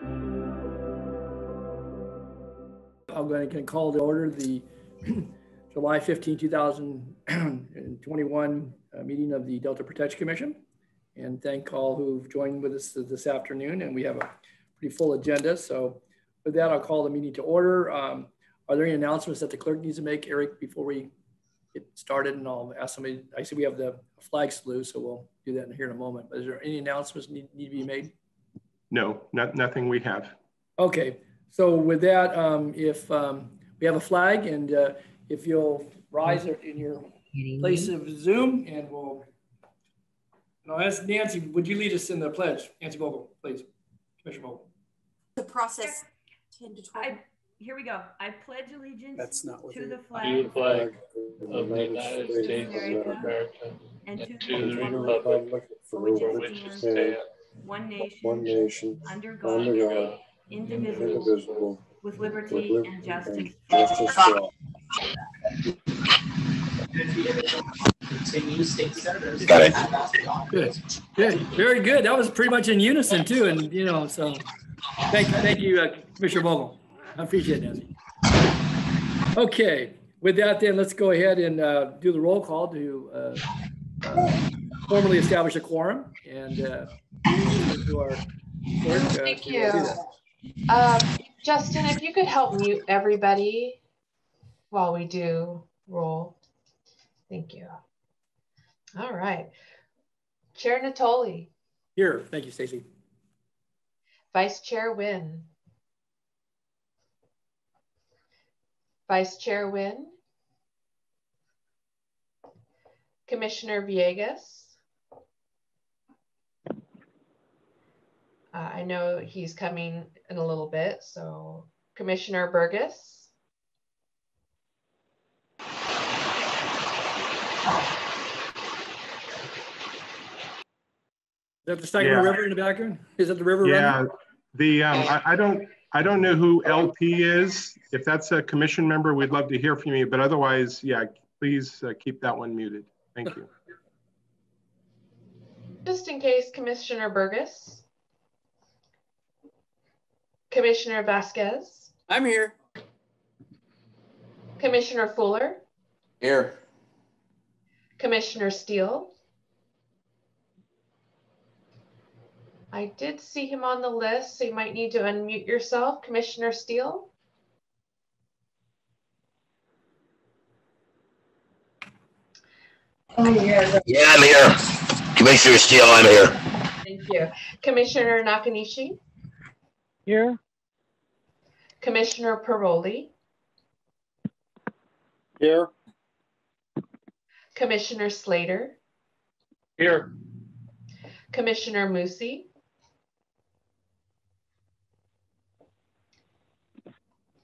I'm going to call to order the July 15, 2021 uh, meeting of the Delta Protection Commission and thank all who've joined with us this afternoon. And we have a pretty full agenda. So with that, I'll call the meeting to order. Um, are there any announcements that the clerk needs to make, Erik, before we get started? And I'll ask somebody, I see we have the flag salute, so we'll do that here in a moment. But is there any announcements need, need to be made? No, not, nothing we have. Okay, so with that, um, if um, we have a flag and uh, if you'll rise in your place of Zoom and we'll, and I'll ask Nancy, would you lead us in the pledge? Nancy Vogel, please, Commissioner Vogel. The process 10 to 12. I, here we go. I pledge allegiance That's not what to the To flag the flag of the United States of America and and to to the the republic republic for which for which it stands, stands, one one nation, nation, under under God, God, indivisible, indivisible, with with liberty liberty and justice. and justice for all. Got it. Good, good, very good. That was pretty much in unison too. And, you know, so thank, thank you, uh, Commissioner Vogel. I appreciate it, Nancy. Okay, with that then, let's go ahead and uh, do the roll call to uh, uh, formally establish a quorum and uh, to our clerk. uh, Thank you. Um, Justin, if you could help mute everybody while we do roll. Thank you. All right. Chair Nottoli, Here, thank you, Stacy. Vice Chair Winn. Vice Chair Winn. Commissioner Villegas. I know he's coming in a little bit, so Commissioner Burgess. Is that the Saginaw Yeah. River in the background? Is that the river? running? Yeah, the, um, I, I don't, I don't know who LP is. If that's a commission member, we'd love to hear from you, but otherwise, yeah, please uh, keep that one muted. Thank you. Just in case, Commissioner Burgess. Commissioner Vasquez, I'm here. Commissioner Fuller, Here. Commissioner Steele. I did see him on the list, so you might need to unmute yourself, Commissioner Steele. Oh Yeah, I'm here. Commissioner Steele, I'm here. Thank you. Commissioner Nakanishi, Here. Commissioner Paroli, Here. Commissioner Slater, Here. Commissioner Musi.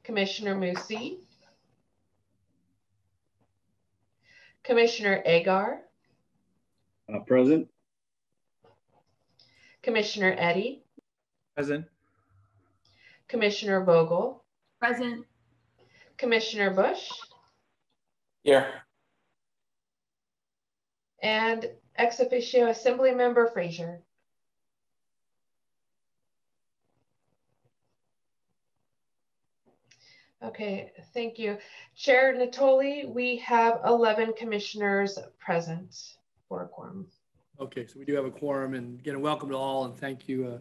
Commissioner Musi. Commissioner Agar, Uh, present. Commissioner Eddy, Present. Commissioner Vogel, Present. Commissioner Bush, Here. and ex officio Assembly Member Frazier. Okay, thank you. Chair Nottoli, we have 11 commissioners present for a quorum. Okay, so we do have a quorum and again, welcome to all and thank you uh,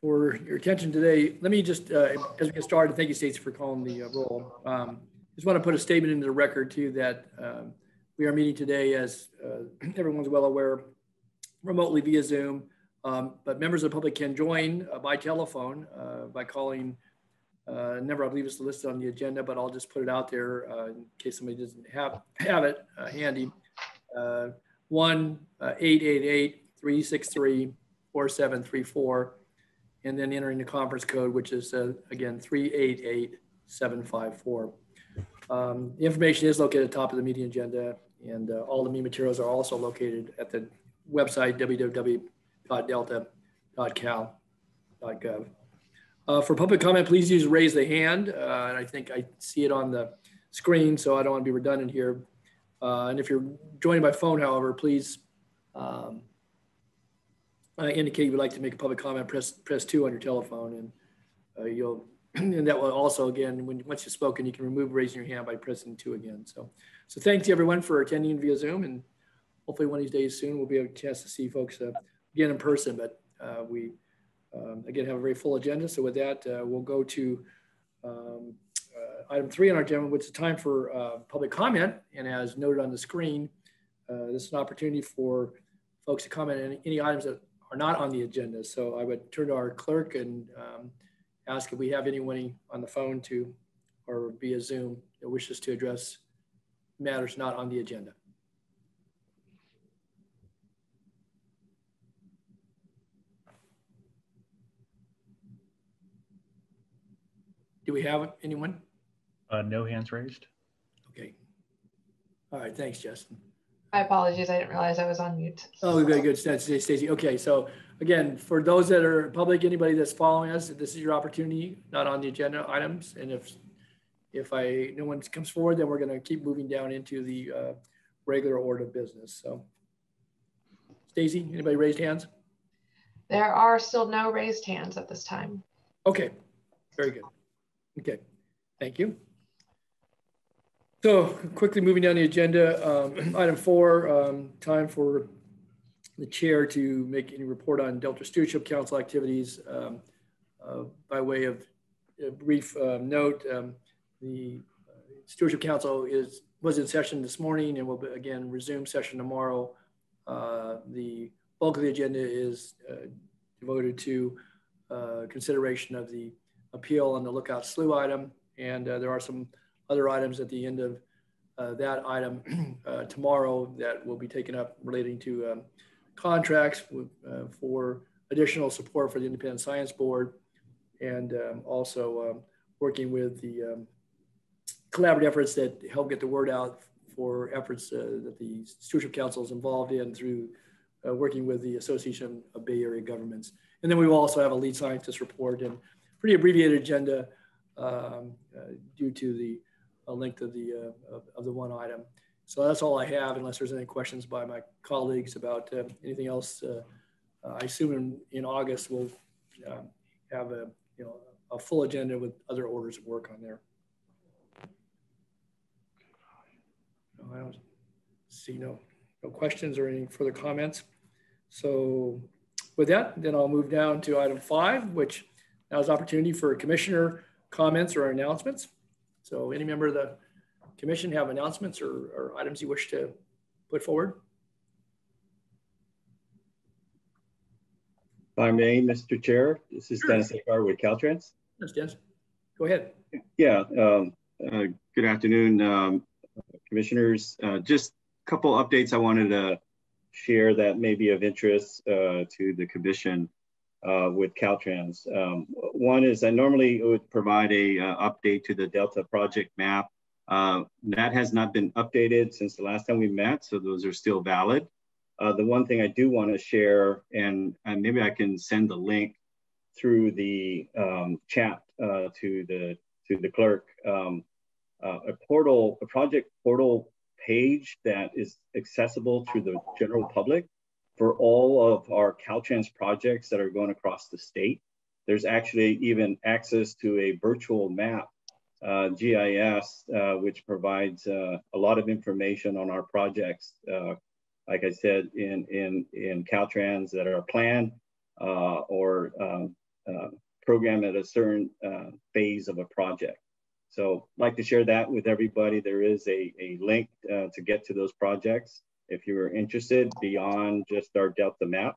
for your attention today. Let me just, uh, as we get started, thank you Stacey for calling the uh, roll. Um, Just want to put a statement into the record too that um, we are meeting today as uh, everyone's well aware remotely via Zoom. Um, But members of the public can join uh, by telephone uh, by calling uh, I believe it's listed on the agenda, but I'll just put it out there uh, in case somebody doesn't have, have it uh, handy. Uh, one uh, eight eight eight three six three four seven three four, and then entering the conference code, which is uh, again three eight eight seven five four. Um, the information is located at the top of the meeting agenda, and uh, all the meeting materials are also located at the website www.delta.cal.gov. Uh, for public comment, please use raise the hand. Uh, and I think I see it on the screen, so I don't want to be redundant here. Uh, and if you're joining by phone, however, please um, uh, indicate you'd like to make a public comment, press, press two on your telephone and uh, you'll, and that will also, again, when, once you've spoken, you can remove raising your hand by pressing two again. So, so thanks to everyone for attending via Zoom and hopefully one of these days soon, we'll be able a chance to see folks uh, again in person, but uh, we, um, again, have a very full agenda. So with that, uh, we'll go to um, uh, item three on our agenda, which is time for public comment. And as noted on the screen, this is an opportunity for folks to comment on any, any items that are not on the agenda. So I would turn to our clerk and um, ask if we have anyone on the phone to or via Zoom that wishes to address matters not on the agenda. Do we have anyone? Uh, no hands raised. Okay. All right, thanks, Justin. My apologies. I didn't realize I was on mute. Oh, very good, Stacy. Okay, so again, for those that are public, anybody that's following us, this is your opportunity, not on the agenda items. And if if I no one comes forward, then we're going to keep moving down into the uh, regular order of business. So, Stacy, anybody raised hands? There are still no raised hands at this time. Okay, very good. Okay, thank you. So quickly moving down the agenda, um, item four, um, time for the chair to make any report on Delta Stewardship Council activities. Um, uh, by way of a brief uh, note, um, the uh, Stewardship Council is was in session this morning and will be, again resume session tomorrow. Uh, the bulk of the agenda is uh, devoted to uh, consideration of the appeal on the Lookout Slough item, and there are some other items at the end of uh, that item uh, tomorrow that will be taken up relating to um, contracts with, uh, for additional support for the Independent Science Board and um, also um, working with the um, collaborative efforts that help get the word out for efforts uh, that the Stewardship Council is involved in through uh, working with the Association of Bay Area Governments. And then we will also have a lead scientist report and pretty abbreviated agenda um, uh, due to the uh, length of the uh, of, of, the one item. So that's all I have, unless there's any questions by my colleagues about uh, anything else. Uh, I assume in, in August we'll um, have a you know a full agenda with other orders of work on there. No, I don't see no no questions or any further comments. So with that, then I'll move down to item five, which now is opportunity for commissioner comments or announcements. So any member of the commission have announcements or, or items you wish to put forward? By I may, Mr. Chair, this is Sure. Dennis Agar with Caltrans. Yes, Dennis. Go ahead. Yeah, um, uh, good afternoon, um, commissioners. Uh, just a couple updates I wanted to share that may be of interest uh, to the commission uh, with Caltrans. Um, one is I normally would provide a uh, update to the Delta project map. Uh, that has not been updated since the last time we met, so those are still valid. Uh, the one thing I do want to share, and, and maybe I can send the link through the um, chat uh, to the to the clerk, um, uh, a portal, a project portal page that is accessible to the general public for all of our Caltrans projects that are going across the state. There's actually even access to a virtual map, uh, GIS, uh, which provides uh, a lot of information on our projects. Uh, like I said, in, in, in Caltrans that are planned uh, or um, uh, programmed at a certain phase of a project. So I'd like to share that with everybody. There is a, a link to get to those projects if you're interested beyond just our Delta map.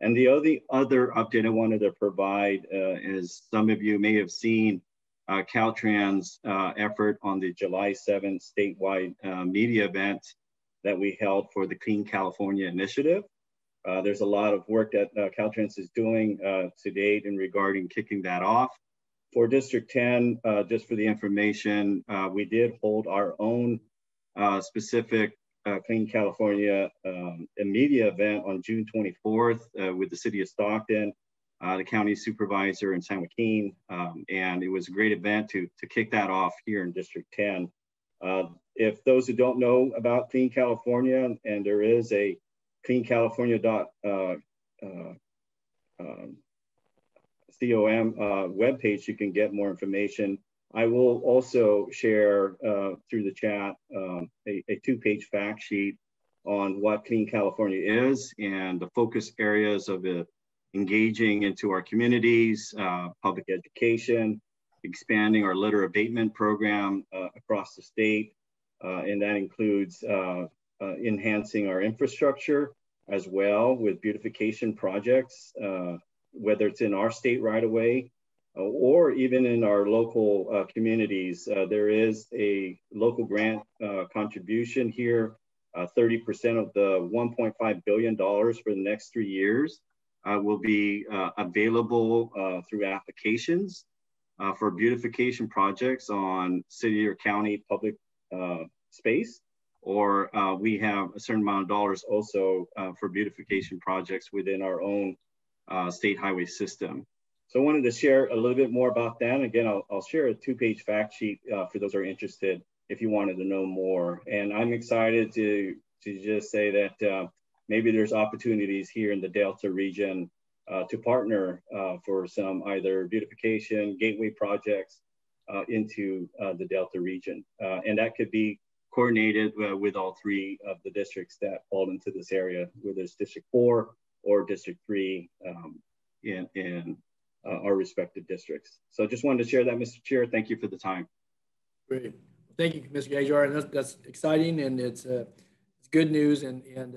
And the other, other update I wanted to provide uh, is some of you may have seen uh, Caltrans uh, effort on the July 7th statewide uh, media event that we held for the Clean California Initiative. Uh, there's a lot of work that uh, Caltrans is doing to date in regarding kicking that off. For District 10, just for the information, we did hold our own specific uh, Clean California um, a media event on June 24th uh, with the city of Stockton, uh, the county supervisor in San Joaquin. Um, and it was a great event to, to kick that off here in District 10. Uh, if those who don't know about Clean California, and there is a cleancalifornia.org um, uh, webpage, you can get more information. I will also share uh, through the chat um, a, a two-page fact sheet on what Clean California is and the focus areas of it engaging into our communities, uh, public education, expanding our litter abatement program uh, across the state. Uh, and that includes uh, uh, enhancing our infrastructure as well with beautification projects, whether it's in our state right away or even in our local communities. there is a local grant contribution here, 30% of the $1.5 billion for the next three years uh, will be uh, available uh, through applications uh, for beautification projects on city or county public uh, space. Or uh, we have a certain amount of dollars also for beautification projects within our own state highway system. So I wanted to share a little bit more about that. Again, I'll, I'll share a two-page fact sheet for those who are interested if you wanted to know more. And I'm excited to, to just say that maybe there's opportunities here in the Delta region uh, to partner uh, for some either beautification, gateway projects uh, into uh, the Delta region. Uh, and that could be coordinated uh, with all three of the districts that fall into this area, whether it's District 4 or District 3 um, in, in our respective districts. So just wanted to share that, Mr. Chair. Thank you for the time. Great. Thank you, Mr. Agar. And that's, that's exciting and it's, it's good news and, and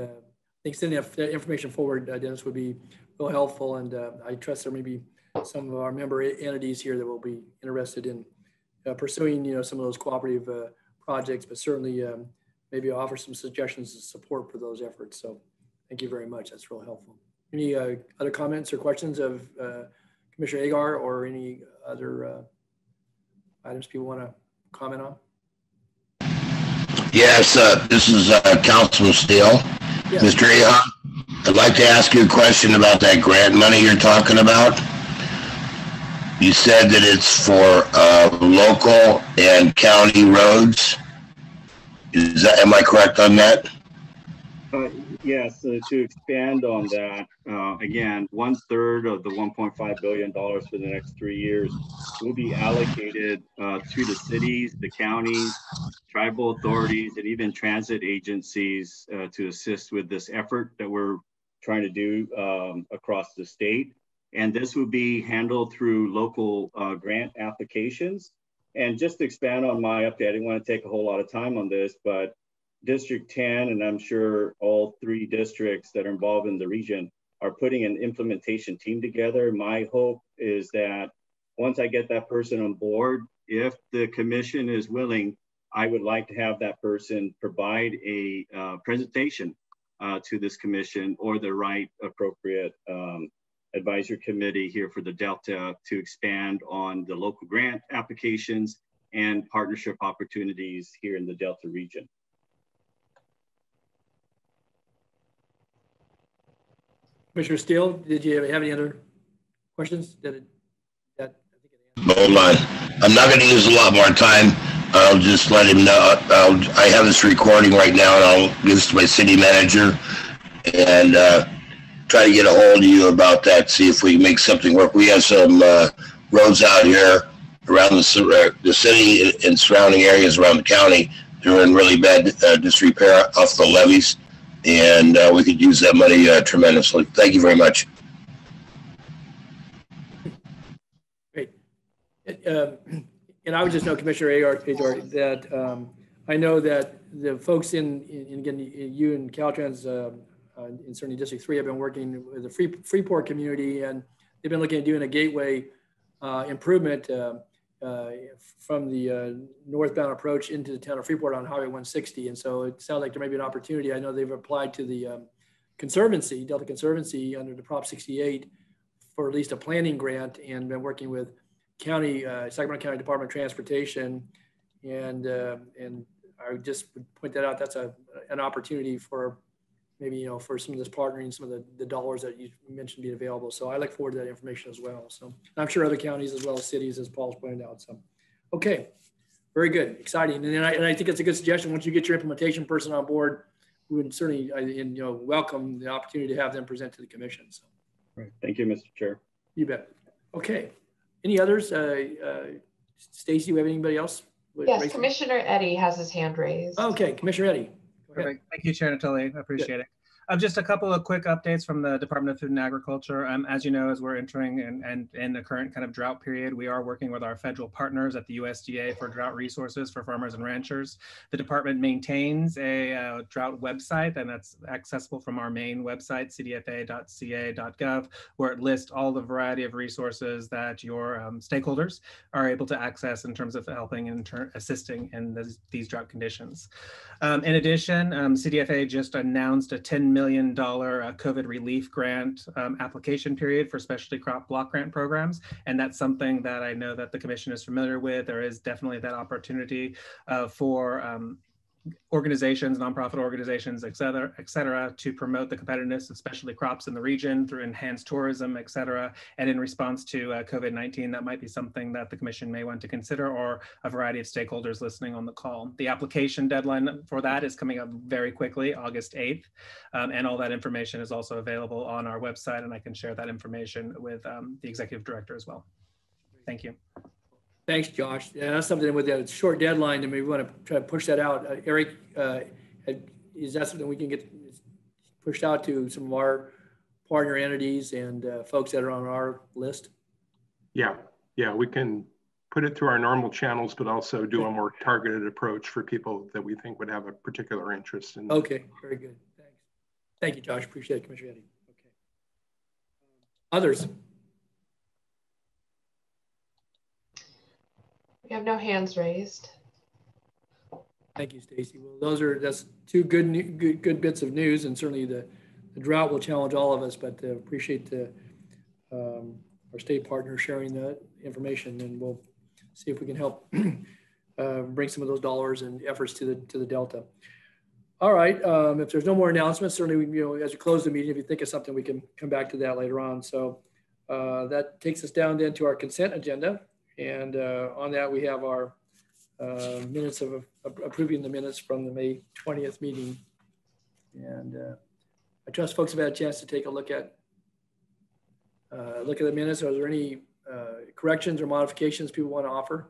think sending that information forward, uh, Dennis, would be real helpful. And uh, I trust there may be some of our member entities here that will be interested in uh, pursuing, you know, some of those cooperative uh, projects, but certainly um, maybe offer some suggestions and support for those efforts. So thank you very much. That's real helpful. Any uh, other comments or questions of uh, Commissioner Agar or any other uh, items people want to comment on? Yes, uh, this is uh, Councilman Steele. Mr. Ahon, I'd like to ask you a question about that grant money you're talking about. You said that it's for uh, local and county roads. Is that, am I correct on that? Yes, uh, to expand on that, uh, again, one third of the $1.5 billion for the next three years will be allocated uh, to the cities, the counties, tribal authorities, and even transit agencies uh, to assist with this effort that we're trying to do um, across the state. And this will be handled through local uh, grant applications. And just to expand on my update, I didn't want to take a whole lot of time on this, but District 10, and I'm sure all three districts that are involved in the region are putting an implementation team together. My hope is that once I get that person on board, if the commission is willing, I would like to have that person provide a uh, presentation uh, to this commission or the right appropriate um, advisory committee here for the Delta to expand on the local grant applications and partnership opportunities here in the Delta region. Commissioner Steele, did you have any other questions? Did it, that, on. I'm not going to use a lot more time. I'll just let him know. I'll, I have this recording right now, and I'll give this to my city manager and uh, try to get a hold of you about that. See if we can make something work. We have some uh, roads out here around the, uh, the city and surrounding areas around the county. They're in really bad uh, disrepair off the levees and uh, we could use that money uh, tremendously. Thank you very much. Great. Um, and I would just know, Commissioner Agar, that um, I know that the folks in, in again, you and Caltrans um, uh, in certainly District 3 have been working with the Free, Freeport community and they've been looking at doing a gateway uh, improvement um, uh, from the uh, northbound approach into the town of Freeport on Highway 160. And so it sounds like there may be an opportunity. I know they've applied to the um, Conservancy, Delta Conservancy under the Prop 68 for at least a planning grant and been working with county, uh, Sacramento County Department of Transportation. And, uh, and I just would point that out. That's a, an opportunity for maybe, you know, for some of this partnering, some of the, the dollars that you mentioned being available. So I look forward to that information as well. So I'm sure other counties as well as cities, as Paul's pointed out. So, okay, very good, exciting. And I, and I think it's a good suggestion. Once you get your implementation person on board, we would certainly, and, you know, welcome the opportunity to have them present to the commission. So Right. Thank you, Mr. Chair. You bet. Okay. Any others? Uh, uh, Stacy, you have anybody else? Yes, Commissioner Eddy has his hand raised. Okay, Commissioner Eddy. Perfect. Thank you, Chair Nottoli. I appreciate it. Um, just a couple of quick updates from the Department of Food and Agriculture. Um, as you know, as we're entering and, in the current kind of drought period, we are working with our federal partners at the USDA for drought resources for farmers and ranchers. The department maintains a uh, drought website, and that's accessible from our main website, cdfa.ca.gov, where it lists all the variety of resources that your um, stakeholders are able to access in terms of helping and assisting in this, these drought conditions. Um, in addition, um, CDFA just announced a $10 million uh, COVID relief grant um, application period for specialty crop block grant programs. And that's something that I know that the commission is familiar with. There is definitely that opportunity uh, for um, organizations, nonprofit organizations, et cetera, et cetera, to promote the competitiveness of crops in the region through enhanced tourism, et cetera. And in response to uh, COVID-19, that might be something that the commission may want to consider or a variety of stakeholders listening on the call. The application deadline for that is coming up very quickly, August 8th. Um, and all that information is also available on our website and I can share that information with um, the executive director as well. Thank you. Thanks, Josh. Yeah, that's something with that short deadline, and we want to try to push that out. Uh, Erik, uh, is that something we can get pushed out to some of our partner entities and uh, folks that are on our list? Yeah, yeah, we can put it through our normal channels, but also do a more targeted approach for people that we think would have a particular interest in. Okay, very good. Thanks. Thank you, Josh. Appreciate it, Commissioner Eddy. Okay. Others? We have no hands raised. Thank you, Stacy. Well, those are, that's two good, good, good bits of news, and certainly the, the drought will challenge all of us, but uh, appreciate the, um, our state partner sharing that information, and we'll see if we can help uh, bring some of those dollars and efforts to the, to the Delta. All right, um, if there's no more announcements, certainly, we, you know, as we close the meeting, if you think of something, we can come back to that later on. So uh, that takes us down then to our consent agenda. And uh, on that, we have our uh, minutes of approving the minutes from the May 20th meeting. And uh, I trust folks have had a chance to take a look at look at the minutes. Are there any corrections or modifications people want to offer?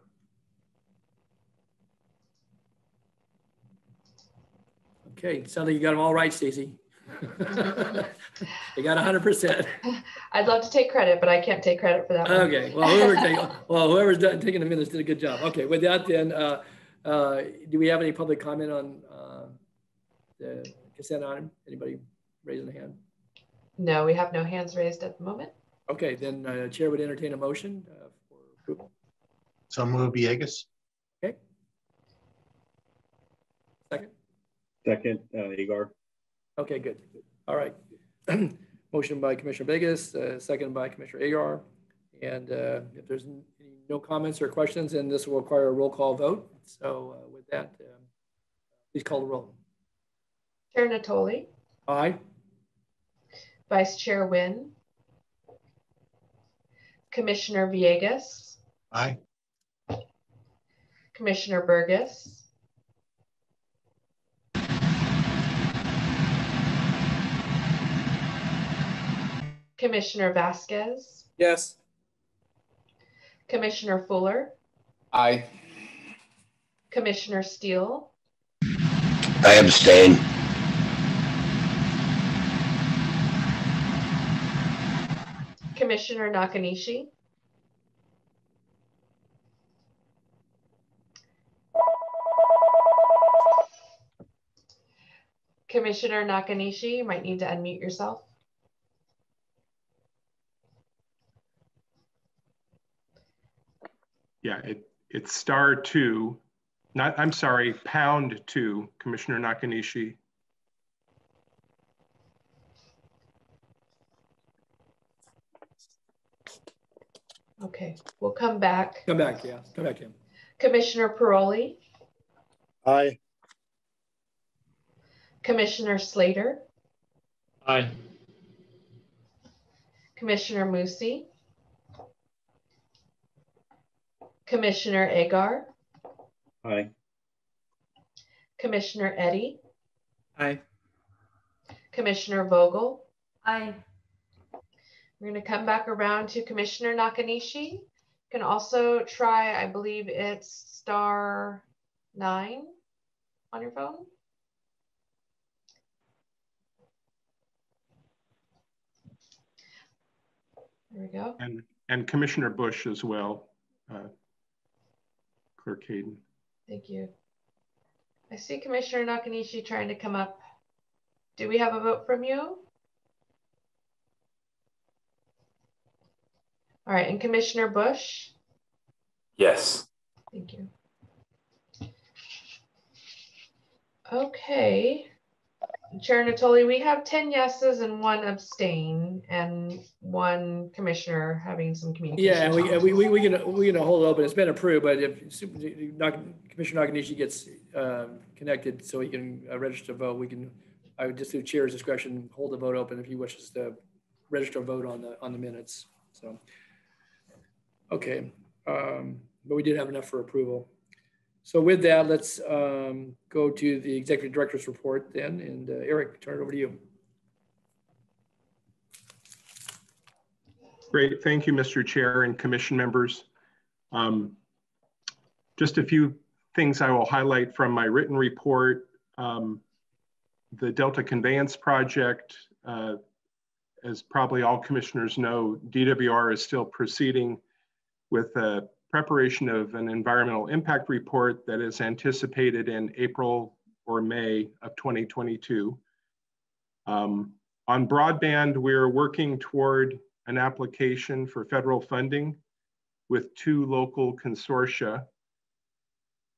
Okay, sounds like you got them all right, Stacy. You got 100%. I'd love to take credit, but I can't take credit for that one. Okay, well, whoever take, well, whoever's done, taking the minutes did a good job. Okay, with that then, uh, uh, do we have any public comment on, uh, the consent item? Anybody raising a hand? No, we have no hands raised at the moment. Okay, then, uh, Chair would entertain a motion, uh, for approval. So move Villegas. Second? Second, uh, Agar. Okay, good. All right. Motion by Commissioner Villegas, uh, second by Commissioner Agar. And, uh, if there's n- no comments or questions, then this will require a roll call vote. So, uh, with that, um, please call the roll. Chair Nottoli, Aye? Vice Chair Winn, Commissioner Villegas, Aye. Commissioner Burgess, Commissioner Vasquez, Yes. Commissioner Fuller, Aye. Commissioner Steele, I abstain. Commissioner Nakanishi, Commissioner Nakanishi, you might need to unmute yourself. Yeah, it, it's star two, not, I'm sorry, pound two, Commissioner Nakanishi. Okay, we'll come back. Come back, yeah, come back in. Commissioner Paroli, Aye. Commissioner Slater, Aye. Commissioner Musi, Commissioner Agar, Aye. Commissioner Eddy, Aye. Commissioner Vogel, Aye. We're going to come back around to Commissioner Nakanishi. You can also try, I believe it's star nine on your phone. There we go. And, and Commissioner Bush as well, uh, Clerk Hayden. Thank you. I see Commissioner Nakanishi trying to come up. Do we have a vote from you? All right, and Commissioner Bush? Yes. Thank you. Okay. Chair Nottoli, we have 10 yeses and one abstain and one commissioner having some communication. Yeah, and we, we, we, we can, we can hold it open. It's been approved, but if Super- Commissioner Nakanishi gets, um, connected so he can uh, register to vote, we can, I would just do chair's discretion, hold the vote open if he wishes to register a vote on the, on the minutes, so. Okay, um, but we did have enough for approval. So with that, let's, um, go to the executive director's report then, and uh, Erik, turn it over to you. Great, thank you, Mr. Chair and commission members. Um, Just a few things I will highlight from my written report. Um, The Delta Conveyance Project, uh, as probably all commissioners know, DWR is still proceeding with a preparation of an environmental impact report that is anticipated in April or May of 2022. Um, On broadband, we're working toward an application for federal funding with two local consortia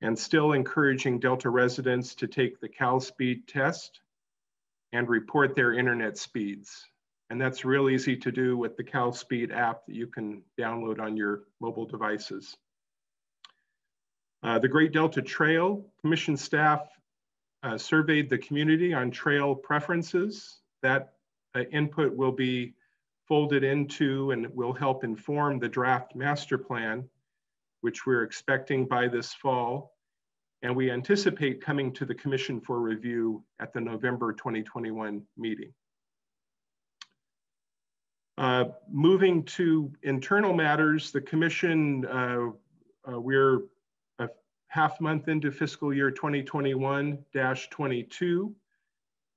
and still encouraging Delta residents to take the CalSpeed test and report their internet speeds. And that's real easy to do with the CalSpeed app that you can download on your mobile devices. Uh, the Great Delta Trail Commission staff uh, surveyed the community on trail preferences. That uh, input will be folded into and will help inform the draft master plan, which we're expecting by this fall. And we anticipate coming to the commission for review at the November 2021 meeting. Uh, moving to internal matters, the commission, uh, uh, we're a half month into fiscal year 2021-22.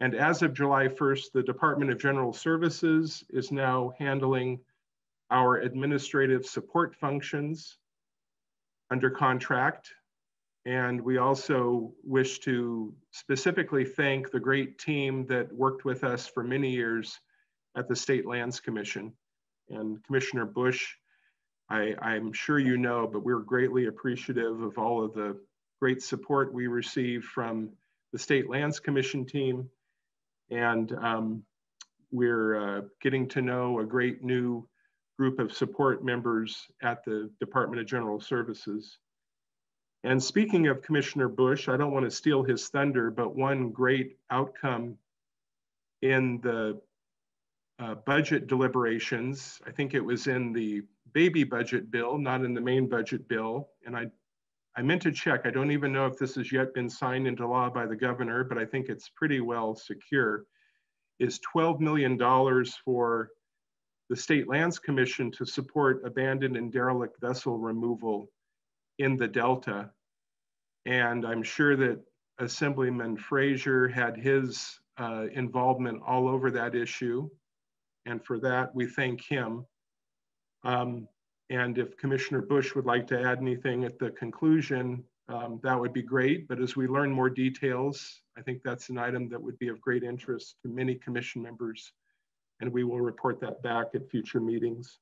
And as of July 1st, the Department of General Services is now handling our administrative support functions under contract. And we also wish to specifically thank the great team that worked with us for many years at the State Lands Commission. And Commissioner Bush, I, I'm sure you know, but we're greatly appreciative of all of the great support we received from the State Lands Commission team and um, we're uh, getting to know a great new group of support members at the Department of General Services. And speaking of Commissioner Bush, I don't want to steal his thunder, but one great outcome in the uh, budget deliberations, I think it was in the baby budget bill, not in the main budget bill. And I, I meant to check, I don't even know if this has yet been signed into law by the governor, but I think it's pretty well secure, is $12 million for the State Lands Commission to support abandoned and derelict vessel removal in the Delta. And I'm sure that Assemblyman Frazier had his uh, involvement all over that issue. And for that, we thank him. Um, and if Commissioner Bush would like to add anything at the conclusion, um, that would be great. But as we learn more details, I think that's an item that would be of great interest to many commission members. And we will report that back at future meetings.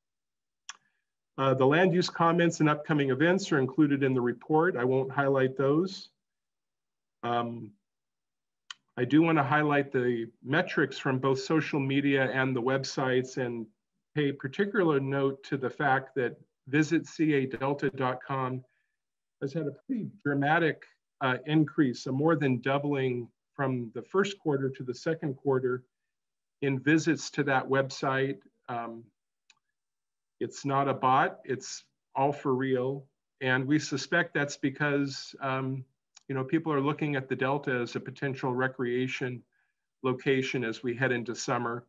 Uh, the land use comments and upcoming events are included in the report. I won't highlight those. Um, I do want to highlight the metrics from both social media and the websites and pay particular note to the fact that visitcadelta.com has had a pretty dramatic uh, increase, a more than doubling from the first quarter to the second quarter in visits to that website. Um, it's not a bot, it's all for real. And we suspect that's because um, you know, people are looking at the Delta as a potential recreation location as we head into summer.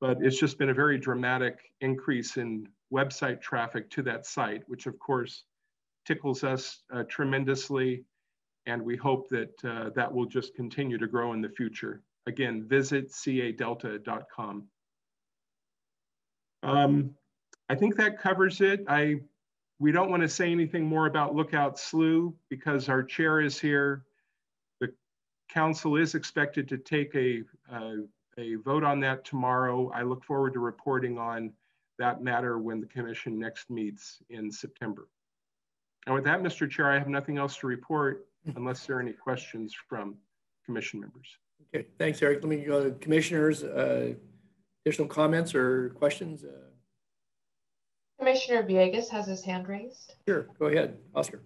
but it's just been a very dramatic increase in website traffic to that site, which of course tickles us uh, tremendously. And we hope that uh, that will just continue to grow in the future. Again, visit cadelta.com. Um, I think that covers it. I we don't want to say anything more about Lookout Slough because our chair is here. The council is expected to take a, uh, a vote on that tomorrow. I look forward to reporting on that matter when the commission next meets in September. And with that, Mr. Chair, I have nothing else to report unless there are any questions from commission members. Okay, thanks, Erik. Let me go to commissioners. Uh, additional comments or questions? Uh, Commissioner Villegas has his hand raised. Sure, go ahead, Oscar.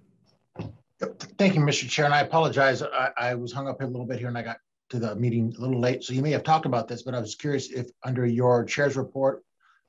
Thank you, Mr. Chair, and I apologize. I, I was hung up a little bit here and I got to the meeting a little late. So you may have talked about this, but I was curious if under your chair's report,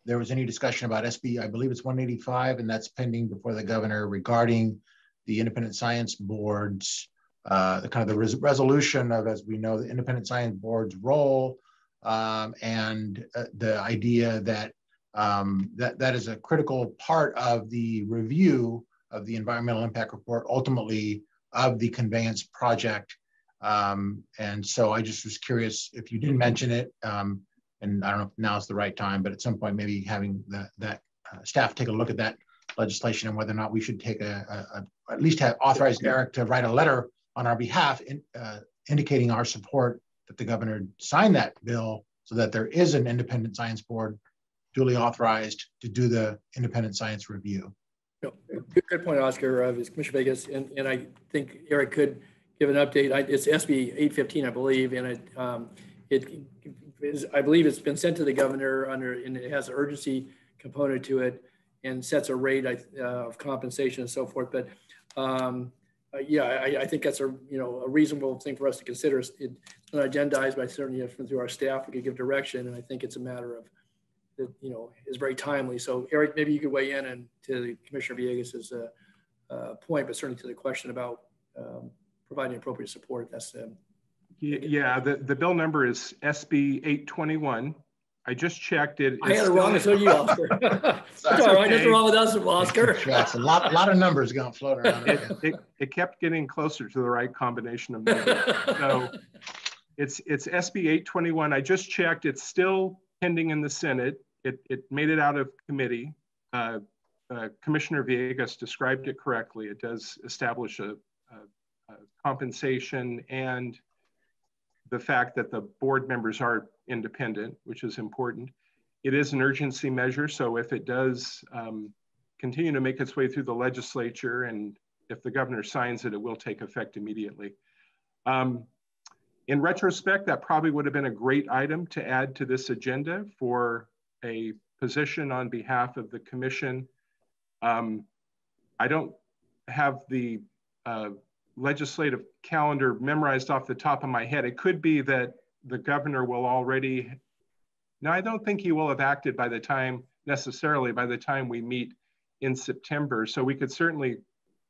there was any discussion about SB, I believe it's 185, and that's pending before the governor regarding the independent science boards, uh, the kind of the res resolution of, as we know, the independent science board's role um, and uh, the idea that um, that, that is a critical part of the review of the environmental impact report, ultimately of the conveyance project. Um, and so I just was curious if you didn't mention it, um, and I don't know if now's the right time, but at some point maybe having the, that uh, staff take a look at that legislation and whether or not we should take a, a, a at least have authorized Erik to write a letter on our behalf in, uh, indicating our support that the governor sign that bill so that there is an independent science board duly authorized to do the independent science review. Good, point, Oscar, uh, is Commissioner Villegas, and, and I think Erik could give an update. I, it's SB 815, I believe, and it, um, it is, I believe it's been sent to the governor under, and it has an urgency component to it and sets a rate uh, of compensation and so forth. But um, uh, yeah, I, I, think that's a you know a reasonable thing for us to consider. It's not agendized, but certainly through our staff we could give direction, and I think it's a matter of that you know is very timely. So Erik, maybe you could weigh in and to Commissioner Villegas's uh, uh, point, but certainly to the question about um, providing appropriate support. That's um, yeah. The the bill number is SB 821. I just checked it. I had it wrong, so you, Oscar. That's all right. Okay. Nothing wrong with us, Oscar. That's a lot, a lot of numbers going floating around. It, it, it, kept getting closer to the right combination of numbers. so it's it's SB 821. I just checked. It's still pending in the Senate. It, it made it out of committee. Uh, uh, Commissioner Villegas described it correctly. It does establish a, a, a compensation and the fact that the board members are independent, which is important. It is an urgency measure, so if it does um, continue to make its way through the legislature and if the governor signs it, it will take effect immediately. Um, in retrospect, that probably would have been a great item to add to this agenda for a position on behalf of the commission. Um, I don't have the uh, legislative calendar memorized off the top of my head. It could be that the governor will already, now I don't think he will have acted by the time, necessarily by the time we meet in September. So we could certainly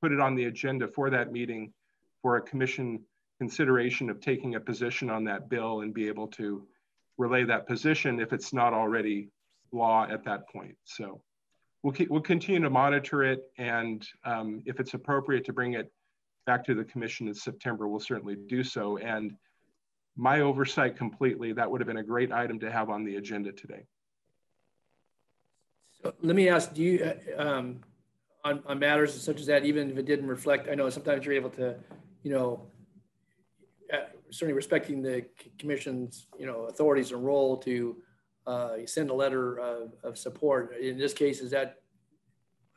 put it on the agenda for that meeting for a commission consideration of taking a position on that bill and be able to relay that position if it's not already law at that point. So we'll, we'll continue to monitor it and um, if it's appropriate to bring it back to the commission in September, we'll certainly do so. And my oversight completely, that would have been a great item to have on the agenda today. So let me ask, do you, uh, um, on, on matters such as that, even if it didn't reflect, I know sometimes you're able to, you know, uh, certainly respecting the commission's, you know, authorities and role to uh, send a letter of, of, support. In this case, is that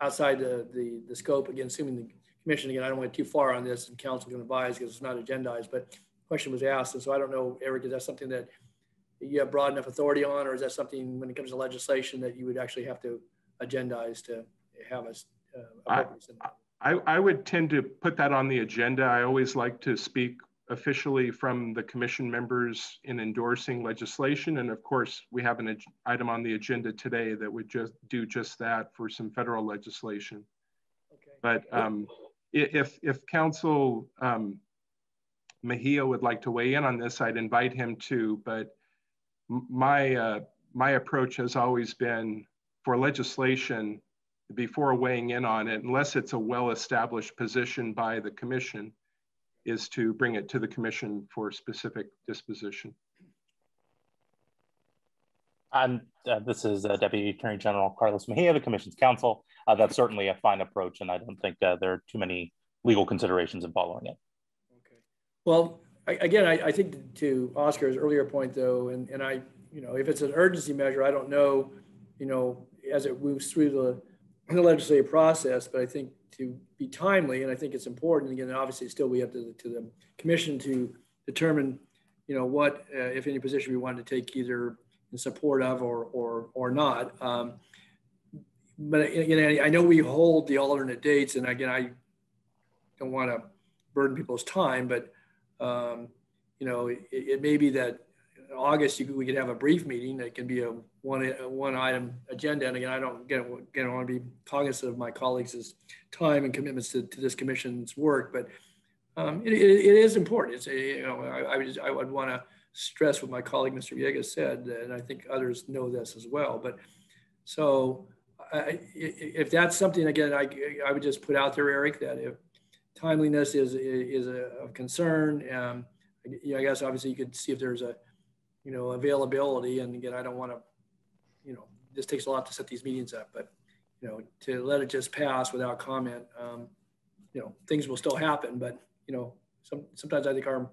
outside the, the, the scope, again, assuming the commission, again, I don't want too far on this and counsel can advise because it's not agendized, but question was asked. And so I don't know, Erik, is that something that you have broad enough authority on, or is that something when it comes to legislation that you would actually have to agendize to have us? Uh, I, I would tend to put that on the agenda. I always like to speak officially from the commission members in endorsing legislation. And of course, we have an item on the agenda today that would just do just that for some federal legislation. Okay. But um, if, if counsel um, Mejia would like to weigh in on this, I'd invite him to, but my, uh, my approach has always been for legislation before weighing in on it, unless it's a well-established position by the commission, is to bring it to the commission for specific disposition. And uh, this is uh, Deputy Attorney General Carlos Mejia, the Commission's counsel. Uh, that's certainly a fine approach, and I don't think uh, there are too many legal considerations in following it. Okay. Well, I, again, I, I, think to Oscar's earlier point, though, and, and I, you know, if it's an urgency measure, I don't know, you know, as it moves through the, the legislative process, but I think to be timely, and I think it's important. Again, obviously, still we have to, to the commission to determine, you know, what, uh, if any position we wanted to take either in support of or or or not. Um, but again, I know we hold the alternate dates, and again, I don't want to burden people's time, but um, you know, it, it, may be that in August you, we could have a brief meeting that can be a one a one item agenda. And again, I don't again, again I want to be cognizant of my colleagues' time and commitments to, to this commission's work, but um, it, it, it is important. It's a, you know, I, I would I would want to stress what my colleague Mr. Villegas said, and I think others know this as well. But so I, if that's something again, I, I would just put out there, Erik, that if timeliness is is a, concern, um, I guess obviously you could see if there's a you know availability. And again, I don't want to, you know, this takes a lot to set these meetings up, but you know, to let it just pass without comment, um, you know, things will still happen. But you know, some, sometimes I think our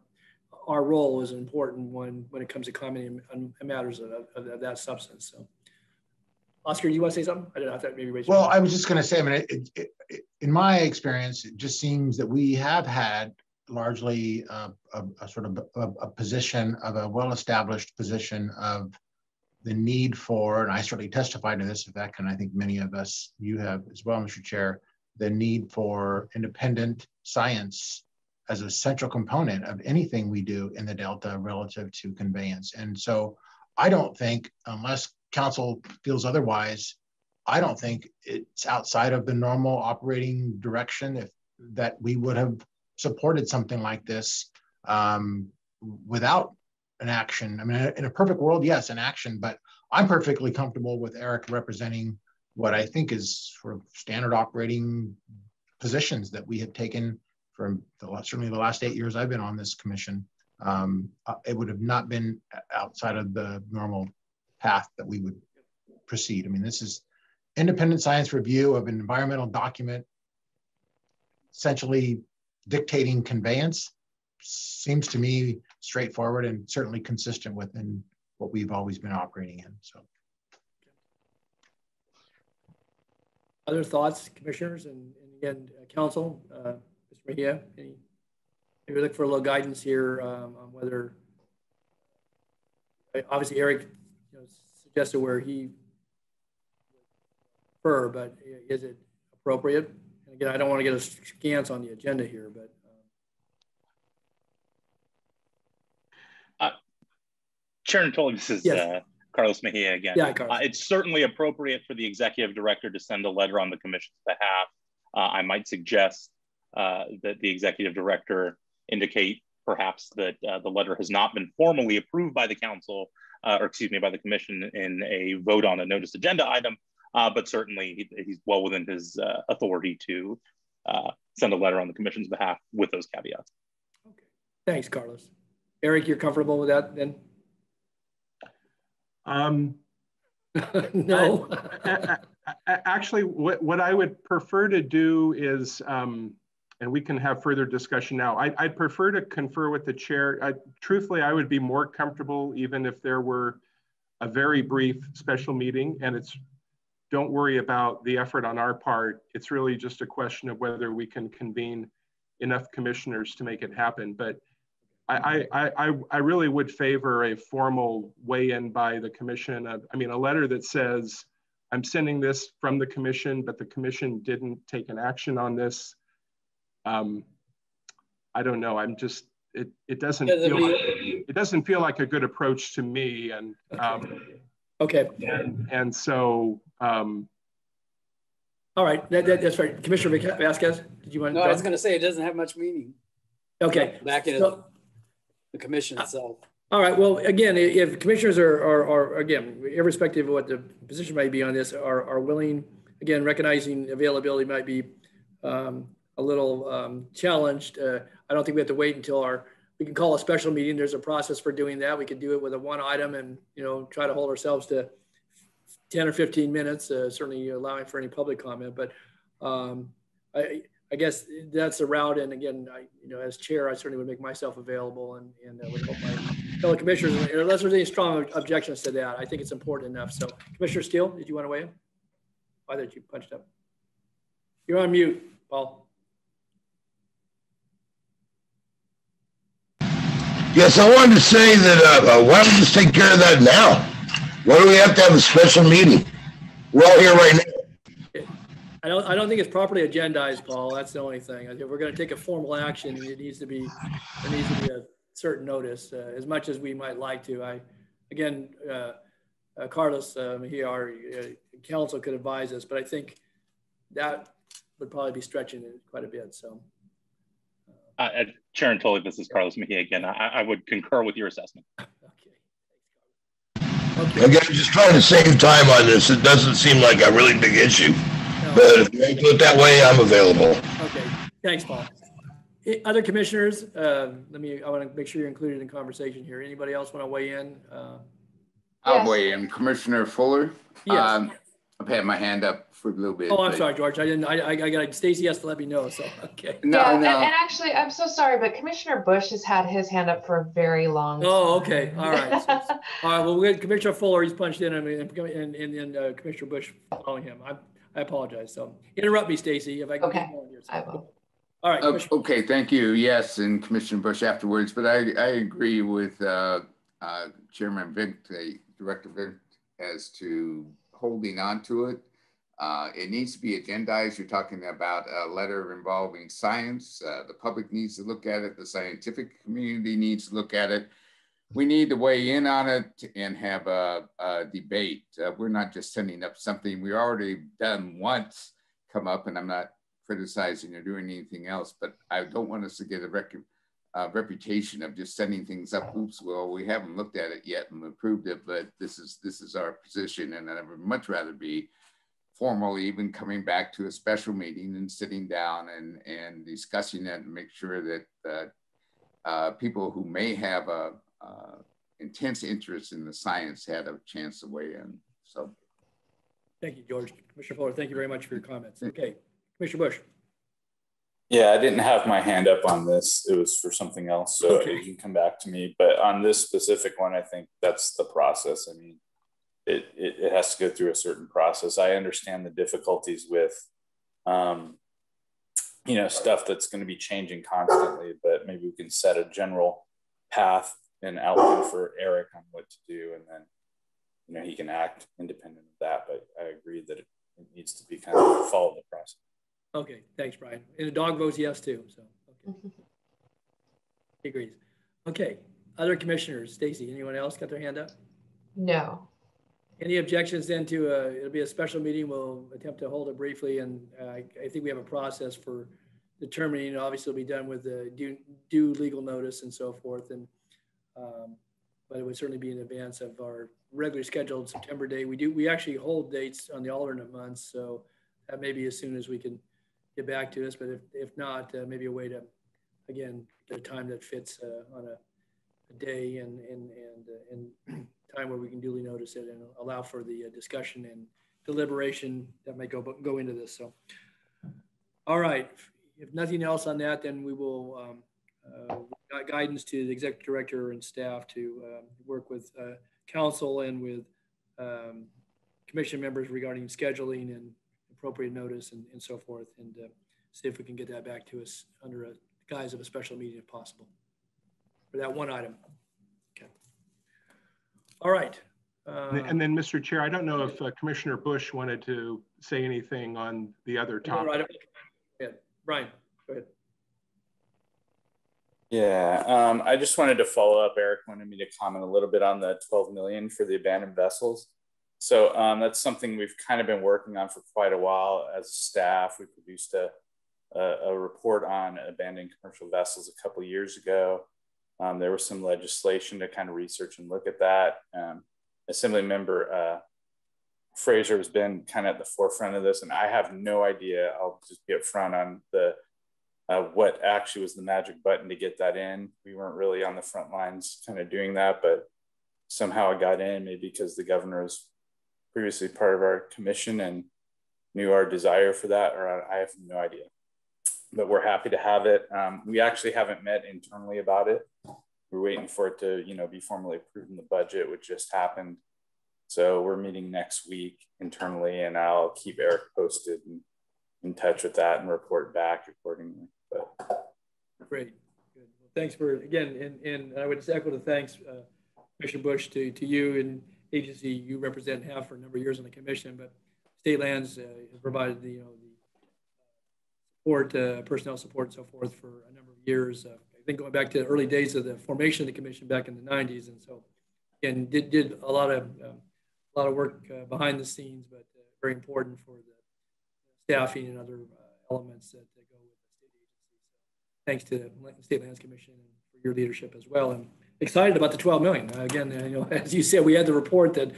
our role is important when when it comes to commenting on matters of, of, of that substance. So, Oscar, do you want to say something? I don't know. I thought maybe raise Well, I was just going to say. I mean, it, it, it, in my experience, it just seems that we have had largely a, a, a sort of a, a, position of a well-established position of the need for, and I certainly testified to this effect, and I think many of us, you have as well, Mr. Chair, the need for independent science as a central component of anything we do in the Delta relative to conveyance. And so I don't think, unless counsel feels otherwise, I don't think it's outside of the normal operating direction if that we would have supported something like this um, without an action. I mean, in a perfect world, yes, an action, but I'm perfectly comfortable with Erik representing what I think is sort of standard operating positions that we have taken from the, certainly the last eight years I've been on this commission, um, uh, it would have not been outside of the normal path that we would proceed. I mean, this is independent science review of an environmental document, essentially dictating conveyance seems to me straightforward and certainly consistent within what we've always been operating in. So. Other thoughts, commissioners, and, and again, uh, counsel? Uh, yeah, any, maybe look for a little guidance here um, on whether, obviously Erik you know, suggested where he prefer, but is it appropriate? Again, I don't want to get a scans on the agenda here, but. Um... Uh, Chair Nottoli, this is yes. uh, Carlos Mejia again. Yeah, Carlos. Uh, it's certainly appropriate for the executive director to send a letter on the commission's behalf. Uh, I might suggest uh, that the executive director indicate perhaps that uh, the letter has not been formally approved by the council, uh, or excuse me, by the commission in a vote on a notice agenda item, uh, but certainly he, he's well within his uh, authority to send a letter on the commission's behalf with those caveats. Okay, thanks, Carlos. Erik, you're comfortable with that then? Um, no. I, I, actually, what, what I would prefer to do is um, and we can have further discussion now. I, would prefer to confer with the chair. I, truthfully, I would be more comfortable even if there were a very brief special meeting and it's, don't worry about the effort on our part. It's really just a question of whether we can convene enough commissioners to make it happen. But I, I, I, I really would favor a formal weigh-in by the commission. I mean, a letter that says, I'm sending this from the commission, but the commission didn't take an action on this um, I don't know. I'm just it. It doesn't feel like, it doesn't feel like a good approach to me. And um, okay. And and so. Um, all right, that, that, that's right. Commissioner Vasquez, did you want? No, I was going to say it doesn't have much meaning. Okay. Back in so, the commission itself. All right, well, again, if commissioners are, are, are, again, irrespective of what the position might be on this, are, are willing, again, recognizing availability might be um, a little um, challenged. Uh, I don't think we have to wait until our, we can call a special meeting. There's a process for doing that. We could do it with a one item and, you know, try to hold ourselves to 10 or 15 minutes, uh, certainly allowing for any public comment. But um, I, I guess that's the route. And again, I, you know, as chair, I certainly would make myself available and, and uh, would hope my fellow commissioners, unless there's any strong objections to that, I think it's important enough. So Commissioner Steele, did you want to weigh in? Why did you punched up? You're on mute, Paul. Yes, I wanted to say that, uh, why don't we just take care of that now? Why do we have to have a special meeting? We're all here right now. I don't, I don't think it's properly agendized, Paul. That's the only thing. If we're going to take a formal action, it needs to be, there needs to be a certain notice, uh, as much as we might like to. I, again, uh, uh, Carlos, um, he, our uh, counsel could advise us, but I think that would probably be stretching it quite a bit. So, Uh, uh, Chair Nottoli, this is Carlos Mejia again. I, I would concur with your assessment. Again, I'm just trying to save time on this. It doesn't seem like a really big issue. But if you want to do it that way, I'm available. okay, thanks, Paul. Eh, Other commissioners, uh, let me, I want to make sure you're included in conversation here. Anybody else want to weigh in? Uh, I'll weigh in. Commissioner Fuller? Yes. Um, I've had my hand up for a little bit. Oh, I'm but- sorry, George. I didn't, I, I I got, Stacy has to let me know, so, okay. No, yeah, and, no. and actually, I'm so sorry, but Commissioner Bush has had his hand up for a very long time. Oh, okay, all right. So- All right, well, we got Commissioner Fuller, he's punched in, I mean, and, and, and uh, Commissioner Bush following him. I, I apologize, so interrupt me, Stacy, if I can. Okay, get on here. I will. All right, O- Okay, thank you. Yes, and Commissioner Bush afterwards, but I, I agree with uh, uh, Chairman Vink, the Director Vink, as to holding on to it. Uh, It needs to be agendized. You're talking about a letter involving science. Uh, The public needs to look at it. The scientific community needs to look at it. We need to weigh in on it and have a, a debate. Uh, We're not just sending up something we already done once come up, and I'm not criticizing or doing anything else, but I don't want us to get a rec- uh, reputation of just sending things up. Oops, well, we haven't looked at it yet and approved it, but this is this is our position, and I would much rather be formally even coming back to a special meeting and sitting down and and discussing it and make sure that uh, uh, people who may have a uh, intense interest in the science had a chance to weigh in. So. Thank you, George. Commissioner Fuller, thank you very much for your comments. Okay, Commissioner Bush. Yeah, I didn't have my hand up on this. It was for something else, so Okay. you can come back to me. But on this specific one, I think that's the process. I mean, it, it, it has to go through a certain process. I understand the difficulties with, um, you know, stuff that's going to be changing constantly, but maybe we can set a general path and outline for Erik on what to do, and then, you know, he can act independent of that. But I agree that it, it needs to be kind of follow the process. Okay, thanks, Brian. And the dog votes yes too, so, okay. He agrees. Okay, other commissioners, Stacy, anyone else got their hand up? No. Any objections then to, uh, it'll be a special meeting, we'll attempt to hold it briefly, and uh, I I think we have a process for determining, obviously it'll be done with the due, due legal notice and so forth, and, um, but it would certainly be in advance of our regularly scheduled September day. We do, we actually hold dates on the alternate months, so that may be as soon as we can get back to us, but if, if not, uh, maybe a way to, again, get a time that fits uh, on a, a day and, and, and, uh, and time where we can duly notice it and allow for the uh, discussion and deliberation that may go, go into this. So, all right, if nothing else on that, then we will um, uh, gu- guidance to the executive director and staff to um, work with uh, counsel and with um, commission members regarding scheduling and appropriate notice and, and so forth, and uh, see if we can get that back to us under a guise of a special meeting if possible for that one item. Okay. All right. Uh, And then, Mr. Chair, I don't know if uh, Commissioner Bush wanted to say anything on the other you want topic. it? Yeah, Brian, go ahead. Yeah, um, I just wanted to follow up. Erik wanted me to comment a little bit on the 12 million for the abandoned vessels. So um, that's something we've kind of been working on for quite a while as staff. We produced a, a, a report on abandoned commercial vessels a couple years ago. Um, there was some legislation to kind of research and look at that. Um, Assembly member uh, Frazier has been kind of at the forefront of this, and I have no idea. I'll just be upfront on the uh, what actually was the magic button to get that in. We weren't really on the front lines kind of doing that, but somehow it got in, maybe because the governor was previously part of our commission and knew our desire for that, or I have no idea. But we're happy to have it. Um, we actually haven't met internally about it. We're waiting for it to, you know, be formally approved in the budget, which just happened. So we're meeting next week internally, and I'll keep Erik posted and in touch with that and report back accordingly. But. Great. Good. Well, thanks for again, and, and I would just echo the thanks, uh, Commissioner Bush, to, to you and agency you represent have for a number of years on the commission, but state lands uh, has provided the, you know, the support, uh, personnel support and so forth for a number of years. Uh, I think going back to the early days of the formation of the commission back in the 90s. And so, and did, did a lot of, um, a lot of work uh, behind the scenes, but uh, very important for the staffing and other uh, elements that, that, go with the state agency. So thanks to the State Lands Commission and for your leadership as well. And excited about the 12 million. Uh, again, you know, as you said, we had the report that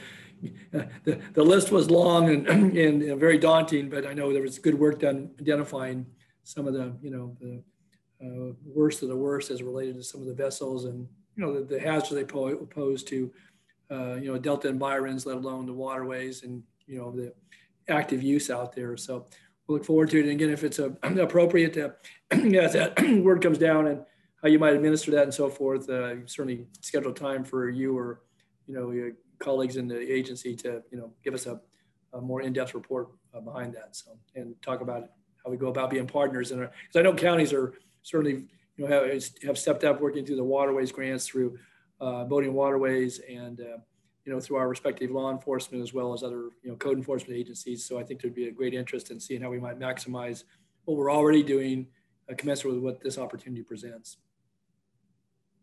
uh, the, the list was long and, and very daunting, but I know there was good work done identifying some of the, you know, the uh, worst of the worst as related to some of the vessels and, you know, the, the hazards they pose to, uh, you know, Delta environs, let alone the waterways and, you know, the active use out there. So we'll look forward to it. And again, if it's a, appropriate to, as that word comes down and how you might administer that and so forth, uh, certainly schedule time for you or, you know, your colleagues in the agency to, you know, give us a, a more in-depth report uh, behind that. So, and talk about how we go about being partners. And because I know counties are certainly, you know, have, have stepped up working through the waterways grants through uh, boating waterways and, uh, you know, through our respective law enforcement as well as other, you know, code enforcement agencies. So I think there'd be a great interest in seeing how we might maximize what we're already doing, uh, commensurate with what this opportunity presents.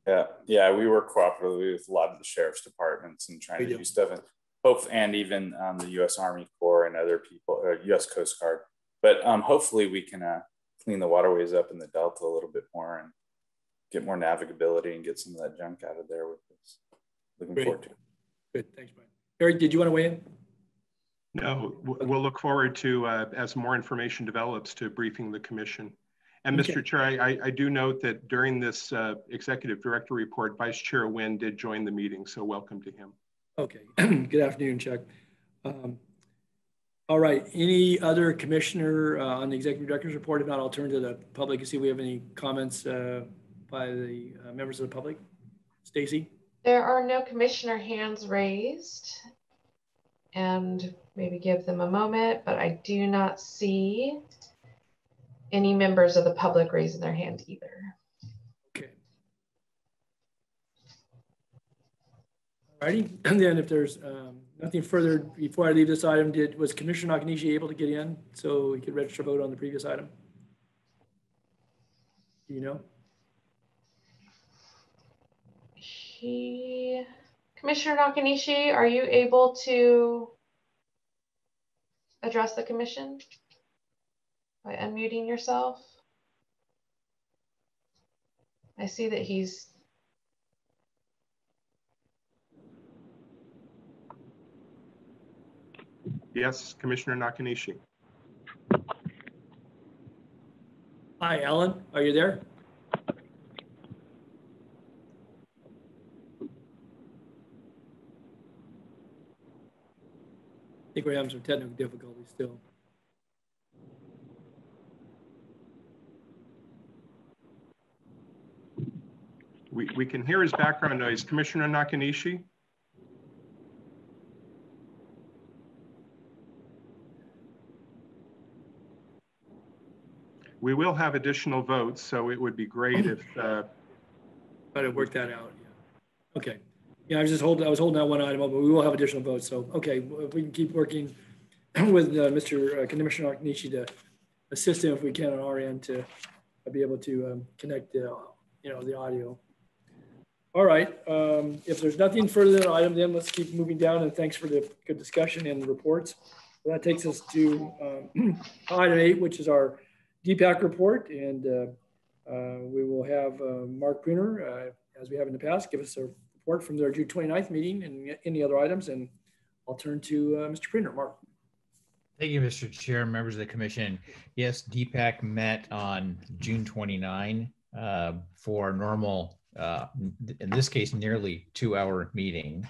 Yeah, yeah, we work cooperatively with a lot of the sheriff's departments and trying we to do. do stuff, and hope and even um, the U.S. Army Corps and other people, uh, U.S. Coast Guard. But um, hopefully, we can uh, clean the waterways up in the Delta a little bit more and get more navigability and get some of that junk out of there with this. Looking Great. forward to it. Good, thanks, Brian. Erik, did you want to weigh in? No, we'll look forward to, uh, as more information develops, to briefing the commission. And okay. Mr. Chair, I, I, do note that during this uh, executive director report, Vice Chair Winn did join the meeting, so welcome to him. Okay, good afternoon, Chuck. Um, all right, any other commissioner uh, on the executive director's report? If not, I'll turn to the public and see if we have any comments uh, by the uh, members of the public. Stacy? There are no commissioner hands raised and maybe give them a moment, but I do not see any members of the public raising their hand either. Okay. Alrighty, and then if there's um, nothing further before I leave this item, did was Commissioner Nakanishi able to get in so he could register vote on the previous item? Do you know? He, Commissioner Nakanishi, are you able to address the commission? By unmuting yourself. I see that he's Yes, Commissioner Nakanishi. Hi, Alan. Are you there? I think we're having some technical difficulties still. We, we can hear his background noise. Commissioner Nakanishi? We will have additional votes, so it would be great if. Uh, Try to work that out. Yeah. Okay. Yeah, I was just holding. I was holding that one item up, but we will have additional votes. So okay, if we can keep working with uh, Mr. Uh, Commissioner Nakanishi to assist him if we can on our end to be able to um, connect the, you know, the audio. All right. Um, if there's nothing further than item, then let's keep moving down. And thanks for the good discussion and the reports. So that takes us to um, item eight, which is our DPAC report. And uh, uh, we will have uh, Mark Pruner, uh, as we have in the past, give us a report from their June 29th meeting and any other items. And I'll turn to uh, Mr. Pruner. Mark. Thank you, Mr. Chair, members of the commission. Yes, DPAC met on June 29 uh, for normal, uh, in this case, nearly two hour meeting.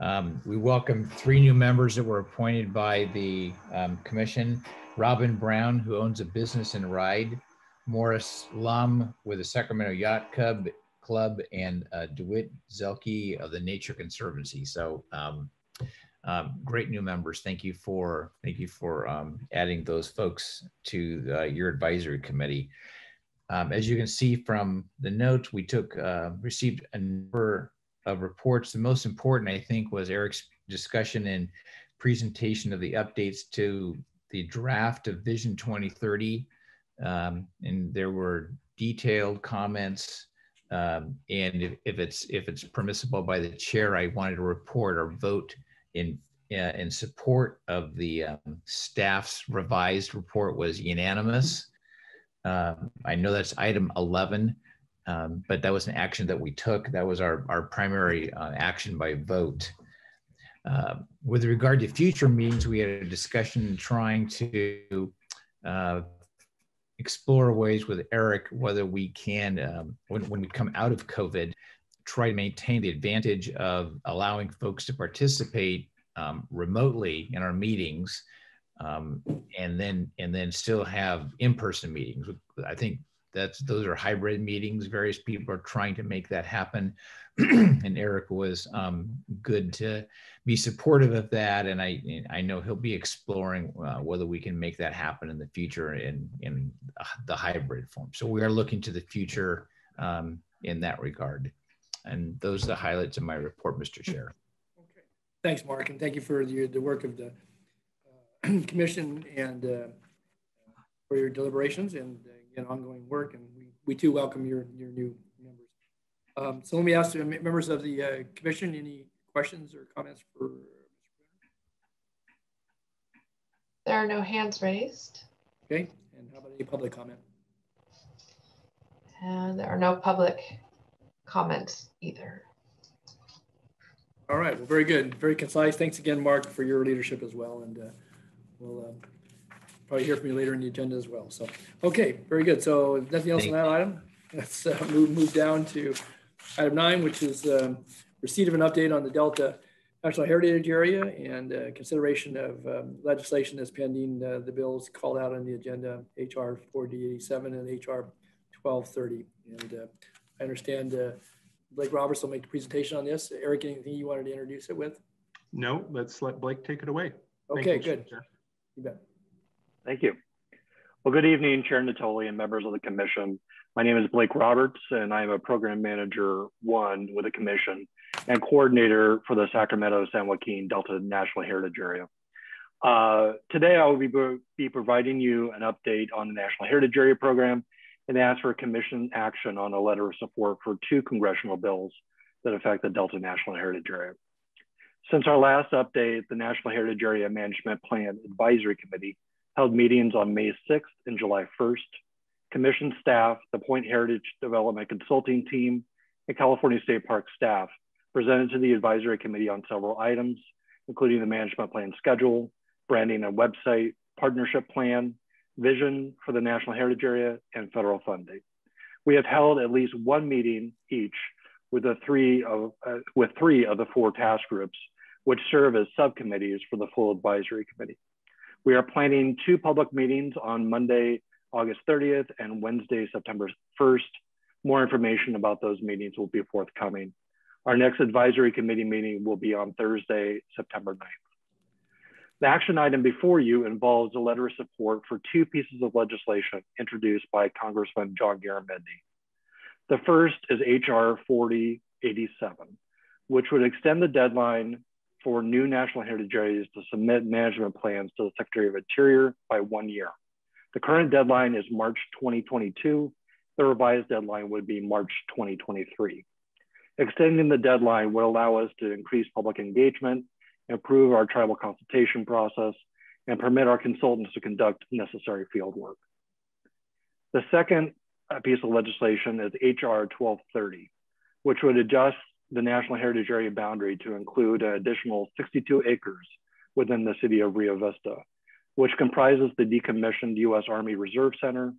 Um, we welcome three new members that were appointed by the um, commission. Robin Brown, who owns a business in Ryde, Morris Lum with the Sacramento Yacht Club, Club and uh, DeWitt Zelke of the Nature Conservancy. So um, um, great new members. Thank you for thank you for um, adding those folks to uh, your advisory committee. Um, as you can see from the notes, we took uh, received a number of reports. The most important, I think, was Erik's discussion and presentation of the updates to the draft of Vision 2030. Um, and there were detailed comments. Um, and if, if, it's if it's permissible by the chair, I wanted to report or vote in uh, in support of the um, staff's revised report was unanimous. Um, I know that's item 11. Um, but that was an action that we took. That was our, our primary uh, action by vote. Uh, with regard to future meetings, we had a discussion trying to uh, explore ways with Erik whether we can, um, when, when we come out of COVID, try to maintain the advantage of allowing folks to participate um, remotely in our meetings um, and then and then still have in-person meetings. I think that's those are hybrid meetings. Various people are trying to make that happen, and Erik was um, good to be supportive of that. And I I know he'll be exploring uh, whether we can make that happen in the future in in the hybrid form. So we are looking to the future um, in that regard. And those are the highlights of my report, Mr. Chair. Okay. Thanks, Mark, and thank you for the, the work of the commission and uh, for your deliberations and uh, and ongoing work. And we, we too welcome your, your new members. Um, so let me ask the members of the uh, commission, any questions or comments for Mr. There are no hands raised. Okay, and how about any public comment? And there are no public comments either. All right, well, very good, very concise. Thanks again, Mark, for your leadership as well. And uh, we'll um, probably hear from you later in the agenda as well. So, okay, very good. So nothing else on that item. Let's uh, move, move down to item nine, which is um, receipt of an update on the Delta National Heritage Area and uh, consideration of um, legislation that's pending. Uh, the bills called out on the agenda, HR 4087 and HR 1230. And uh, I understand uh, Blake Roberts will make the presentation on this. Erik, anything you wanted to introduce it with? No, let's let Blake take it away. Okay, you, good. You bet. Thank you. Well, good evening, Chair Nottoli and members of the Commission. My name is Blake Roberts, and I am a Program Manager 1 with the Commission and Coordinator for the Sacramento San Joaquin Delta National Heritage Area. Uh, today, I will be, be providing you an update on the National Heritage Area Program and ask for Commission action on a letter of support for two congressional bills that affect the Delta National Heritage Area. Since our last update, the National Heritage Area Management Plan Advisory Committee held meetings on May 6th and July 1st. Commission staff, the Point Heritage Development Consulting Team, and California State Park staff presented to the advisory committee on several items, including the management plan schedule, branding and website, partnership plan, vision for the National Heritage Area, and federal funding. We have held at least one meeting each with the three of uh, with three of the four task groups, which serve as subcommittees for the full advisory committee. We are planning two public meetings on Monday, August 30th and Wednesday, September 1st. More information about those meetings will be forthcoming. Our next advisory committee meeting will be on Thursday, September 9th. The action item before you involves a letter of support for two pieces of legislation introduced by Congressman John Garamendi. The first is HR 4087, which would extend the deadline for new national heritage areas to submit management plans to the Secretary of Interior by one year. The current deadline is March 2022. The revised deadline would be March 2023. Extending the deadline would allow us to increase public engagement, improve our tribal consultation process, and permit our consultants to conduct necessary field work. The second piece of legislation is HR 1230, which would adjust the National Heritage Area boundary to include an additional 62 acres within the city of Rio Vista, which comprises the decommissioned U.S. Army Reserve Center,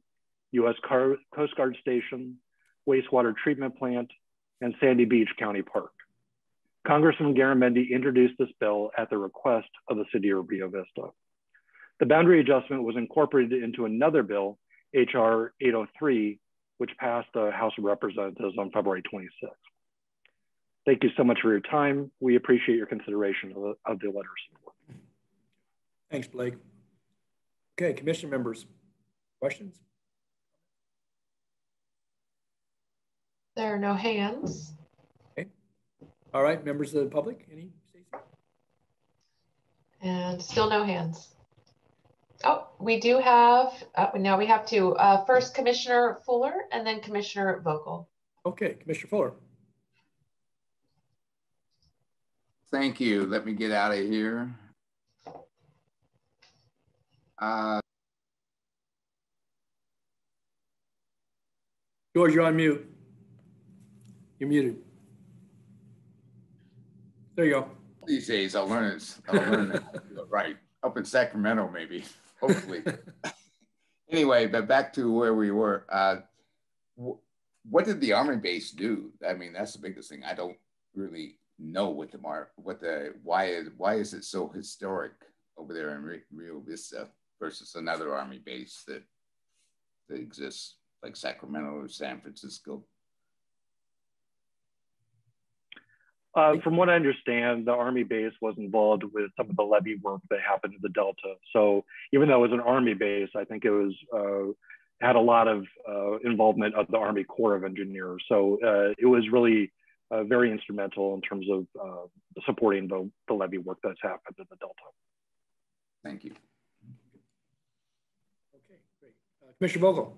U.S. Coast Guard Station, wastewater treatment plant, and Sandy Beach County Park. Congressman Garamendi introduced this bill at the request of the city of Rio Vista. The boundary adjustment was incorporated into another bill, HR 803, which passed the House of Representatives on February 26th. Thank you so much for your time. We appreciate your consideration of the, of the letters. Thanks, Blake. Okay, commission members, questions? There are no hands. Okay. All right, members of the public, any? And still no hands. Oh, we do have, uh, now we have to, Uh, first, Commissioner Fuller and then Commissioner Vogel. Okay, Commissioner Fuller. Thank you. Let me get out of here. Uh, George, you're on mute. You're muted. There you go. These days, I'll learn it. I'll learn it right up in Sacramento, maybe. Hopefully. anyway, but back to where we were. Uh, what did the army base do? I mean, that's the biggest thing. I don't really know what the mar what the why is why is it so historic over there in Rio Vista versus another army base that that exists like Sacramento or San Francisco? Uh, from what I understand, the Army base was involved with some of the levee work that happened in the Delta. So even though it was an Army base, I think it was uh, had a lot of uh, involvement of the Army Corps of Engineers. So uh, it was really uh, very instrumental in terms of uh, supporting the, the levee work that's happened in the Delta. Thank you. Okay, great. Commissioner Vogel.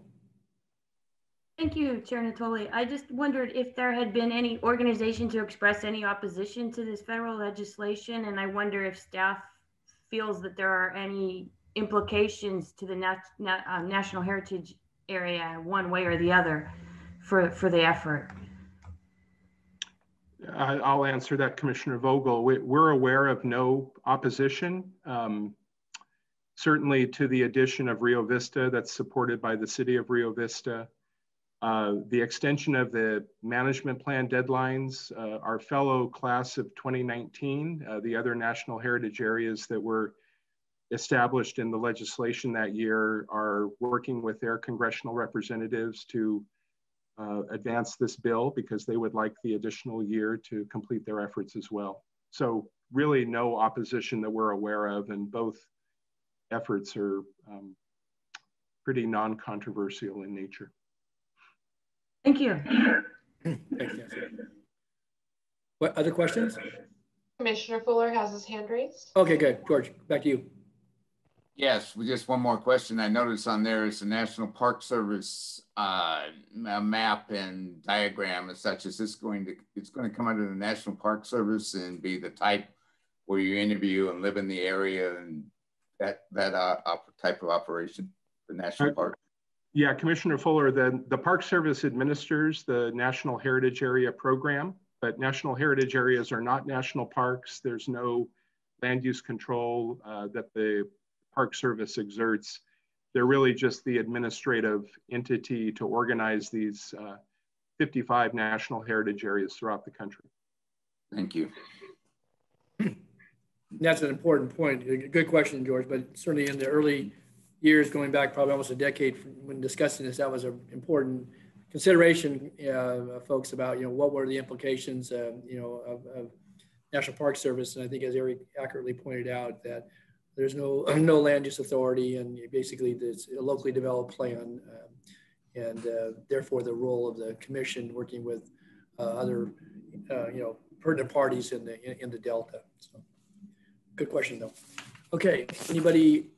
Thank you, Chair Nottoli. I just wondered if there had been any organization to express any opposition to this federal legislation, and I wonder if staff feels that there are any implications to the nat uh, national heritage area one way or the other for, for the effort. I'll answer that, Commissioner Vogel. We're aware of no opposition, um, certainly to the addition of Rio Vista that's supported by the city of Rio Vista. Uh, the extension of the management plan deadlines, uh, our fellow class of 2019, uh, the other national heritage areas that were established in the legislation that year are working with their congressional representatives to uh, advance this bill because they would like the additional year to complete their efforts as well. So really no opposition that we're aware of and both efforts are um, pretty non-controversial in nature. Thank you. Thanks, What other questions? Commissioner Fuller has his hand raised. Okay, good. George, back to you. Yes, we just one more question. I noticed on there is the National Park Service uh, map and diagram and such. Is this going to, it's going to come under the National Park Service and be the type where you interview and live in the area and that, that uh, type of operation, the National Park? Yeah, Commissioner Fuller, the, the Park Service administers the National Heritage Area Program, but National Heritage Areas are not national parks. There's no land use control uh, that the Park Service exerts. They're really just the administrative entity to organize these uh, 55 National Heritage Areas throughout the country. Thank you. That's an important point. Good question, George, but certainly in the early years going back probably almost a decade when discussing this that was an important consideration uh, folks about you know what were the implications uh, you know of, of, national park service. And i think as eric accurately pointed out that there's no no land use authority and basically it's a locally developed plan uh, and uh, therefore the role of the commission working with uh, other uh, you know pertinent parties in the in, in the delta. So good question though. Okay anybody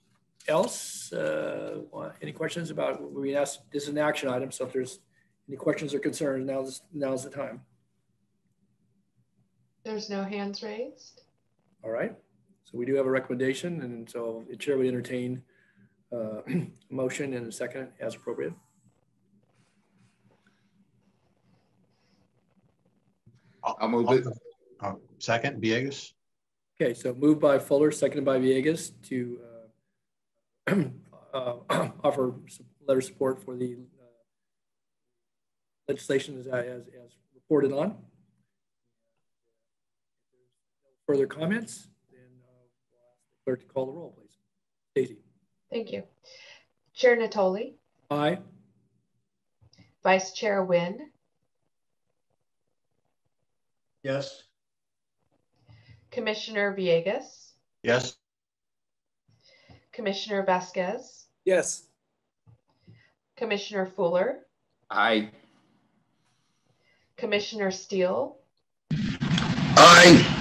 else? Uh, any questions about what we asked? This is an action item, so if there's any questions or concerns, now's, now's the time. There's no hands raised. All right. So we do have a recommendation, and so the chair would entertain uh, motion and a second as appropriate. I'll move it. Uh, second, Villegas. Okay, so moved by Fuller, seconded by Villegas to uh, uh, offer letter support for the uh, legislation as, as, as reported on. Further comments? Then uh, we'll ask the clerk to call the roll, please. Daisy. Thank you. Chair Nottoli. Aye. Vice Chair Winn. Yes. Commissioner Villegas. Yes. Commissioner Vasquez. Yes. Commissioner Fuller. Aye. Commissioner Steele. Aye.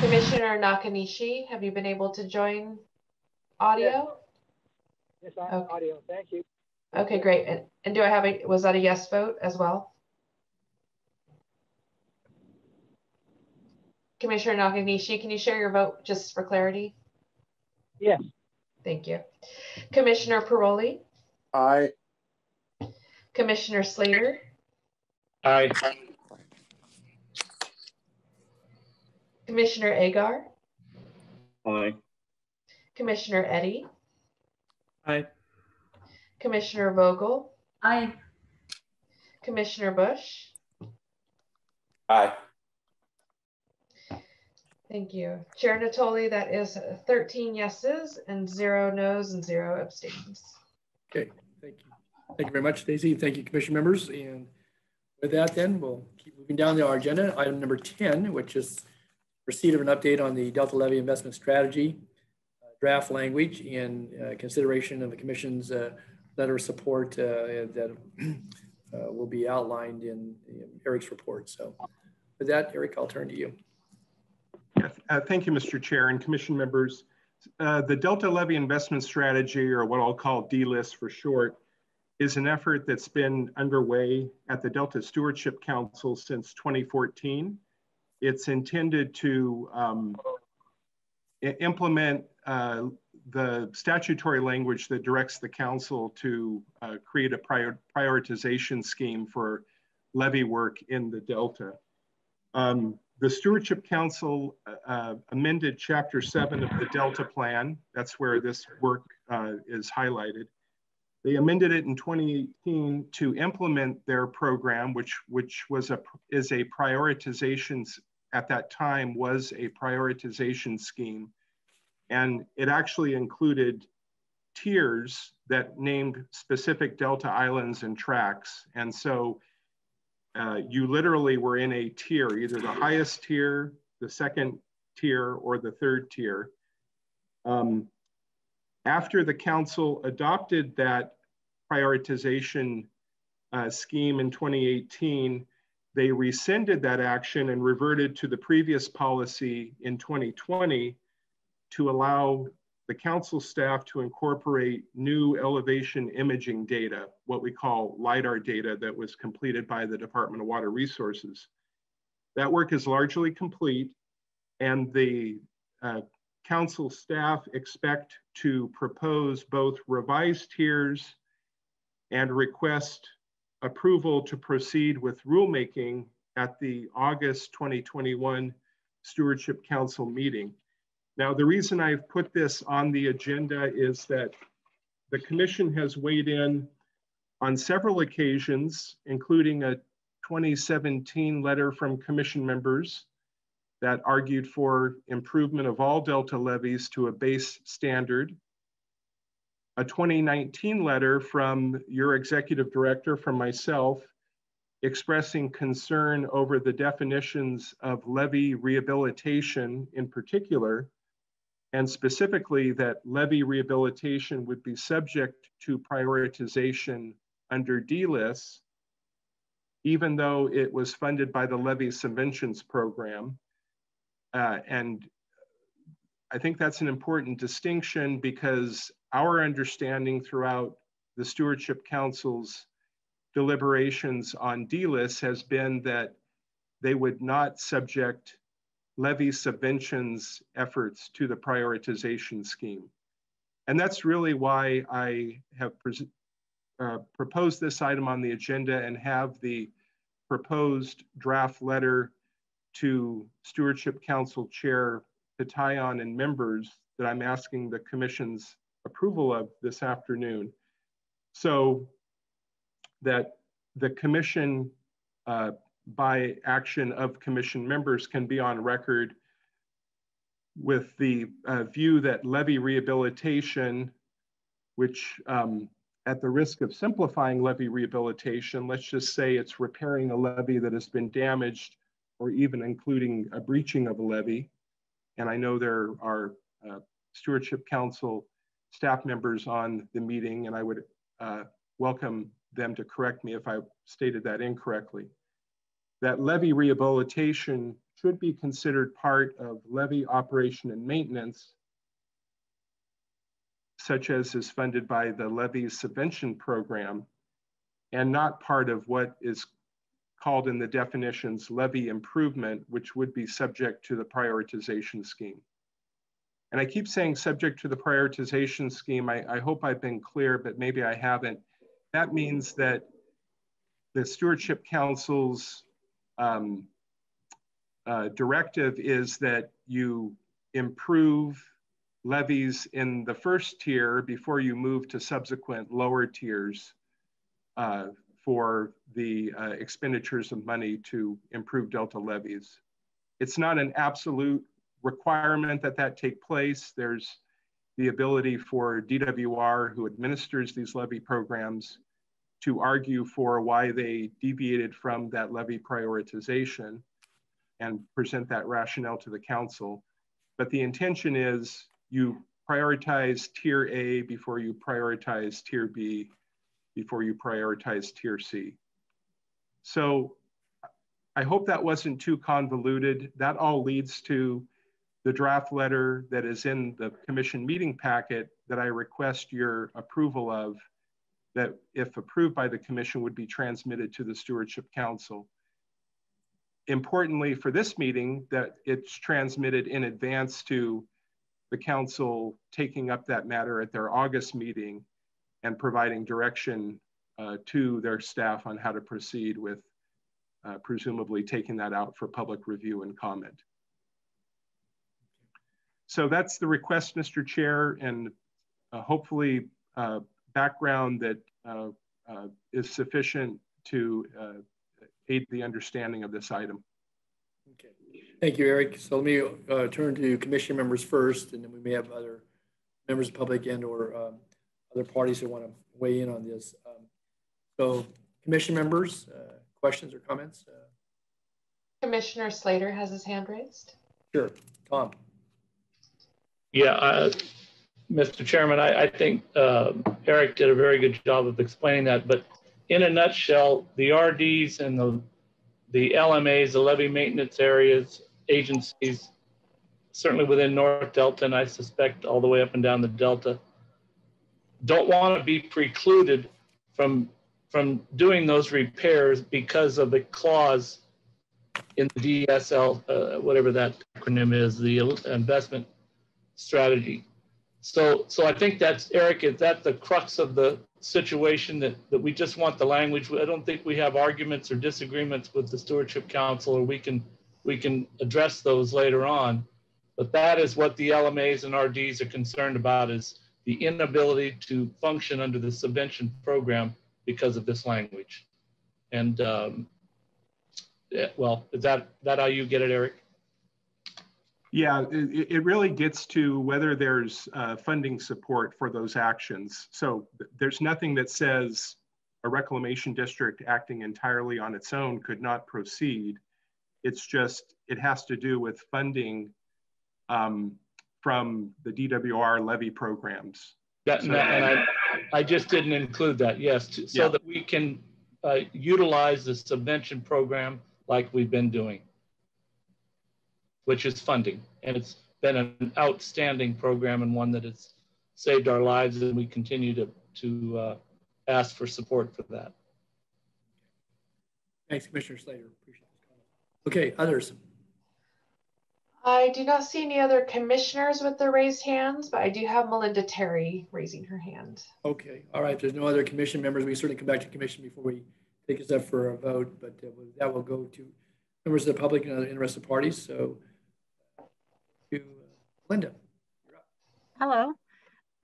Commissioner Nakanishi, have you been able to join audio? Yes, I'm Okay. audio. Thank you. Okay, great. And, and do I have a, was that a yes vote as well? Commissioner Nakanishi, can you share your vote just for clarity? Yes. Thank you. Commissioner Paroli, Aye. Commissioner Slater, Aye. Commissioner Agar, Aye. Commissioner Eddy, Aye. Commissioner Vogel, Aye. Commissioner Bush. Aye. Thank you. Chair Nottoli, that is 13 yeses and zero nos and zero abstains. Okay, thank you. Thank you very much, Stacy. Thank you, commission members. And with that, then we'll keep moving down the agenda. Item number 10, which is receipt of an update on the Delta Levee investment strategy, uh, draft language, and uh, consideration of the commission's uh, letter of support uh, that uh, will be outlined in in Erik's report. So with that, Erik, I'll turn to you. Uh, Thank you, Mr. Chair and commission members. Uh, The Delta Levee Investment Strategy, or what I'll call DLIS for short, is an effort that's been underway at the Delta Stewardship Council since 2014. It's intended to um, implement uh, the statutory language that directs the council to uh, create a prior prioritization scheme for levee work in the Delta. Um, the Stewardship Council uh, amended Chapter 7 of the Delta Plan. That's where this work uh, is highlighted. They amended it in 2018 to implement their program, which, which was a, is a prioritization, at that time was a prioritization scheme. And it actually included tiers that named specific Delta islands and tracks. And so uh, you literally were in a tier, either the highest tier, the second tier, or the third tier. Um, after the council adopted that prioritization uh, scheme in 2018, they rescinded that action and reverted to the previous policy in 2020 to allow the council staff to incorporate new elevation imaging data, what we call LIDAR data that was completed by the Department of Water Resources. That work is largely complete and the uh, council staff expect to propose both revised tiers and request approval to proceed with rulemaking at the August 2021 Stewardship Council meeting. Now, the reason I've put this on the agenda is that the commission has weighed in on several occasions, including a 2017 letter from commission members that argued for improvement of all Delta levees to a base standard. A 2019 letter from your executive director, from myself, expressing concern over the definitions of levee rehabilitation in particular, and specifically that levee rehabilitation would be subject to prioritization under DLIS, even though it was funded by the levee subventions program. Uh, and I think that's an important distinction because our understanding throughout the Stewardship Council's deliberations on DLIS has been that they would not subject levee subventions efforts to the prioritization scheme. And that's really why I have uh, proposed this item on the agenda and have the proposed draft letter to Stewardship Council Chair Tatayon and members that I'm asking the commission's approval of this afternoon. So that the commission, uh, by action of commission members, can be on record with the uh, view that levee rehabilitation, which um, at the risk of simplifying levee rehabilitation, let's just say it's repairing a levee that has been damaged or even including a breaching of a levee. And I know there are uh, Stewardship Council staff members on the meeting, and I would uh, welcome them to correct me if I stated that incorrectly. That levee rehabilitation should be considered part of levee operation and maintenance, such as is funded by the levee subvention program, and not part of what is called in the definitions levee improvement, which would be subject to the prioritization scheme. And I keep saying subject to the prioritization scheme. I, I hope I've been clear, but maybe I haven't. That means that the Stewardship Council's um, uh, directive is that you improve levees in the first tier before you move to subsequent lower tiers uh, for the uh, expenditures of money to improve delta levees. It's not an absolute requirement that that take place. There's the ability for DWR, who administers these levee programs, to argue for why they deviated from that levee prioritization and present that rationale to the council. But the intention is you prioritize tier A before you prioritize tier B, before you prioritize tier C. So I hope that wasn't too convoluted. That all leads to the draft letter that is in the commission meeting packet that I request your approval of, that if approved by the commission would be transmitted to the Stewardship Council. Importantly for this meeting, that it's transmitted in advance to the council taking up that matter at their August meeting and providing direction uh, to their staff on how to proceed with uh, presumably taking that out for public review and comment. So that's the request, Mr. Chair, and uh, hopefully uh, background that uh, uh, is sufficient to uh, aid the understanding of this item. Okay, thank you, Erik. So let me uh, turn to commission members first, and then we may have other members of the public and or um, other parties that want to weigh in on this. Um, so commission members, questions or comments? Commissioner Slater has his hand raised. Sure, Tom. Yeah, uh, Mr. Chairman, I, I think uh, Erik did a very good job of explaining that. But in a nutshell, the RDs and the the LMAs, the levee maintenance areas, agencies, certainly within North Delta, and I suspect all the way up and down the Delta, don't want to be precluded from from doing those repairs because of the clause in the DSL, uh, whatever that acronym is, the investment strategy. So, so I think that's Erik. Is that the crux of the situation that that we just want the language? I don't think we have arguments or disagreements with the stewardship council, or we can we can address those later on. But that is what the LMAs and RDs are concerned about: is the inability to function under the subvention program because of this language. And um, yeah, well, is that that how you get it, Erik? Yeah, it, it really gets to whether there's uh, funding support for those actions. So there's nothing that says a reclamation district acting entirely on its own could not proceed. It's just, it has to do with funding um, from the DWR levee programs. That, so, and I, I just didn't include that, yes, to, so yeah. that we can uh, utilize the subvention program like we've been doing which is funding. And it's been an outstanding program and one that has saved our lives, and we continue to, to uh, ask for support for that. Thanks, Commissioner Slater. Appreciate this. Okay, others. I do not see any other commissioners with their raised hands, but I do have Melinda Terry raising her hand. Okay, all right. There's no other commission members. We certainly come back to commission before we take us up for a vote, but uh, that will go to members of the public and other interested parties. So, to Linda. Hello.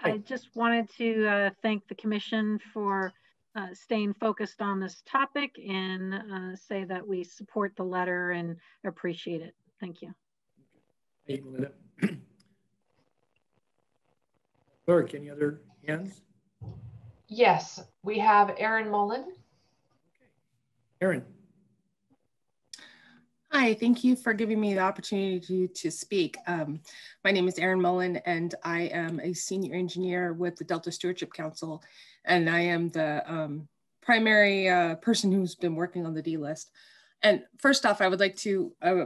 Hi. I just wanted to uh, thank the commission for uh, staying focused on this topic and uh, say that we support the letter and appreciate it. Thank you. Thank you, Linda. Clerk, any other hands? Yes, we have Erin Mullen. Erin. Hi, thank you for giving me the opportunity to, speak. Um, my name is Erin Mullen, and I am a senior engineer with the Delta Stewardship Council, and I am the um, primary uh, person who's been working on the DLIS. And first off, I would like to uh,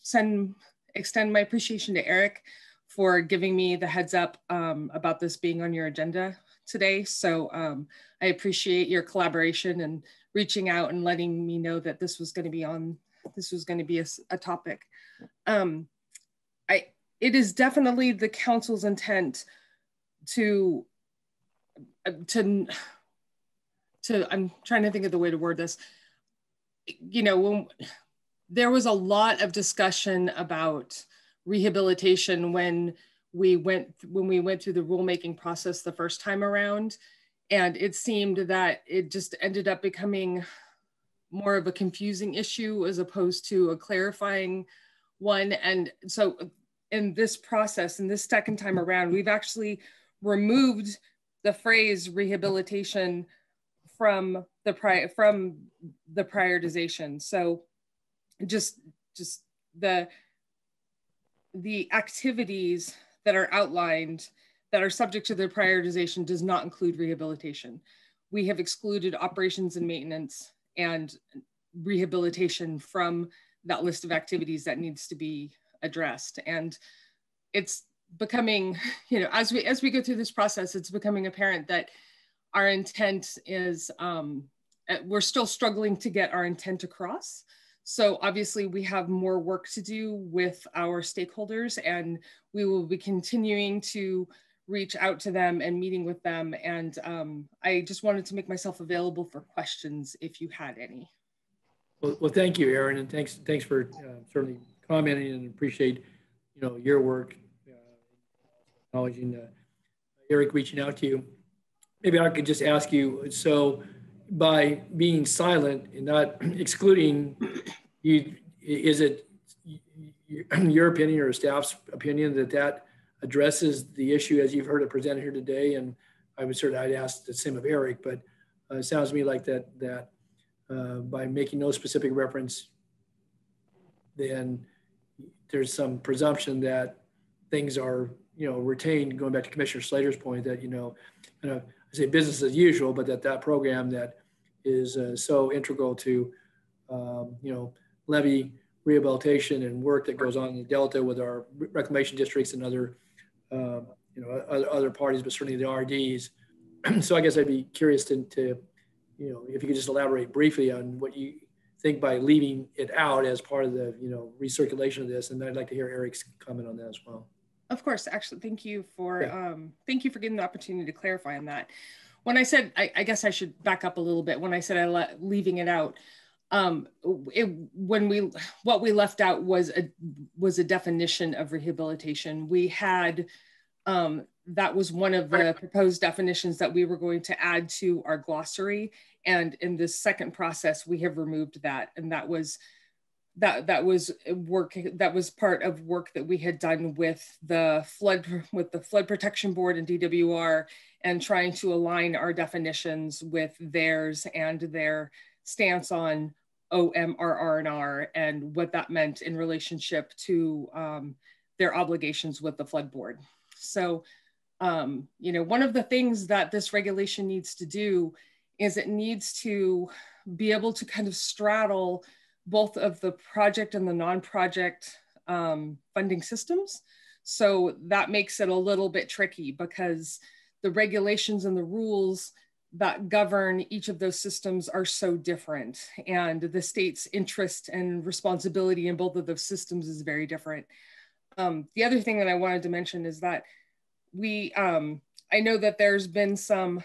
send, extend my appreciation to Erik for giving me the heads up um, about this being on your agenda today. So um, I appreciate your collaboration and reaching out and letting me know that this was going to be on this was going to be a, a topic. Um, I, it is definitely the council's intent to, uh, to, to, I'm trying to think of the way to word this. You know, when there was a lot of discussion about rehabilitation when we went when we went through the rulemaking process the first time around and it seemed that it just ended up becoming more of a confusing issue as opposed to a clarifying one. And so in this process, in this second time around, we've actually removed the phrase rehabilitation from the pri from the prioritization. So just just the the activities that are outlined that are subject to the prioritization does not include rehabilitation. We have excluded operations and maintenance and rehabilitation from that list of activities that needs to be addressed. And it's becoming, you know, as we as we go through this process, it's becoming apparent that our intent is um, uh, we're still struggling to get our intent across. So obviously we have more work to do with our stakeholders and we will be continuing to reach out to them and meeting with them. And um, I just wanted to make myself available for questions if you had any. Well, well thank you, Erin, and thanks thanks for uh, certainly commenting and appreciate you know your work, uh, acknowledging uh, Erik reaching out to you. Maybe I could just ask you. So, by being silent and not excluding you, is it your opinion or staff's opinion that that addresses the issue as you've heard it presented here today. And I would certainly I'd ask the same of Erik, but uh, it sounds to me like that that uh, by making no specific reference, then there's some presumption that things are you know retained. Going back to Commissioner Slater's point that you know, you know I say business as usual, but that that program that is uh, so integral to um, you know levee rehabilitation and work that goes on in the Delta with our reclamation districts and other um, you know, other, other parties, but certainly the RDs. so I guess I'd be curious to, to, you know, if you could just elaborate briefly on what you think by leaving it out as part of the, you know, recirculation of this. And I'd like to hear Erik's comment on that as well. Of course, actually, thank you for, yeah. um, thank you for getting the opportunity to clarify on that. When I said, I, I guess I should back up a little bit. When I said I le- leaving it out, um, it, when we what we left out was a was a definition of rehabilitation. We had um, that was one of the proposed definitions that we were going to add to our glossary. And in this second process, we have removed that, and that was that that was work that was part of work that we had done with the flood with the flood protection board and DWR and trying to align our definitions with theirs and their stance on OMRR and what that meant in relationship to um, their obligations with the flood board. So, um, you know, one of the things that this regulation needs to do is it needs to be able to kind of straddle both of the project and the non-project um, funding systems. So that makes it a little bit tricky because the regulations and the rules that govern each of those systems are so different. And the state's interest and responsibility in both of those systems is very different. Um, the other thing that i wanted to mention is that we um, i know that there's been some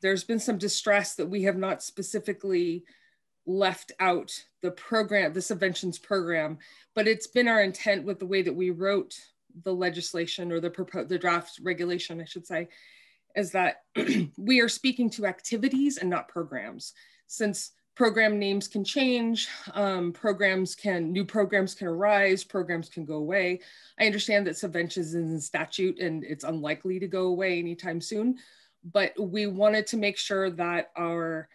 there's been some distress that we have not specifically left out the program, the subventions program, but it's been our intent with the way that we wrote the legislation or the proposed the draft regulation, I should say, is that we are speaking to activities and not programs. Since program names can change, um, programs can, new programs can arise, programs can go away. I understand that subventions is in statute and it's unlikely to go away anytime soon, but we wanted to make sure that our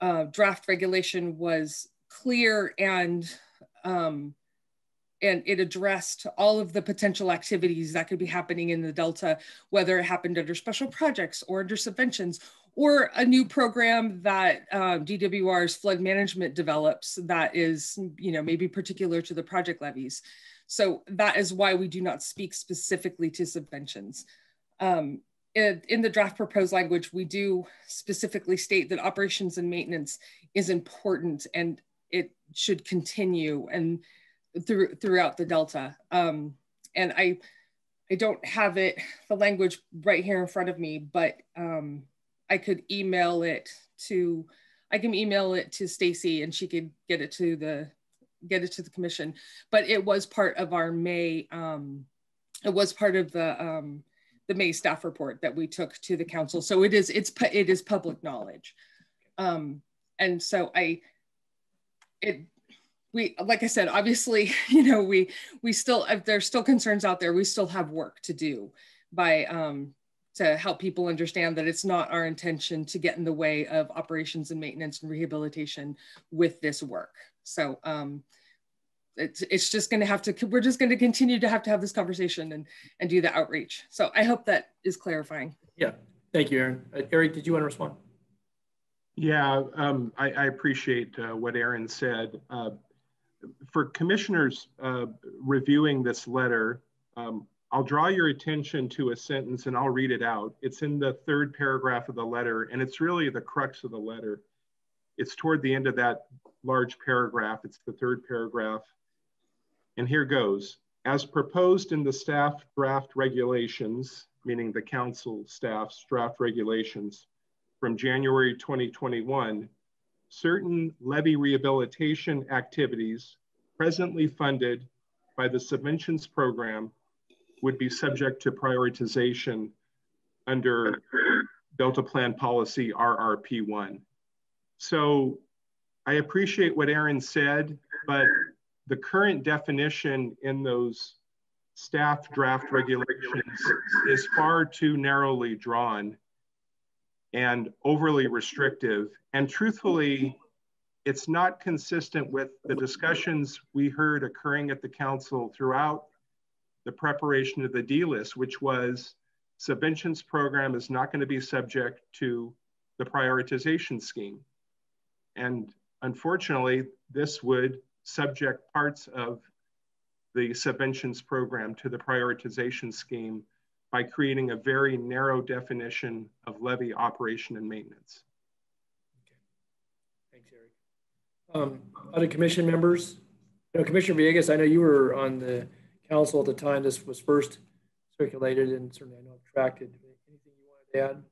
uh, draft regulation was clear and um, and it addressed all of the potential activities that could be happening in the Delta, whether it happened under special projects or under subventions, or a new program that um, DWR's flood management develops that is, you know, maybe particular to the project levies. So that is why we do not speak specifically to subventions. Um, in, in the draft proposed language, we do specifically state that operations and maintenance is important and it should continue and through, throughout the Delta. Um, and I, I don't have it, the language right here in front of me, but um, I could email it to, I can email it to Stacy and she could get it to the, get it to the commission. But it was part of our May, um, it was part of the, um, the May staff report that we took to the council. So it is it's it is public knowledge, um, and so I it we like I said obviously you know we we still if there's still concerns out there we still have work to do by um, to help people understand that it's not our intention to get in the way of operations and maintenance and rehabilitation with this work. So um, it's, it's just going to have to, we're just going to continue to have to have this conversation and, and do the outreach. So I hope that is clarifying. Yeah. Thank you, Erin. Uh, Erik, did you want to respond? Yeah, um, I, I, appreciate uh, what Erin said. Uh, for commissioners uh, reviewing this letter, um, I'll draw your attention to a sentence and I'll read it out. It's in the third paragraph of the letter, and it's really the crux of the letter. It's toward the end of that large paragraph. It's the third paragraph. And here goes. As proposed in the staff draft regulations, meaning the council staff's draft regulations from January 2021, certain levee rehabilitation activities presently funded by the subventions program would be subject to prioritization under Delta Plan Policy RRP1. So I appreciate what Erin said, but the current definition in those staff draft regulations is far too narrowly drawn and overly restrictive. And truthfully, it's not consistent with the discussions we heard occurring at the council throughout the preparation of the DLIS, which was subventions program is not going to be subject to the prioritization scheme. And unfortunately, this would subject parts of the subventions program to the prioritization scheme by creating a very narrow definition of levee operation and maintenance. Okay. Thanks, Erik. Um, other commission members? You know, Commissioner Villegas, I know you were on the council at the time this was first circulated and certainly I know I've tracked it. Anything you wanted to add?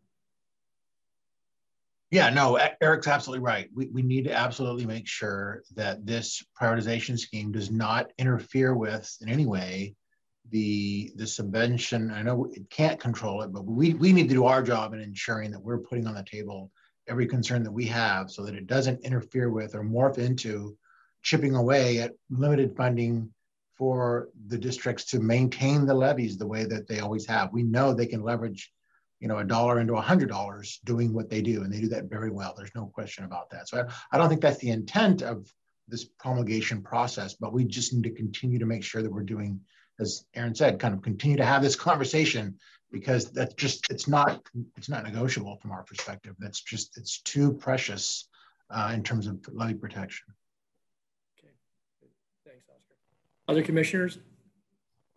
Yeah, no, Erik's absolutely right. We, we need to absolutely make sure that this prioritization scheme does not interfere with in any way the the subvention. I know it can't control it, but we, we need to do our job in ensuring that we're putting on the table every concern that we have so that it doesn't interfere with or morph into chipping away at limited funding for the districts to maintain the levees the way that they always have. We know they can leverage you know, a dollar into a hundred dollars doing what they do. And they do that very well. There's no question about that. So I, I don't think that's the intent of this promulgation process, but we just need to continue to make sure that we're doing, as Erin said, kind of continue to have this conversation because that's just, it's not, it's not negotiable from our perspective. That's just, it's too precious uh, in terms of levee protection. Okay, thanks, Oscar. Other commissioners?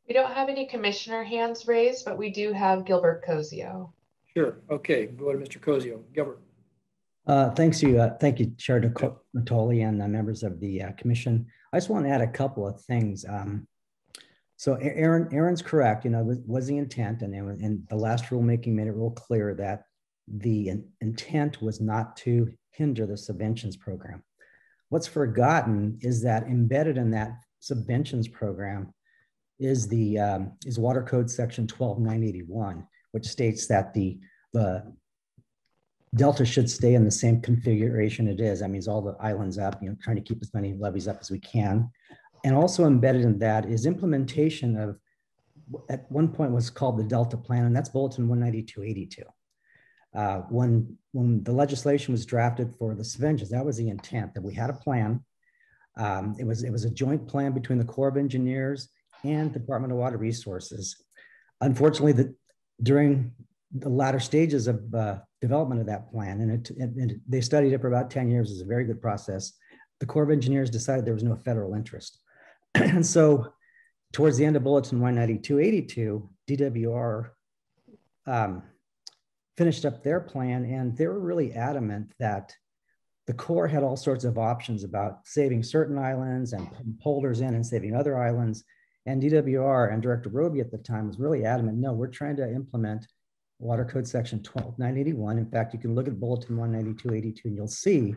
We don't have any commissioner hands raised, but we do have Gilbert Cosio. Sure. Okay. Go to Mr. Cosio. Gilbert. Uh, thanks you. Uh, thank you, Chair Nottoli and the members of the uh, commission. I just want to add a couple of things. Um, so Erin, Erin's correct. You know, was, was the intent, and, and the last rulemaking made it real clear that the in intent was not to hinder the subventions program. What's forgotten is that embedded in that subventions program is the um, is Water Code Section 12981, which states that the the Delta should stay in the same configuration it is. That means all the islands up, you know, trying to keep as many levees up as we can. And also embedded in that is implementation of at one point was called the Delta Plan, and that's Bulletin 19282. Uh, when, when the legislation was drafted for the subventions, that was the intent that we had a plan. Um, it, was, it was a joint plan between the Corps of Engineers and Department of Water Resources. Unfortunately, the, during the latter stages of uh, development of that plan, and, it, and, they studied it for about 10 years, it's a very good process. The Corps of Engineers decided there was no federal interest. And so towards the end of Bulletin 19282, DWR um, finished up their plan and they were really adamant that the Corps had all sorts of options about saving certain islands and polders in and saving other islands. And DWR and Director Robie at the time was really adamant, no, we're trying to implement Water Code Section 12981. In fact, you can look at Bulletin 19282 and you'll see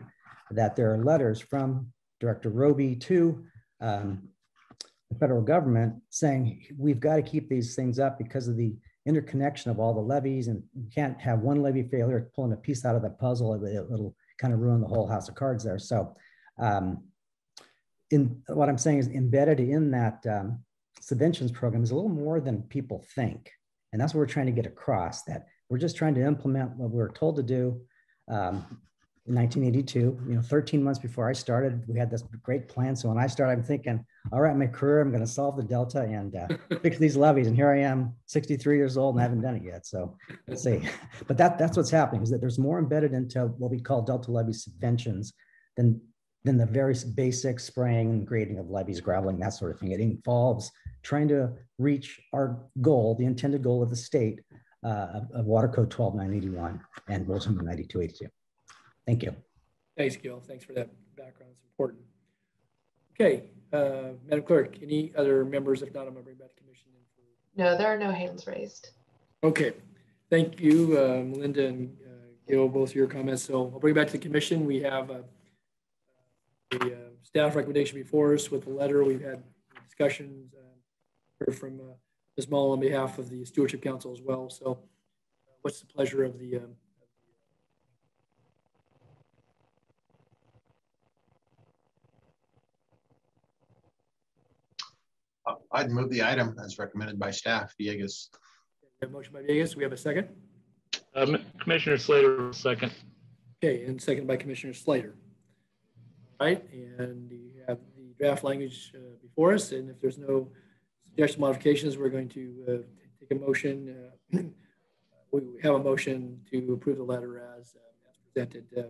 that there are letters from Director Robie to um, the federal government saying we've got to keep these things up because of the interconnection of all the levees and you can't have one levee failure pulling a piece out of the puzzle. It, it'll kind of ruin the whole house of cards there. So um, in what I'm saying is embedded in that um, subventions program is a little more than people think. And that's what we're trying to get across that we're just trying to implement what we're told to do um, 1982. You know, 13 months before I started, we had this great plan. So when I started, I'm thinking, all right, my career, I'm going to solve the delta and uh, fix these levees. And here I am, 63 years old, and I haven't done it yet. So let's see. But that that's what's happening is that there's more embedded into what we call delta levee subventions than than the very basic spraying and grading of levees, graveling, that sort of thing. It involves trying to reach our goal, the intended goal of the state uh, of, of, Water Code 12981 and Bulletin 9282. Thank you. Thanks, Gil. Thanks for that background. It's important. Okay, uh, Madam Clerk, any other members? If not, I'm going to bring back the commission. No, there are no hands raised. Okay, thank you, uh, Melinda and uh, Gil, both your comments. So I'll bring it back to the commission. We have uh, the uh, staff recommendation before us with the letter. We've had discussions, uh, heard from uh, Ms. Mull on behalf of the Stewardship Council as well. So uh, what's the pleasure of the I'd move the item as recommended by staff. Villegas. We have motion by Villegas. We have a second. Um, Commissioner Slater, second. Okay, and second by Commissioner Slater right? And you have the draft language uh, before us. And if there's no suggested modifications, we're going to uh, take a motion. Uh, we have a motion to approve the letter as, uh, as presented uh,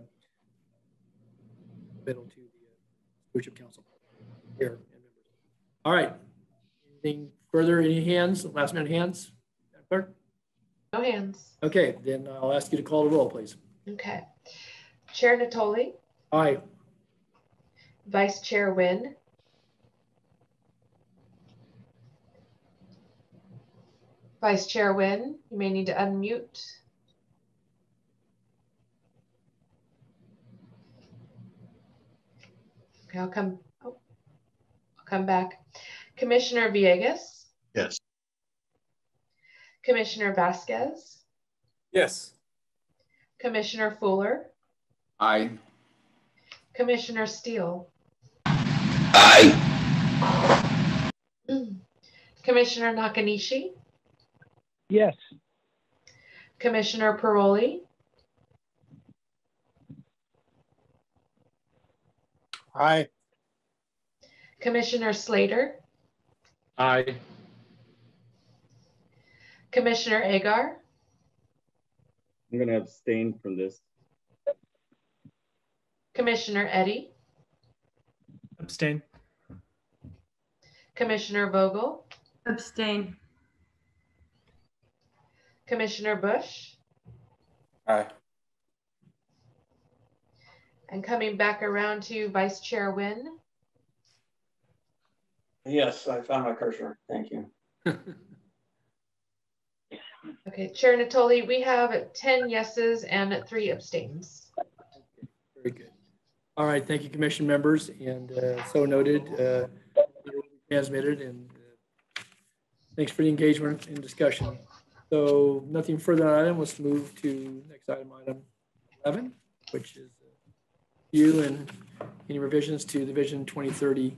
middle to the Stewardship Council here. All right. Anything further? Any hands? Last minute hands? Clerk? No hands. Okay, then I'll ask you to call the roll, please. Okay. Chair Nottoli? Aye. Vice Chair Winn. Vice Chair Winn, you may need to unmute. Okay, I'll come, oh, I'll come back. Commissioner Villegas? Yes. Commissioner Vasquez? Yes. Commissioner Fuller? Aye. Commissioner Steele? Aye. Commissioner Nakanishi? Yes. Commissioner Paroli? Aye. Commissioner Slater? Aye. Commissioner Agar? I'm going to abstain from this. Commissioner Eddy? Abstain. Commissioner Vogel? Abstain. Commissioner Bush? Aye. And coming back around to Vice Chair Winn? Yes, I found my cursor. Thank you. Okay, Chair Nottoli, we have 10 yeses and three abstains. Very good. All right, thank you, commission members, and uh, so noted, uh, transmitted, and uh, thanks for the engagement and discussion. So nothing further on item. Let's move to next item, item 11, which is uh, you and any revisions to the Vision 2030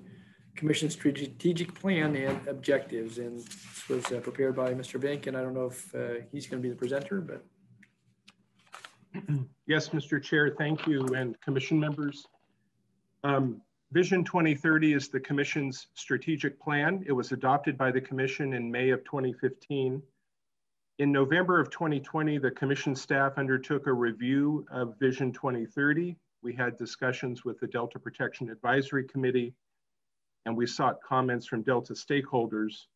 Commission strategic plan and objectives. And this was uh, prepared by Mr. Vink, and I don't know if uh, he's going to be the presenter, but. Yes, Mr. Chair, thank you, and commission members. Um, Vision 2030 is the commission's strategic plan. It was adopted by the commission in May of 2015. In November of 2020, the commission staff undertook a review of Vision 2030. We had discussions with the Delta Protection Advisory Committee, and we sought comments from Delta stakeholders.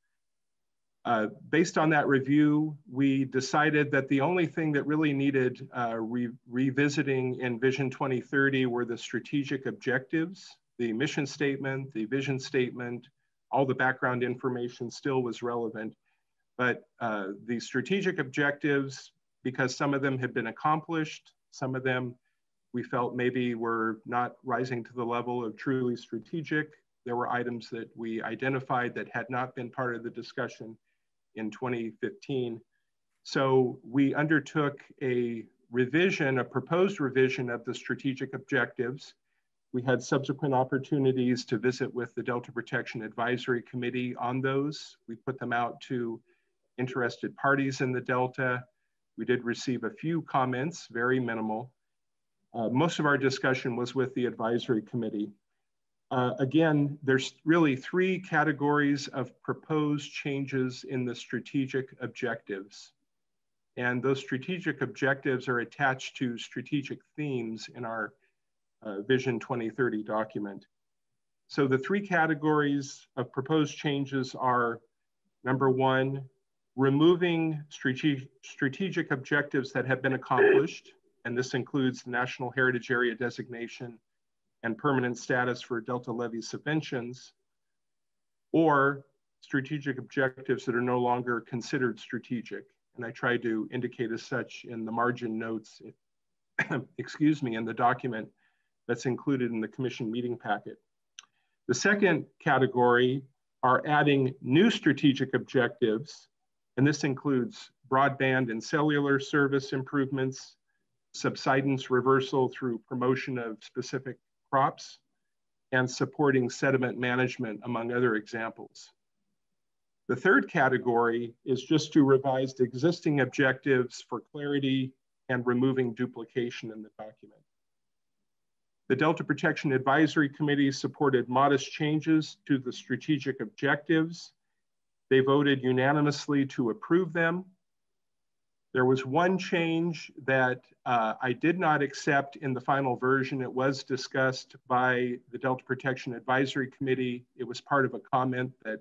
Uh, based on that review, we decided that the only thing that really needed uh, re revisiting in Vision 2030 were the strategic objectives, the mission statement, the vision statement, all the background information still was relevant. But uh, the strategic objectives, because some of them had been accomplished, some of them we felt maybe were not rising to the level of truly strategic. There were items that we identified that had not been part of the discussion in 2015. So we undertook a revision, a proposed revision of the strategic objectives. We had subsequent opportunities to visit with the Delta Protection Advisory Committee on those. We put them out to interested parties in the Delta. We did receive a few comments, very minimal. Uh, most of our discussion was with the advisory committee. Uh, again, there's really three categories of proposed changes in the strategic objectives. And those strategic objectives are attached to strategic themes in our uh, Vision 2030 document. So the three categories of proposed changes are number one, removing strategic, strategic objectives that have been accomplished, and this includes the National Heritage Area designation and permanent status for Delta levee subventions, or strategic objectives that are no longer considered strategic. And I tried to indicate as such in the margin notes, excuse me, in the document that's included in the commission meeting packet. The second category are adding new strategic objectives and this includes broadband and cellular service improvements, subsidence reversal through promotion of specific crops, and supporting sediment management, among other examples. The third category is just to revise existing objectives for clarity and removing duplication in the document. The Delta Protection Advisory Committee supported modest changes to the strategic objectives they voted unanimously to approve them. There was one change that uh, I did not accept in the final version. It was discussed by the Delta Protection Advisory Committee. It was part of a comment that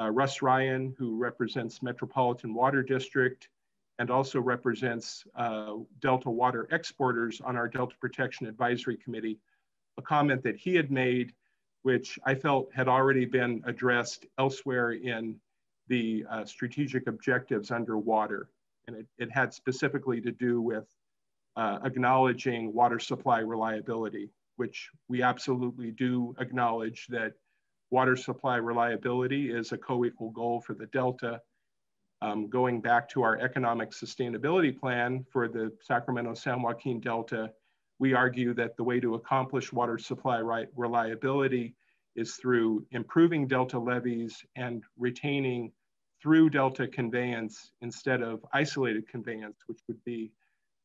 uh, Russ Ryan, who represents Metropolitan Water District and also represents uh, Delta water exporters on our Delta Protection Advisory Committee, a comment that he had made, which I felt had already been addressed elsewhere in the uh, strategic objectives underwater. And it, it, had specifically to do with uh, acknowledging water supply reliability, which we absolutely do acknowledge that water supply reliability is a co-equal goal for the Delta. Um, going back to our economic sustainability plan for the Sacramento-San Joaquin Delta, we argue that the way to accomplish water supply reliability is through improving Delta levees and retaining through Delta conveyance instead of isolated conveyance, which would be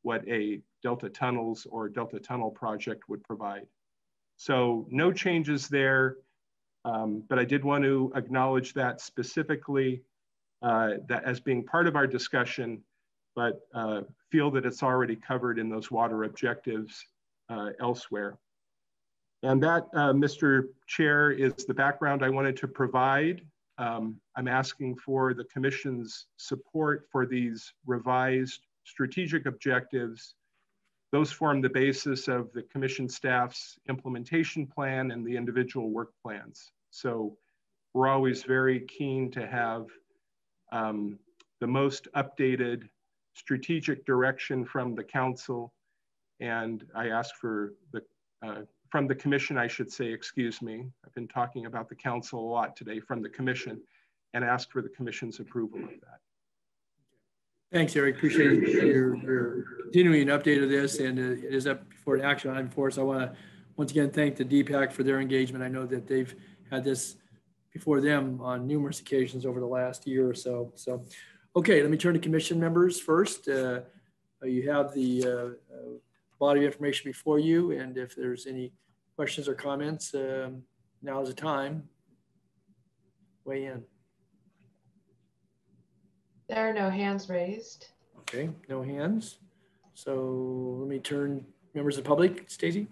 what a Delta tunnels or Delta tunnel project would provide. So no changes there, um, but I did want to acknowledge that specifically uh, that as being part of our discussion, but uh, feel that it's already covered in those water objectives uh, elsewhere. And that, uh, Mr. Chair, is the background I wanted to provide. Um, I'm asking for the commission's support for these revised strategic objectives. Those form the basis of the commission staff's implementation plan and the individual work plans. So we're always very keen to have um, the most updated strategic direction from the council. And I ask for the, uh, from the commission, I should say, excuse me. I've been talking about the council a lot today from the commission and ask for the commission's approval of that. Thanks, Erik. Appreciate your, your continuing update of this and uh, it is up for action item for us. I want to once again thank the DPAC for their engagement. I know that they've had this before them on numerous occasions over the last year or so. So, okay, let me turn to commission members first. Uh, you have the uh, uh body of information before you, and if there's any questions or comments, um, now is the time. Weigh in. There are no hands raised. Okay, no hands. So let me turn members of the public. Stacy?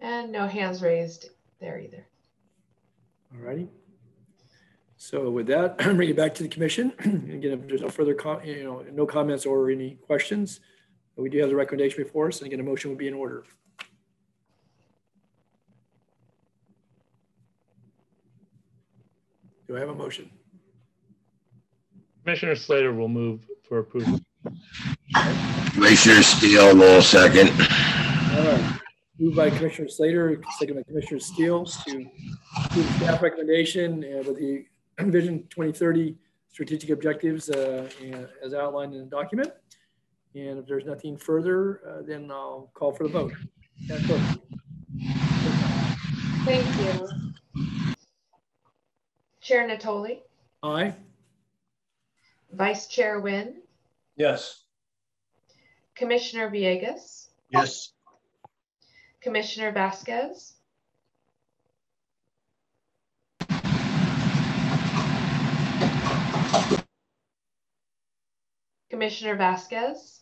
And no hands raised there either. All righty. So with that, I bring it back to the commission. Again, if there's no further, you know, no comments or any questions, we do have the recommendation before us, and again, a motion would be in order. Do I have a motion? Commissioner Slater will move for approval. Commissioner Steele will second. All right. Moved by Commissioner Slater, second by Commissioner Steele to approve staff recommendation uh, with the Vision 2030 strategic objectives uh, as outlined in the document. And if there's nothing further, uh, then I'll call for the vote. Thank you. Chair Nottoli? Aye. Vice Chair Winn? Yes. Commissioner Villegas? Yes. Commissioner Vasquez? Commissioner Vasquez?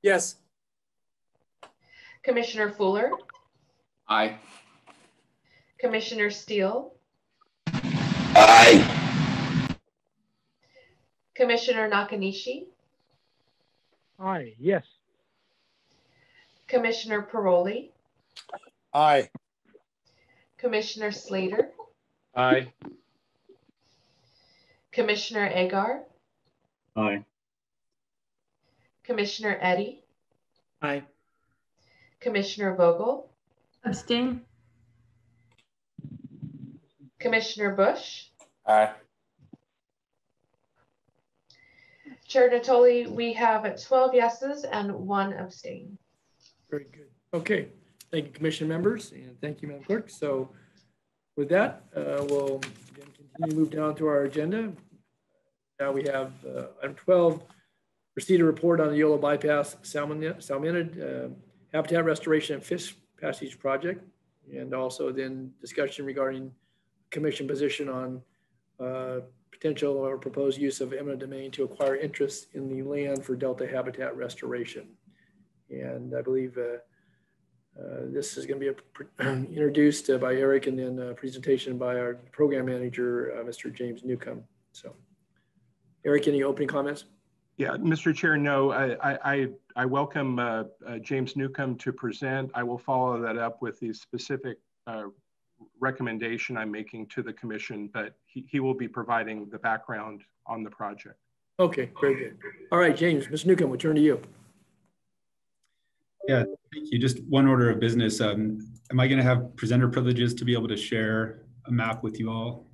Yes. Commissioner Fuller? Aye. Commissioner Steele? Aye. Commissioner Nakanishi? Aye, yes. Commissioner Paroli? Aye. Commissioner Slater? Aye. Commissioner Agar? Aye. Commissioner Eddy? Aye. Commissioner Vogel? Abstain. Commissioner Bush? Aye. Chair Nottoli, we have 12 yeses and one abstain. Very good. Okay. Thank you, commission members, and thank you, Madam Clerk. So with that, uh, we'll continue to move down to our agenda. Now we have uh, item 12, Proceed a report on the Yolo Bypass Salmonid, Salmonid uh, Habitat Restoration and Fish Passage Project, and also then discussion regarding commission position on uh, potential or proposed use of eminent domain to acquire interest in the land for Delta habitat restoration. And I believe uh, uh, this is going to be introduced uh, by Erik and then a presentation by our program manager, uh, Mr. James Newcomb. So, Erik, any opening comments? Yeah, Mr. Chair, no, I, I, I welcome uh, uh, James Newcomb to present. I will follow that up with the specific uh, recommendation I'm making to the commission, but he, he will be providing the background on the project. Okay, very good. All right, James, Ms. Newcomb, we'll turn to you. Yeah, thank you. Just one order of business. Um, am I going to have presenter privileges to be able to share a map with you all?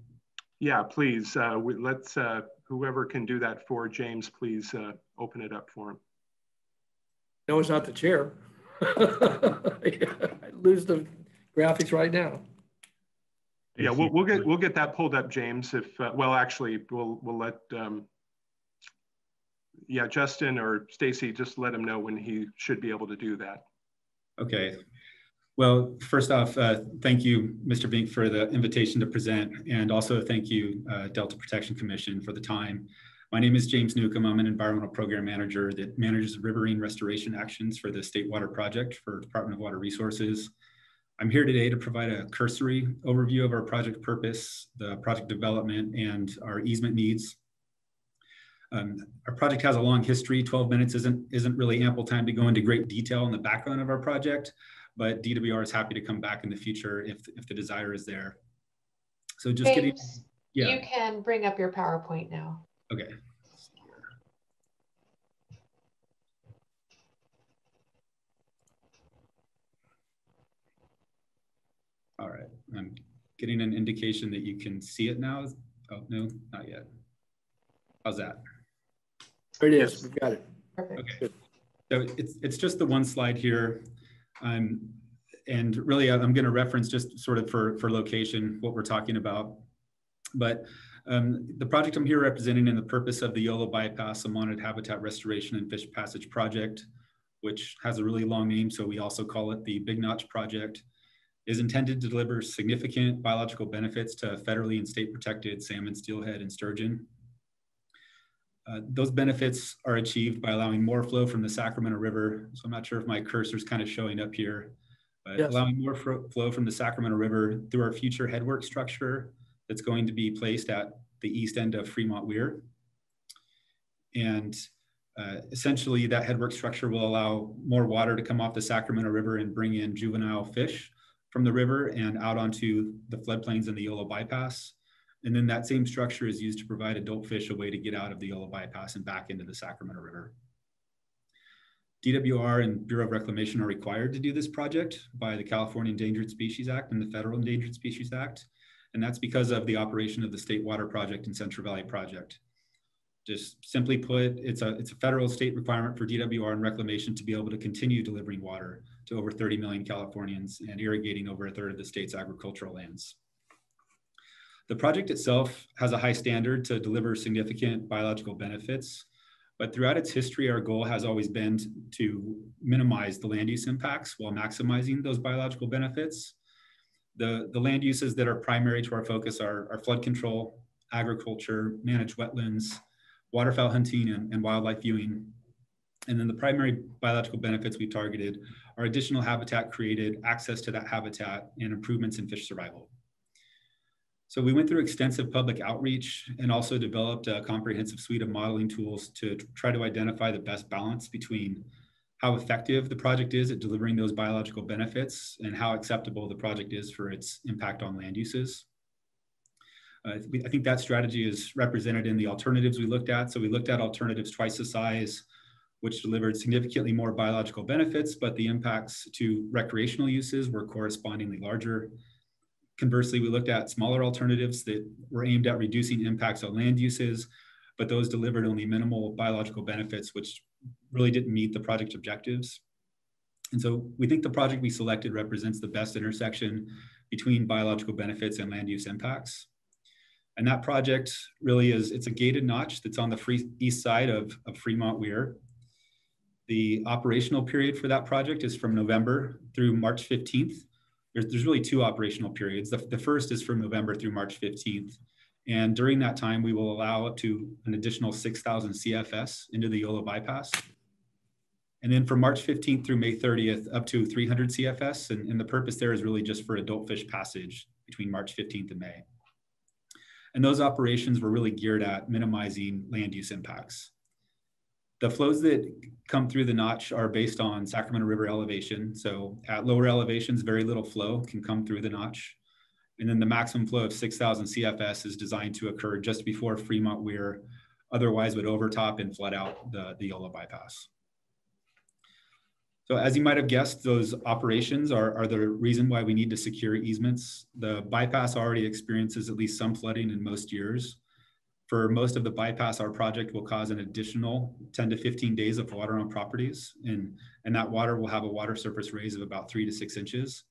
Yeah, please. Uh, we, let's uh, whoever can do that for James, please uh, open it up for him. No, it's not the chair. I lose the graphics right now. Yeah, we'll, we'll get we'll get that pulled up, James. If uh, well, actually, we'll we'll let um, yeah Justin or Stacy just let him know when he should be able to do that. Okay. Well, first off, uh, thank you, Mr. Vink, for the invitation to present, and also thank you, uh, Delta Protection Commission, for the time. My name is James Newcomb. I'm an environmental program manager that manages riverine restoration actions for the State Water Project for Department of Water Resources. I'm here today to provide a cursory overview of our project purpose, the project development, and our easement needs. Um, our project has a long history. 12 minutes isn't, isn't really ample time to go into great detail on the background of our project but DWR is happy to come back in the future if, if the desire is there. So just James, getting. Yeah. You can bring up your PowerPoint now. Okay. All right, I'm getting an indication that you can see it now. Oh, no, not yet. How's that? There it is, we've got it. Okay. So it's, it's just the one slide here. Um, and really I'm gonna reference just sort of for, for location, what we're talking about. But um, the project I'm here representing and the purpose of the Yolo Bypass, Salmonid habitat restoration and fish passage project, which has a really long name, so we also call it the Big Notch Project, is intended to deliver significant biological benefits to federally and state protected salmon, steelhead, and sturgeon. Uh, those benefits are achieved by allowing more flow from the Sacramento River. So I'm not sure if my cursor is kind of showing up here, but Yes. allowing more flow from the Sacramento River through our future headwork structure that's going to be placed at the east end of Fremont Weir. And uh, essentially that headwork structure will allow more water to come off the Sacramento River and bring in juvenile fish from the river and out onto the floodplains and the Yolo bypass. And then that same structure is used to provide adult fish a way to get out of the Yolo bypass and back into the Sacramento River. DWR and Bureau of Reclamation are required to do this project by the California Endangered Species Act and the Federal Endangered Species Act. And that's because of the operation of the State Water Project and Central Valley Project. Just simply put, it's a, it's a federal state requirement for DWR and reclamation to be able to continue delivering water to over 30 million Californians and irrigating over a third of the state's agricultural lands. The project itself has a high standard to deliver significant biological benefits, but throughout its history, our goal has always been to minimize the land use impacts while maximizing those biological benefits. The, the land uses that are primary to our focus are, are flood control, agriculture, managed wetlands, waterfowl hunting, and, and wildlife viewing. And then the primary biological benefits we targeted are additional habitat created, access to that habitat, and improvements in fish survival. So we went through extensive public outreach and also developed a comprehensive suite of modeling tools to try to identify the best balance between how effective the project is at delivering those biological benefits and how acceptable the project is for its impact on land uses. Uh, I think that strategy is represented in the alternatives we looked at. So we looked at alternatives twice the size, which delivered significantly more biological benefits, but the impacts to recreational uses were correspondingly larger. Conversely, we looked at smaller alternatives that were aimed at reducing impacts on land uses, but those delivered only minimal biological benefits, which really didn't meet the project objectives. And so we think the project we selected represents the best intersection between biological benefits and land use impacts. And that project really is, it's a gated notch that's on the free east side of, of Fremont Weir. The operational period for that project is from November through March 15th. There's, there's really two operational periods. The, the first is from November through March 15th. And during that time, we will allow up to an additional 6,000 CFS into the Yolo bypass. And then from March 15th through May 30th, up to 300 CFS. And, and the purpose there is really just for adult fish passage between March 15th and May. And those operations were really geared at minimizing land use impacts. The flows that come through the notch are based on Sacramento River elevation. So at lower elevations, very little flow can come through the notch. And then the maximum flow of 6,000 CFS is designed to occur just before Fremont Weir otherwise would overtop and flood out the, the Yolo bypass. So as you might have guessed, those operations are, are the reason why we need to secure easements. The bypass already experiences at least some flooding in most years. For most of the bypass, our project will cause an additional 10 to 15 days of water on properties. And, and that water will have a water surface raise of about three to six inches.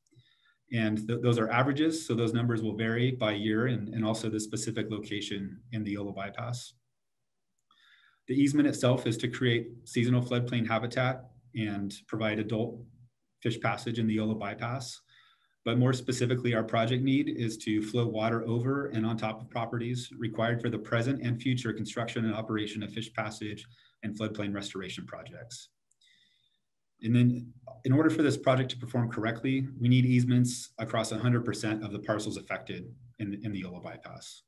And th those are averages, so those numbers will vary by year and, and also the specific location in the Yolo bypass. The easement itself is to create seasonal floodplain habitat and provide adult fish passage in the Yolo bypass. But more specifically, our project need is to flow water over and on top of properties required for the present and future construction and operation of fish passage and floodplain restoration projects. And then in order for this project to perform correctly, we need easements across 100% of the parcels affected in the, in the Yolo bypass.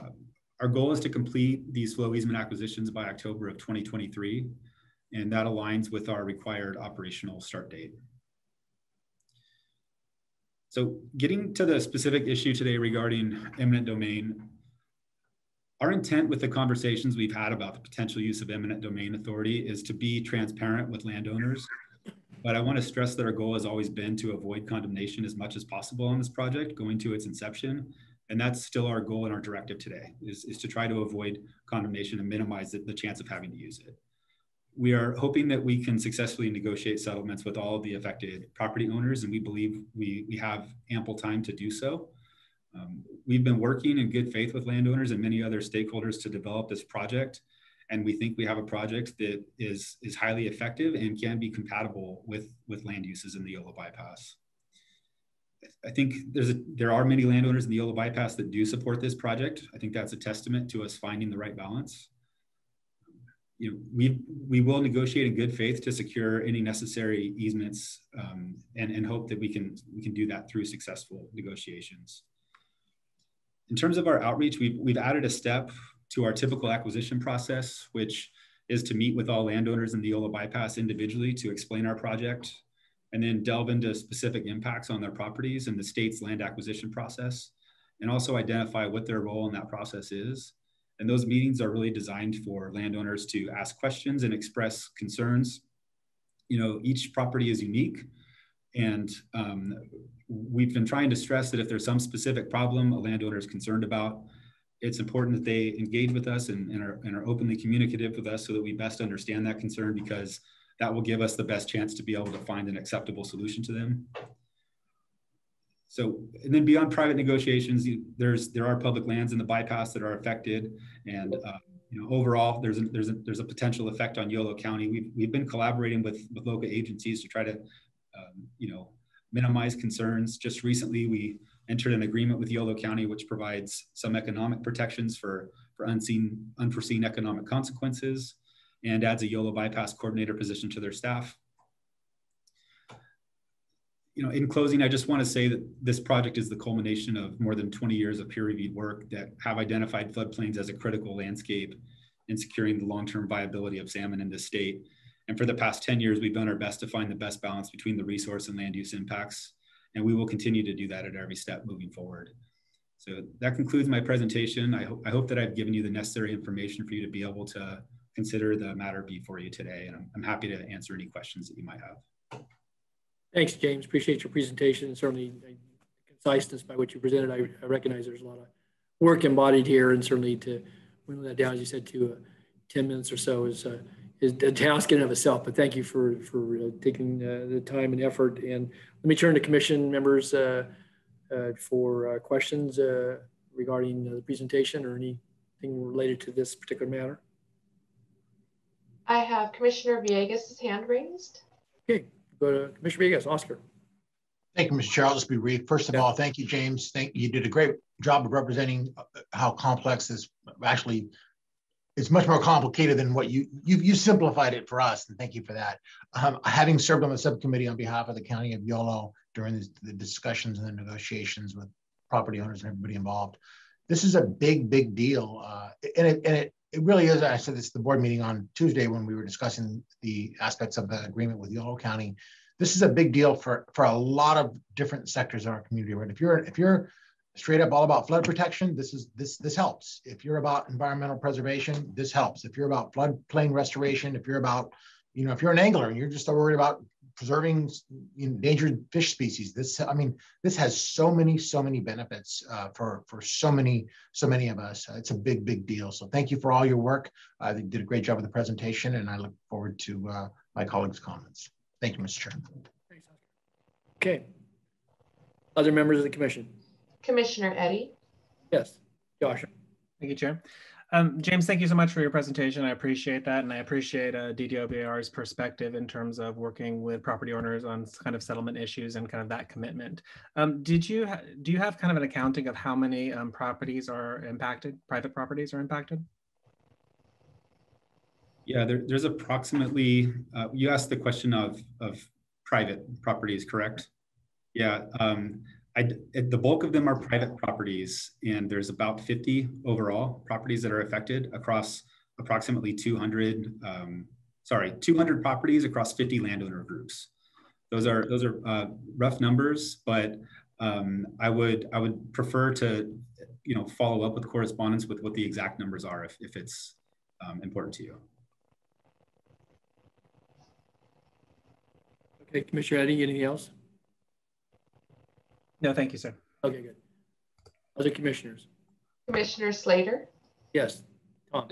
Um, our goal is to complete these flow easement acquisitions by October of 2023, and that aligns with our required operational start date. So getting to the specific issue today regarding eminent domain, our intent with the conversations we've had about the potential use of eminent domain authority is to be transparent with landowners. But I want to stress that our goal has always been to avoid condemnation as much as possible on this project going to its inception. And that's still our goal and our directive today is, is to try to avoid condemnation and minimize the, the chance of having to use it. We are hoping that we can successfully negotiate settlements with all of the affected property owners, and we believe we, we have ample time to do so. Um, we've been working in good faith with landowners and many other stakeholders to develop this project. And we think we have a project that is, is highly effective and can be compatible with, with land uses in the Yolo bypass. I think there's a, there are many landowners in the Yolo bypass that do support this project. I think that's a testament to us finding the right balance. You know, we we will negotiate in good faith to secure any necessary easements um, and, and hope that we can we can do that through successful negotiations. In terms of our outreach, we've, we've added a step to our typical acquisition process, which is to meet with all landowners in the Yolo bypass individually to explain our project and then delve into specific impacts on their properties and the state's land acquisition process, and also identify what their role in that process is. And those meetings are really designed for landowners to ask questions and express concerns. You know, each property is unique, and um, we've been trying to stress that if there's some specific problem a landowner is concerned about, it's important that they engage with us and, and, are, and are openly communicative with us so that we best understand that concern because that will give us the best chance to be able to find an acceptable solution to them. So, and then beyond private negotiations, there's there are public lands in the bypass that are affected, and uh, you know overall there's a, there's a, there's a potential effect on Yolo County. We've we've been collaborating with with local agencies to try to um, you know minimize concerns. Just recently, we entered an agreement with Yolo County, which provides some economic protections for for unseen unforeseen economic consequences and adds a Yolo bypass coordinator position to their staff. You know, in closing, I just want to say that this project is the culmination of more than 20 years of peer-reviewed work that have identified floodplains as a critical landscape in securing the long-term viability of salmon in this state. And for the past 10 years, we've done our best to find the best balance between the resource and land use impacts. And we will continue to do that at every step moving forward. So that concludes my presentation. I, ho I hope that I've given you the necessary information for you to be able to consider the matter before you today. And I'm, I'm happy to answer any questions that you might have. Thanks, James. Appreciate your presentation and certainly the conciseness by which you presented. I, I, recognize there's a lot of work embodied here and certainly to whittle that down, as you said, to uh, 10 minutes or so is, uh, is a task in and of itself. But thank you for, for uh, taking uh, the time and effort. And let me turn to commission members uh, uh, for questions regarding the presentation or anything related to this particular matter. I have Commissioner Villegas' hand raised. Okay, go to Commissioner Villegas, Oscar. Thank you, Mr. Chair. I'll just be brief. First of yeah. all, thank you, James. Thank you you did a great job of representing uh, how complex this actually it's much more complicated than what you you you simplified it for us, and thank you for that. Um, having served on the subcommittee on behalf of the County of Yolo during the, the discussions and the negotiations with property owners and everybody involved, this is a big, big deal, uh, and it and it it really is. I said this at the board meeting on Tuesday when we were discussing the aspects of the agreement with Yolo County. This is a big deal for for a lot of different sectors in our community. Right? If you're if you're straight up all about flood protection, this is this this helps. If you're about environmental preservation, this helps. If you're about floodplain restoration, if you're about you know if you're an angler and you're just worried about preserving endangered fish species. This, I mean, this has so many, so many benefits uh, for for so many, so many of us. Uh, it's a big, big deal. So thank you for all your work. Uh, you did a great job of the presentation, and I look forward to uh, my colleagues' comments. Thank you, Mr. Chairman. Okay. Other members of the commission. Commissioner Eddy. Yes, Josh. Thank you, Chair. Um, James, thank you so much for your presentation. I appreciate that. And I appreciate uh, DWR's perspective in terms of working with property owners on kind of settlement issues and kind of that commitment. Um, did you, do you have kind of an accounting of how many um, properties are impacted, private properties are impacted? Yeah, there, there's approximately, uh, you asked the question of, of private properties, correct? Yeah, um, I, the bulk of them are private properties, and there's about 50 overall properties that are affected across approximately 200, um, sorry, 200 properties across 50 landowner groups. Those are those are uh, rough numbers, but Um, I would I would prefer to, you know, follow up with correspondence with what the exact numbers are if, if it's um, important to you. Okay, Commissioner Eddy, anything else? No, thank you, sir. Okay, good. Other commissioners? Commissioner Slater? Yes, Tom.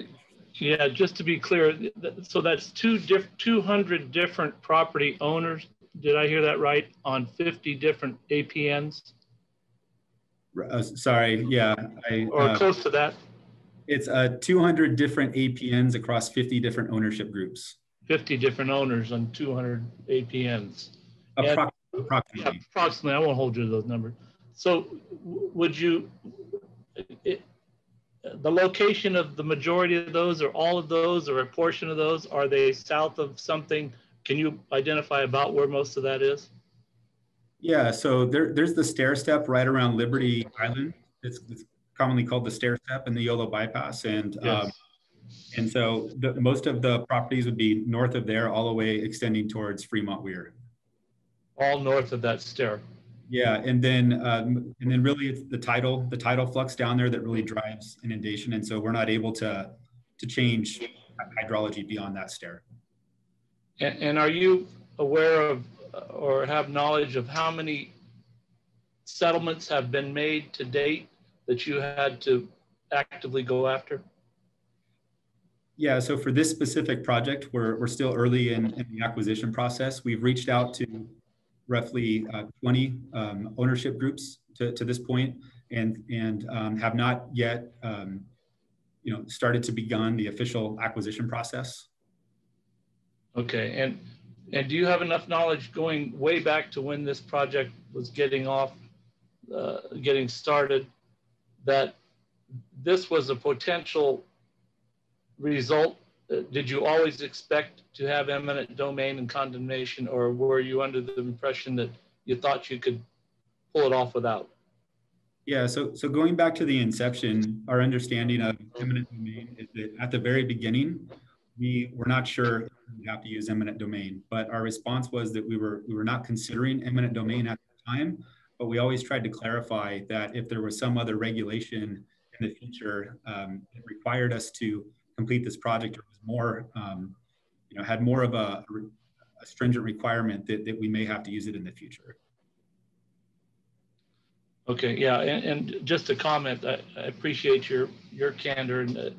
Yeah, just to be clear, so that's two diff 200 different property owners. Did I hear that right? On 50 different APNs? Uh, sorry, yeah. I, or uh, close to that? It's uh, 200 different APNs across 50 different ownership groups. 50 different owners on 200 APNs. Appro approximately. Yeah, approximately. I won't hold you to those numbers. So would you, it, the location of the majority of those or all of those or a portion of those, are they south of something? Can you identify about where most of that is? Yeah, so there, there's the stair step right around Liberty Island. It's, it's commonly called the stair step and the Yolo bypass. And yes. um, and so the, most of the properties would be north of there, all the way extending towards Fremont Weir. All north of that stair. Yeah, and then um, and then really it's the tidal the tidal flux down there that really drives inundation, and so we're not able to to change hydrology beyond that stair. And, and are you aware of or have knowledge of how many settlements have been made to date that you had to actively go after? Yeah, so for this specific project, we're, we're still early in, in the acquisition process. We've reached out to roughly uh, 20 um, ownership groups to, to this point and, and um, have not yet um, you know, started to begun the official acquisition process. Okay, and, and do you have enough knowledge going way back to when this project was getting off, uh, getting started, that this was a potential result? Uh, did you always expect to have eminent domain and condemnation, or were you under the impression that you thought you could pull it off without? Yeah, so so going back to the inception, our understanding of eminent domain is that at the very beginning, we were not sure we have to use eminent domain, but our response was that we were we were not considering eminent domain at the time, but we always tried to clarify that if there was some other regulation in the future um, that required us to complete this project or was more, um, you know, had more of a, a, stringent requirement that, that we may have to use it in the future. Okay, yeah, and, and just a comment, I, I, appreciate your, your candor. And, uh,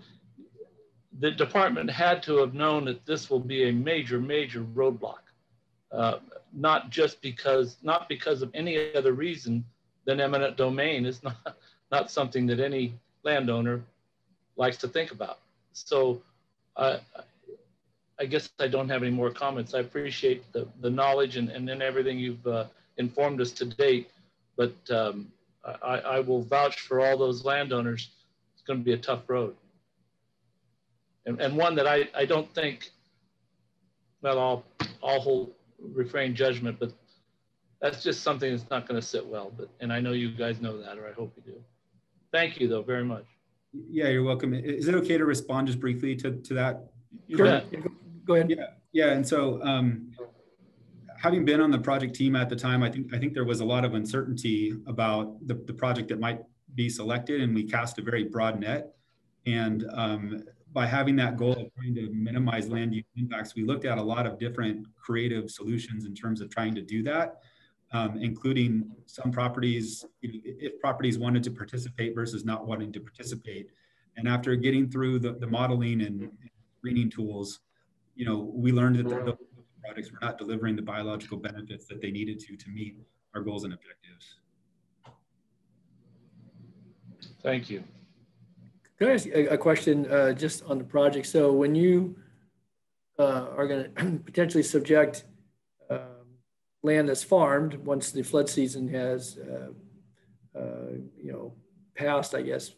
the department had to have known that this will be a major, major roadblock. Uh, not just because, not because of any other reason than eminent domain is not, not something that any landowner likes to think about. So I guess I don't have any more comments. I appreciate the, the knowledge and, and then everything you've uh, informed us to date, but um, I, I will vouch for all those landowners. It's going to be a tough road. And, and one that I, I don't think, well, I'll, I'll hold, refrain judgment, but that's just something that's not going to sit well. But and I know you guys know that, or I hope you do. Thank you, though, very much. Yeah, you're welcome. Is it okay to respond just briefly to, to that? Sure. Go ahead. Yeah, yeah. And so, um, having been on the project team at the time, I think I think there was a lot of uncertainty about the, the project that might be selected, and we cast a very broad net. And um, by having that goal of trying to minimize land use impacts, we looked at a lot of different creative solutions in terms of trying to do that um, including some properties, if properties wanted to participate versus not wanting to participate. And after getting through the, the modeling and screening tools, you know, we learned that the projects were not delivering the biological benefits that they needed to to meet our goals and objectives. Thank you. Can I ask a, a question uh, just on the project? So when you uh, are going to potentially subject land that's farmed once the flood season has, uh, uh, you know, passed, I guess,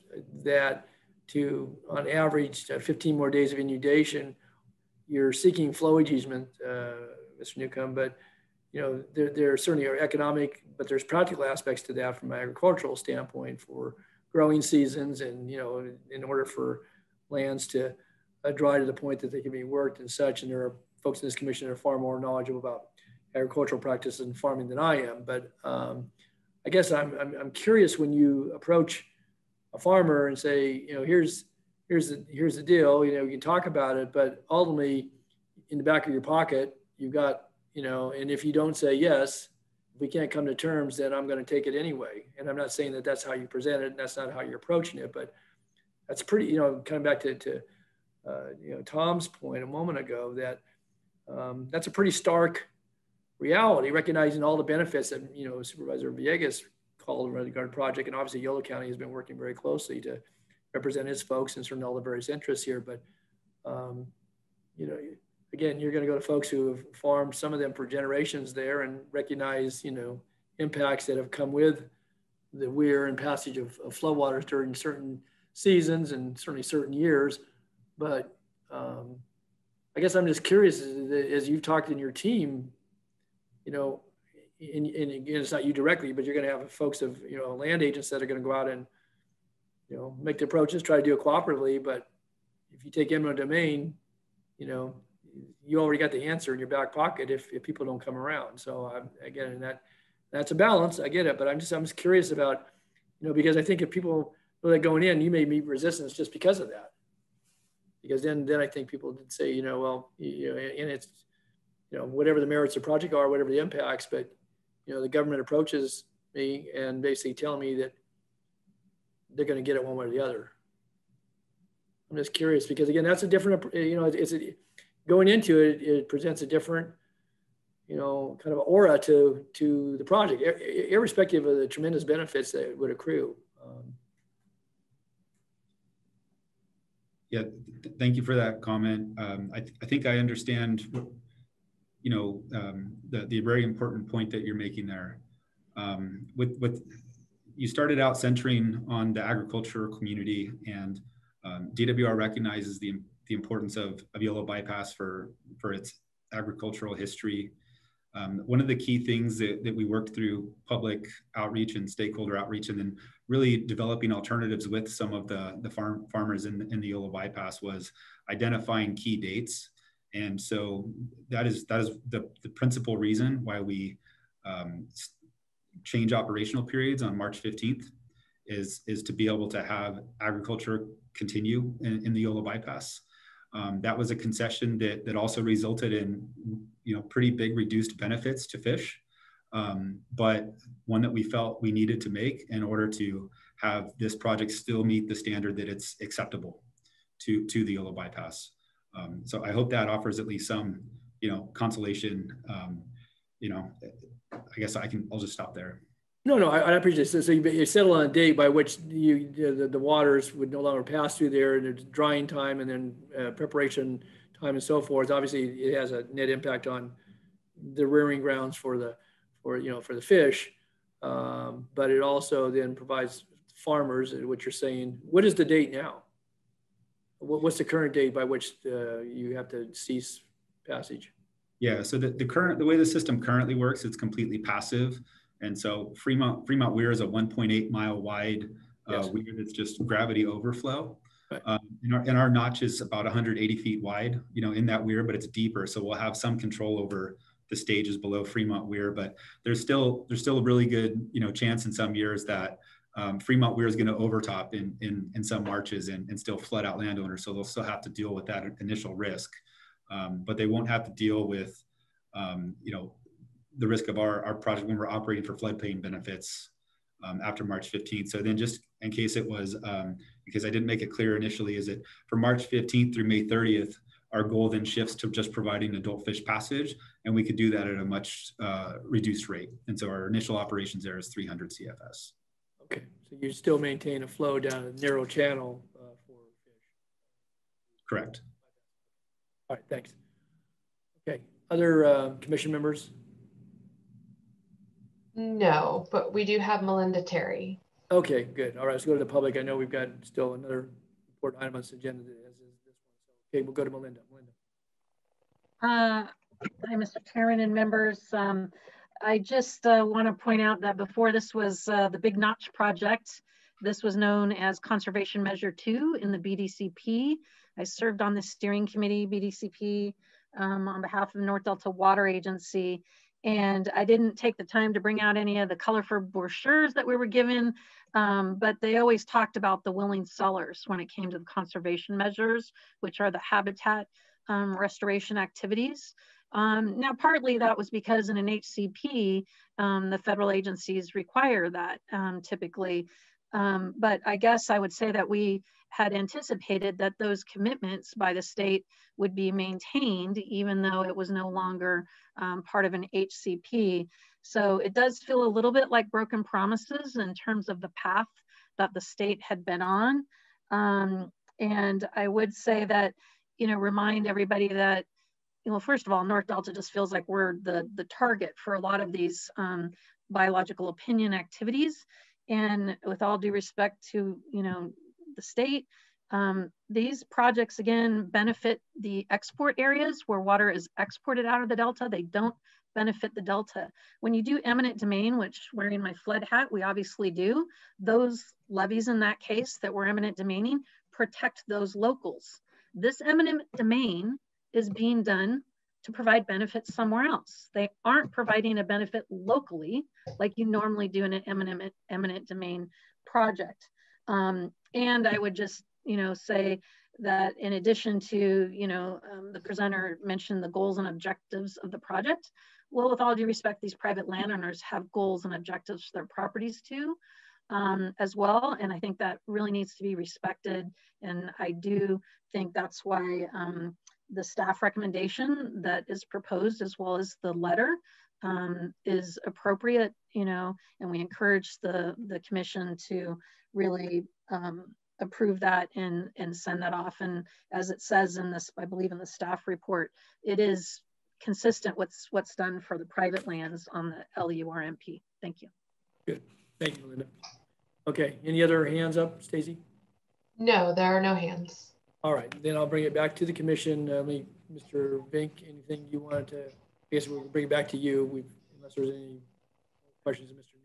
that to, on average, uh, 15 more days of inundation, you're seeking flowage easement, uh, Mr. Newcomb, but, you know, there, there certainly are economic, but there's practical aspects to that from an agricultural standpoint for growing seasons and, you know, in order for lands to uh, dry to the point that they can be worked and such. And there are folks in this commission that are far more knowledgeable about agricultural practices and farming than I am, but um, I guess I'm, I'm, I'm curious when you approach a farmer and say, you know, here's, here's the, here's the deal, you know, you can talk about it, but ultimately in the back of your pocket, you've got, you know, and if you don't say yes, we can't come to terms, then I'm going to take it anyway. And I'm not saying that that's how you present it, and that's not how you're approaching it, but that's pretty, you know, coming back to, to uh, you know, Tom's point a moment ago that um, that's a pretty stark reality, recognizing all the benefits that, you know, Supervisor Villegas called the Garden Project. And obviously Yolo County has been working very closely to represent its folks and certain all the various interests here. But, um, you know, again, you're going to go to folks who have farmed some of them for generations there and recognize, you know, impacts that have come with the weir and passage of, of floodwaters during certain seasons and certainly certain years. But um, I guess I'm just curious as you've talked in your team, you know, and, and again, it's not you directly, but you're going to have folks of, you know, land agents that are going to go out and, you know, make the approaches, try to do it cooperatively. But if you take eminent domain, you know, you already got the answer in your back pocket if, if people don't come around. So I'm, again, that that's a balance. I get it, but I'm just I'm just curious about, you know, because I think if people really going in, you may meet resistance just because of that. Because then then I think people did say, you know, well, you know, and it's, you know, whatever the merits of the project are, whatever the impacts, but you know, the government approaches me and basically telling me that they're going to get it one way or the other. I'm just curious because again, that's a different, you know, it's, a, going into it, it presents a different, you know, kind of aura to to the project, irrespective of the tremendous benefits that would accrue. Um, yeah, th thank you for that comment. Um, I, th I think I understand, you know, um, the, the very important point that you're making there. Um, with, with, you started out centering on the agricultural community and um, DWR recognizes the the importance of, of Yolo Bypass for, for its agricultural history. Um, one of the key things that, that we worked through public outreach and stakeholder outreach and then really developing alternatives with some of the, the farm, farmers in, in the Yolo Bypass was identifying key dates. And so that is, that is the, the principal reason why we um, change operational periods on March 15th is, is to be able to have agriculture continue in, in the Yolo Bypass. Um, that was a concession that, that also resulted in you know pretty big reduced benefits to fish, um, but one that we felt we needed to make in order to have this project still meet the standard that it's acceptable to, to the Yolo bypass. Um, so I hope that offers at least some you know consolation. Um, you know, I guess I can I'll just stop there. No, no, I, I appreciate it. So, so you, you, settle on a date by which you the, the, waters would no longer pass through there, and there's drying time, and then uh, preparation time, and so forth. Obviously, it has a net impact on the rearing grounds for the for you know for the fish, um, but it also then provides farmers what you're saying. What is the date now? What, what's the current date by which uh, you have to cease passage? Yeah, so the, the current the way the system currently works, it's completely passive. And so Fremont, Fremont Weir is a 1.8 mile wide uh, yes. weir that's just gravity overflow. Right. Um, and, our, and, our, notch is about 180 feet wide, you know, in that weir, but it's deeper. So we'll have some control over the stages below Fremont Weir, but there's still there's still a really good you know chance in some years that um, Fremont Weir is going to overtop in, in in some marches and, and still flood out landowners. So they'll still have to deal with that initial risk, um, but they won't have to deal with um, you know the risk of our, our project when we're operating for floodplain benefits um, after March 15th. So then just in case it was, um, because I didn't make it clear initially, is it for March 15th through May 30th, our goal then shifts to just providing adult fish passage, and we could do that at a much uh, reduced rate. And so our initial operations there is 300 CFS. Okay, so you still maintain a flow down a narrow channel uh, for fish? Correct. All right, thanks. Okay, other uh, commission members? No, but we do have Melinda Terry. Okay, good. All right, let's go to the public. I know we've got still another important item on the agenda as is this one. Okay, we'll go to Melinda. Melinda. Uh, hi, Mr. Chairman and members. Um, I just uh, want to point out that before this was uh, the Big Notch project, this was known as Conservation Measure 2 in the BDCP. I served on the steering committee, BDCP, um, on behalf of North Delta Water Agency. and I didn't take the time to bring out any of the colorful brochures that we were given, um, but they always talked about the willing sellers when it came to the conservation measures, which are the habitat um, restoration activities. Um, now, partly that was because in an HCP, um, the federal agencies require that um, typically. Um, but I guess I would say that we had anticipated that those commitments by the state would be maintained, even though it was no longer um, part of an HCP. So it does feel a little bit like broken promises in terms of the path that the state had been on. Um, and I would say that, you know, remind everybody that, well, first of all, North Delta just feels like we're the, the target for a lot of these um, biological opinion activities. And with all due respect to, you know, the state, um, these projects again benefit the export areas where water is exported out of the Delta. They don't benefit the Delta. When you do eminent domain, which wearing my flood hat, we obviously do, those levees in that case that were eminent domaining protect those locals. This eminent domain is being done to provide benefits somewhere else. They aren't providing a benefit locally like you normally do in an eminent, eminent domain project. Um, and I would just, you know, say that in addition to, you know, um, the presenter mentioned the goals and objectives of the project. Well, with all due respect, these private landowners have goals and objectives for their properties too, um, as well. And I think that really needs to be respected. And I do think that's why um, the staff recommendation that is proposed as well as the letter um, is appropriate, you know, and we encourage the, the commission to really um, approve that and, and send that off. And as it says in this, I believe in the staff report, it is consistent with what's done for the private lands on the LURMP. Thank you. Good. Thank you, Linda. Okay. Any other hands up, Stacy? No, there are no hands. All right. Then I'll bring it back to the commission. Uh, me, Mr. Vink, anything you wanted to, I guess we'll bring it back to you We've, unless there's any questions, Mr.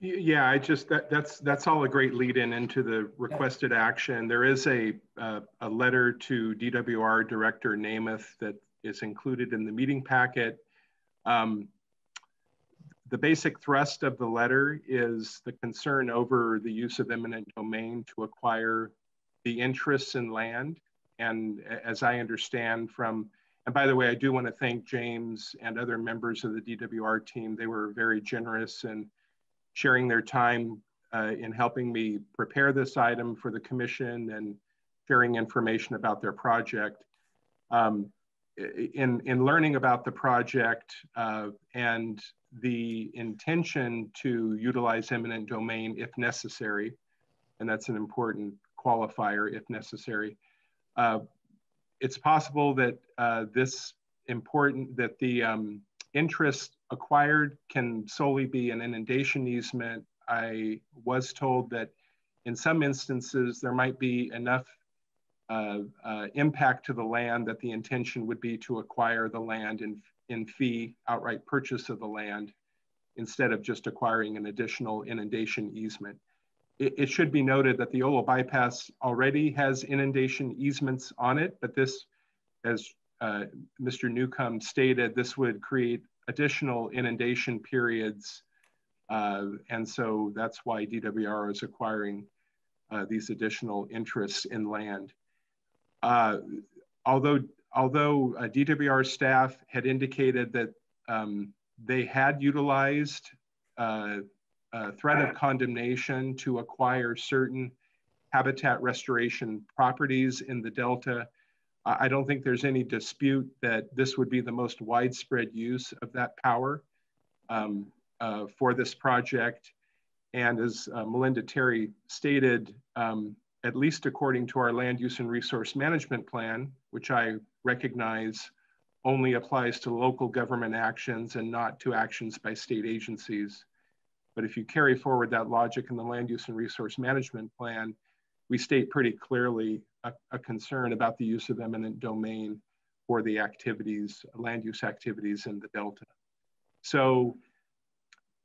Newcomb. Yeah, I just that that's that's all a great lead in into the requested action. There is a uh, a letter to DWR Director Nemeth that is included in the meeting packet. Um, the basic thrust of the letter is the concern over the use of eminent domain to acquire the interests in land. And as I understand from, and by the way, I do want to thank James and other members of the DWR team. They were very generous in sharing their time uh, in helping me prepare this item for the commission and sharing information about their project. Um, in, in learning about the project uh, and the intention to utilize eminent domain if necessary, and that's an important qualifier if necessary, uh, it's possible that uh, this important, that the um, interest acquired can solely be an inundation easement. I was told that in some instances there might be enough uh, uh, impact to the land that the intention would be to acquire the land in, in fee outright purchase of the land instead of just acquiring an additional inundation easement. It, it should be noted that the Yolo bypass already has inundation easements on it, but this, as uh, Mr. Newcomb stated, this would create additional inundation periods. Uh, and so that's why DWR is acquiring uh, these additional interests in land. Uh, although although uh, DWR staff had indicated that um, they had utilized uh, threat of condemnation to acquire certain habitat restoration properties in the Delta, I don't think there's any dispute that this would be the most widespread use of that power um, uh, for this project. And as uh, Melinda Terry stated, um, at least according to our land use and resource management plan, which I recognize only applies to local government actions and not to actions by state agencies. But if you carry forward that logic in the land use and resource management plan, we state pretty clearly a, a concern about the use of eminent domain for the activities, land use activities in the Delta. So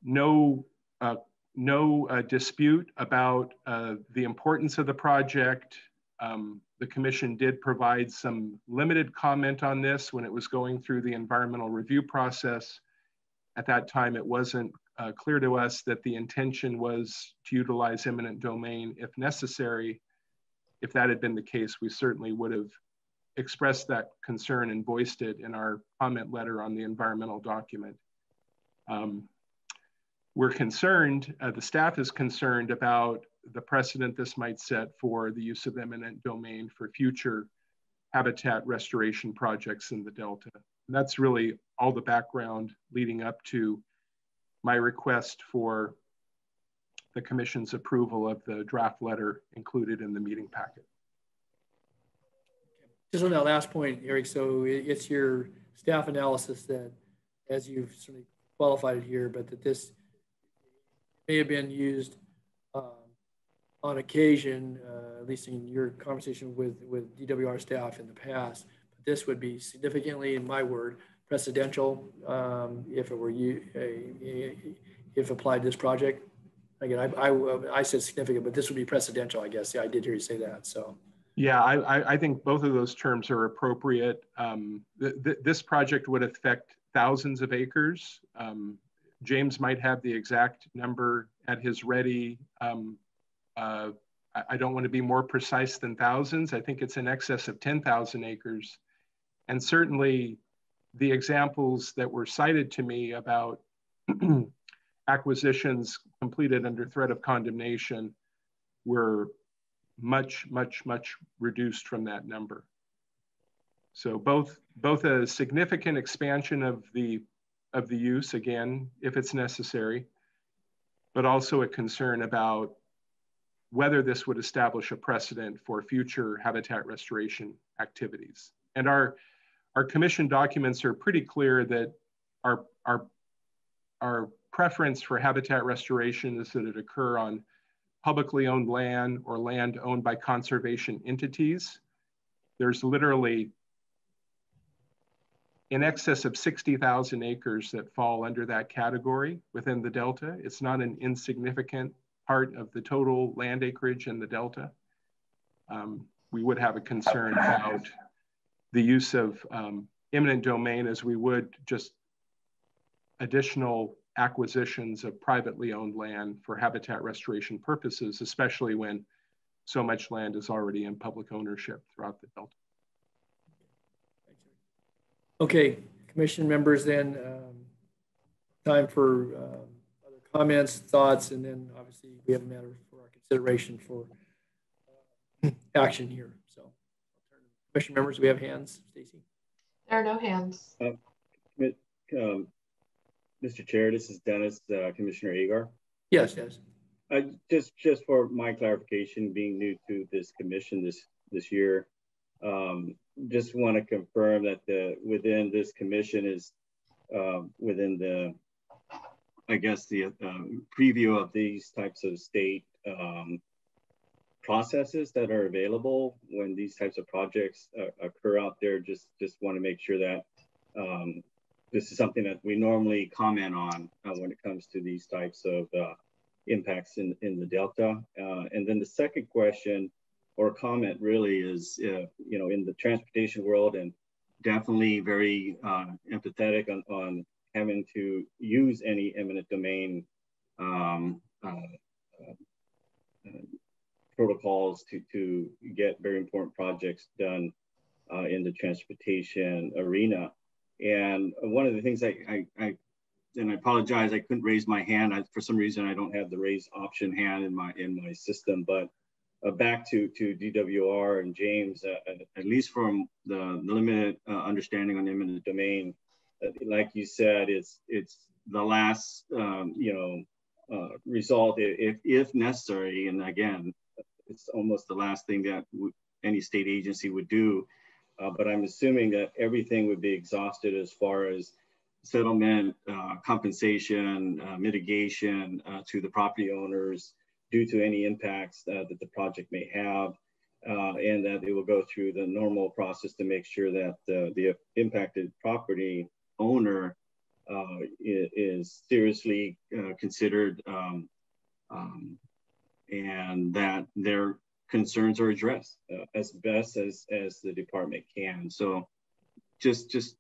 no, uh, no uh, dispute about uh, the importance of the project. Um, the commission did provide some limited comment on this when it was going through the environmental review process, at that time, it wasn't uh, clear to us that the intention was to utilize eminent domain if necessary. If that had been the case, we certainly would have expressed that concern and voiced it in our comment letter on the environmental document. Um, we're concerned, uh, the staff is concerned about the precedent this might set for the use of eminent domain for future habitat restoration projects in the Delta. And that's really all the background leading up to my request for the commission's approval of the draft letter included in the meeting packet. Just on that last point, Erik, so it's your staff analysis that, as you've certainly qualified it here, but that this may have been used um, on occasion, uh, at least in your conversation with, with DWR staff in the past, but this would be significantly, in my word, precedential um, if it were you, uh, if applied to this project. Again, I, I, I said significant, but this would be precedential, I guess. Yeah, I did hear you say that, so. Yeah, I, I think both of those terms are appropriate. Um, th th this project would affect thousands of acres. Um, James might have the exact number at his ready. Um, uh, I, don't want to be more precise than thousands. I think it's in excess of 10,000 acres. And certainly the examples that were cited to me about acquisitions completed under threat of condemnation were much, much, much reduced from that number. So both, both a significant expansion of the, of the use, again, if it's necessary, but also a concern about whether this would establish a precedent for future habitat restoration activities. And our, our commission documents are pretty clear that our, our, our preference for habitat restoration is that it occur on publicly owned land or land owned by conservation entities. There's literally in excess of 60,000 acres that fall under that category within the Delta. It's not an insignificant part of the total land acreage in the Delta. Um, we would have a concern about the use of um, eminent domain as we would just additional acquisitions of privately owned land for habitat restoration purposes, especially when so much land is already in public ownership throughout the Delta. Okay, commission members then, um, time for um, other comments, thoughts, and then obviously we have a matter for our consideration for uh, action here. So commission members, we have hands, Stacy? There are no hands. Um, um, Mr. Chair, this is Dennis, uh, Commissioner Agar. Yes, yes. Uh, just, just for my clarification, being new to this commission this this year, um, just want to confirm that the within this commission is uh, within the, I guess the uh, preview of these types of state um, processes that are available when these types of projects uh, occur out there. Just, just want to make sure that um, this is something that we normally comment on uh, when it comes to these types of uh, impacts in, in the Delta. Uh, and then the second question or comment really is, uh, you know, in the transportation world and definitely very uh, empathetic on, on having to use any eminent domain um, protocols to, to get very important projects done in the transportation arena. And one of the things I, I, I and I apologize, I couldn't raise my hand. I, for some reason, I don't have the raise option hand in my in my system. But uh, back to to DWR and James, uh, at least from the, the limited uh, understanding on eminent domain, uh, like you said, it's it's the last um, you know uh, result if if necessary. And again, it's almost the last thing that any state agency would do. Uh, but I'm assuming that everything would be exhausted as far as settlement, uh, compensation, uh, mitigation uh, to the property owners due to any impacts that the project may have, uh, and that it will go through the normal process to make sure that the, impacted property owner uh, is seriously considered um, um, and that their concerns are addressed uh, as best as as the department can. So, just just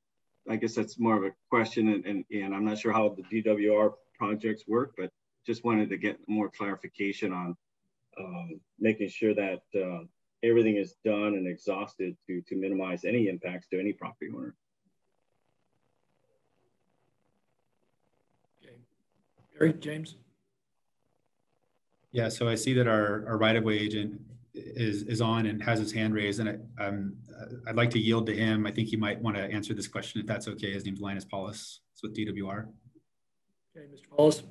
I guess that's more of a question, and, and, and I'm not sure how the DWR projects work, but just wanted to get more clarification on um, making sure that uh, everything is done and exhausted to, to minimize any impacts to any property owner. Okay. Erik, James? Yeah, so I see that our, our right-of-way agent is, is on and has his hand raised, and I, um, I'd like to yield to him. I think he might want to answer this question if that's okay. His name's Linus Paulus. It's with DWR. Okay, Mr. Paulus.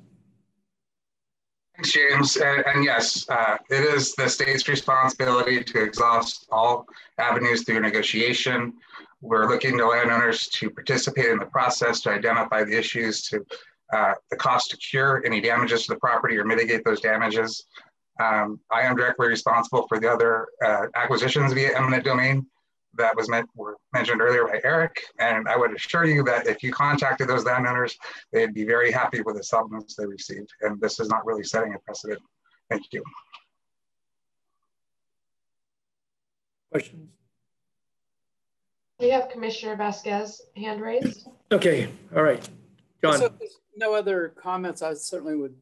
Thanks, James. And, and yes, uh, it is the state's responsibility to exhaust all avenues through negotiation. We're looking to landowners to participate in the process to identify the issues, to uh, the cost to cure any damages to the property or mitigate those damages. Um, I am directly responsible for the other uh, acquisitions via eminent domain that was meant, were mentioned earlier by Erik. And I would assure you that if you contacted those landowners, they'd be very happy with the settlements they received. And this is not really setting a precedent. Thank you. Questions? We have Commissioner Vasquez hand raised. Okay, all right. John. So if there's no other comments, I certainly would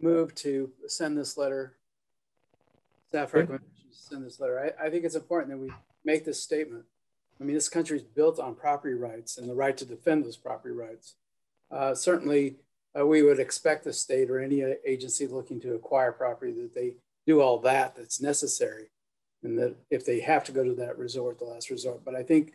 move to send this letter. Staff recommendation to send this letter. I, I think it's important that we make this statement. I mean, this country is built on property rights and the right to defend those property rights. Uh, certainly, uh, we would expect the state or any agency looking to acquire property that they do all that that's necessary. And that if they have to go to that resort, the last resort. But I think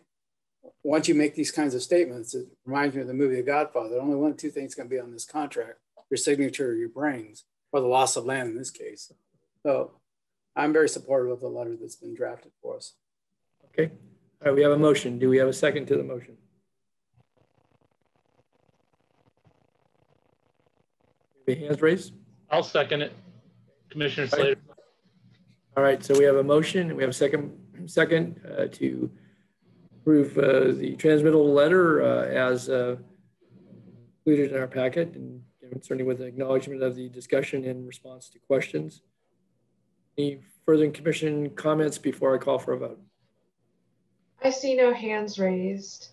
once you make these kinds of statements, it reminds me of the movie The Godfather. Only one of two things can be on this contract your signature or your brains, or the loss of land in this case. So I'm very supportive of the letter that's been drafted for us. Okay. All right, we have a motion. Do we have a second to the motion? Any hands raised? I'll second it. Commissioner Slater. All right, so we have a motion and we have a second second uh, to approve uh, the transmittal letter uh, as uh, included in our packet and certainly with an acknowledgement of the discussion in response to questions. Any further commission comments before I call for a vote? I see no hands raised.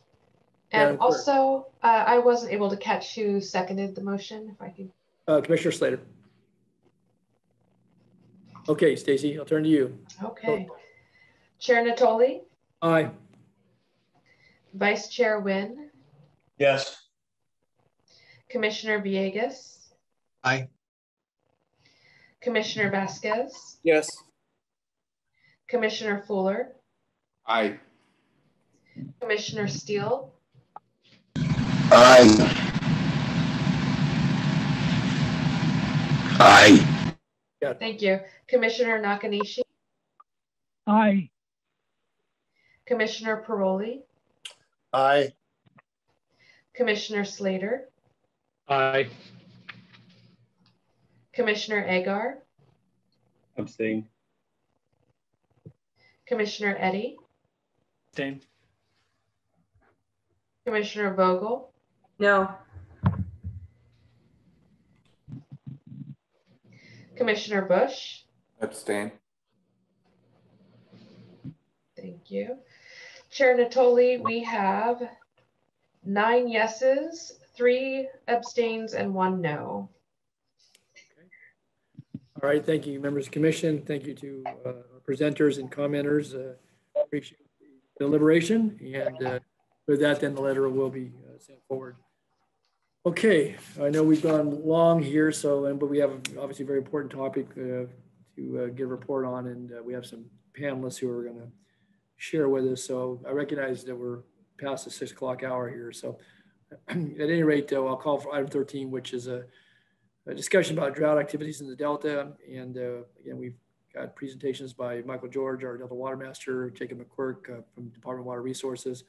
And also, uh, I wasn't able to catch who seconded the motion, if I could. Uh, Commissioner Slater. Okay, Stacy, I'll turn to you. Okay. Chair Nottoli? Aye. Vice Chair Winn? Yes. Commissioner Villegas? Aye. Commissioner Vasquez? Yes. Commissioner Fuller? Aye. Commissioner Steele? Aye. Aye. Thank you. Commissioner Nakanishi? Aye. Commissioner Paroli? Aye. Commissioner Slater? Aye. Commissioner Agar? Abstain. Commissioner Eddy? Abstain. Commissioner Vogel? No. Commissioner Bush? Abstain. Thank you. Chair Nottoli, we have nine yeses, three abstains, and one no. All right, thank you, members of commission. Thank you to uh, presenters and commenters. Uh, appreciate the deliberation. And uh, with that, then the letter will be uh, sent forward. Okay, I know we've gone long here, so but we have obviously a very important topic uh, to uh, get a report on, and we have some panelists who are going to share with us. So I recognize that we're past the six o'clock hour here. So at any rate, though, I'll call for item 13, which is a, a discussion about drought activities in the Delta. And uh, again, we've got presentations by Michael George, our Delta Water Master, Jacob McQuirk uh, from Department of Water Resources,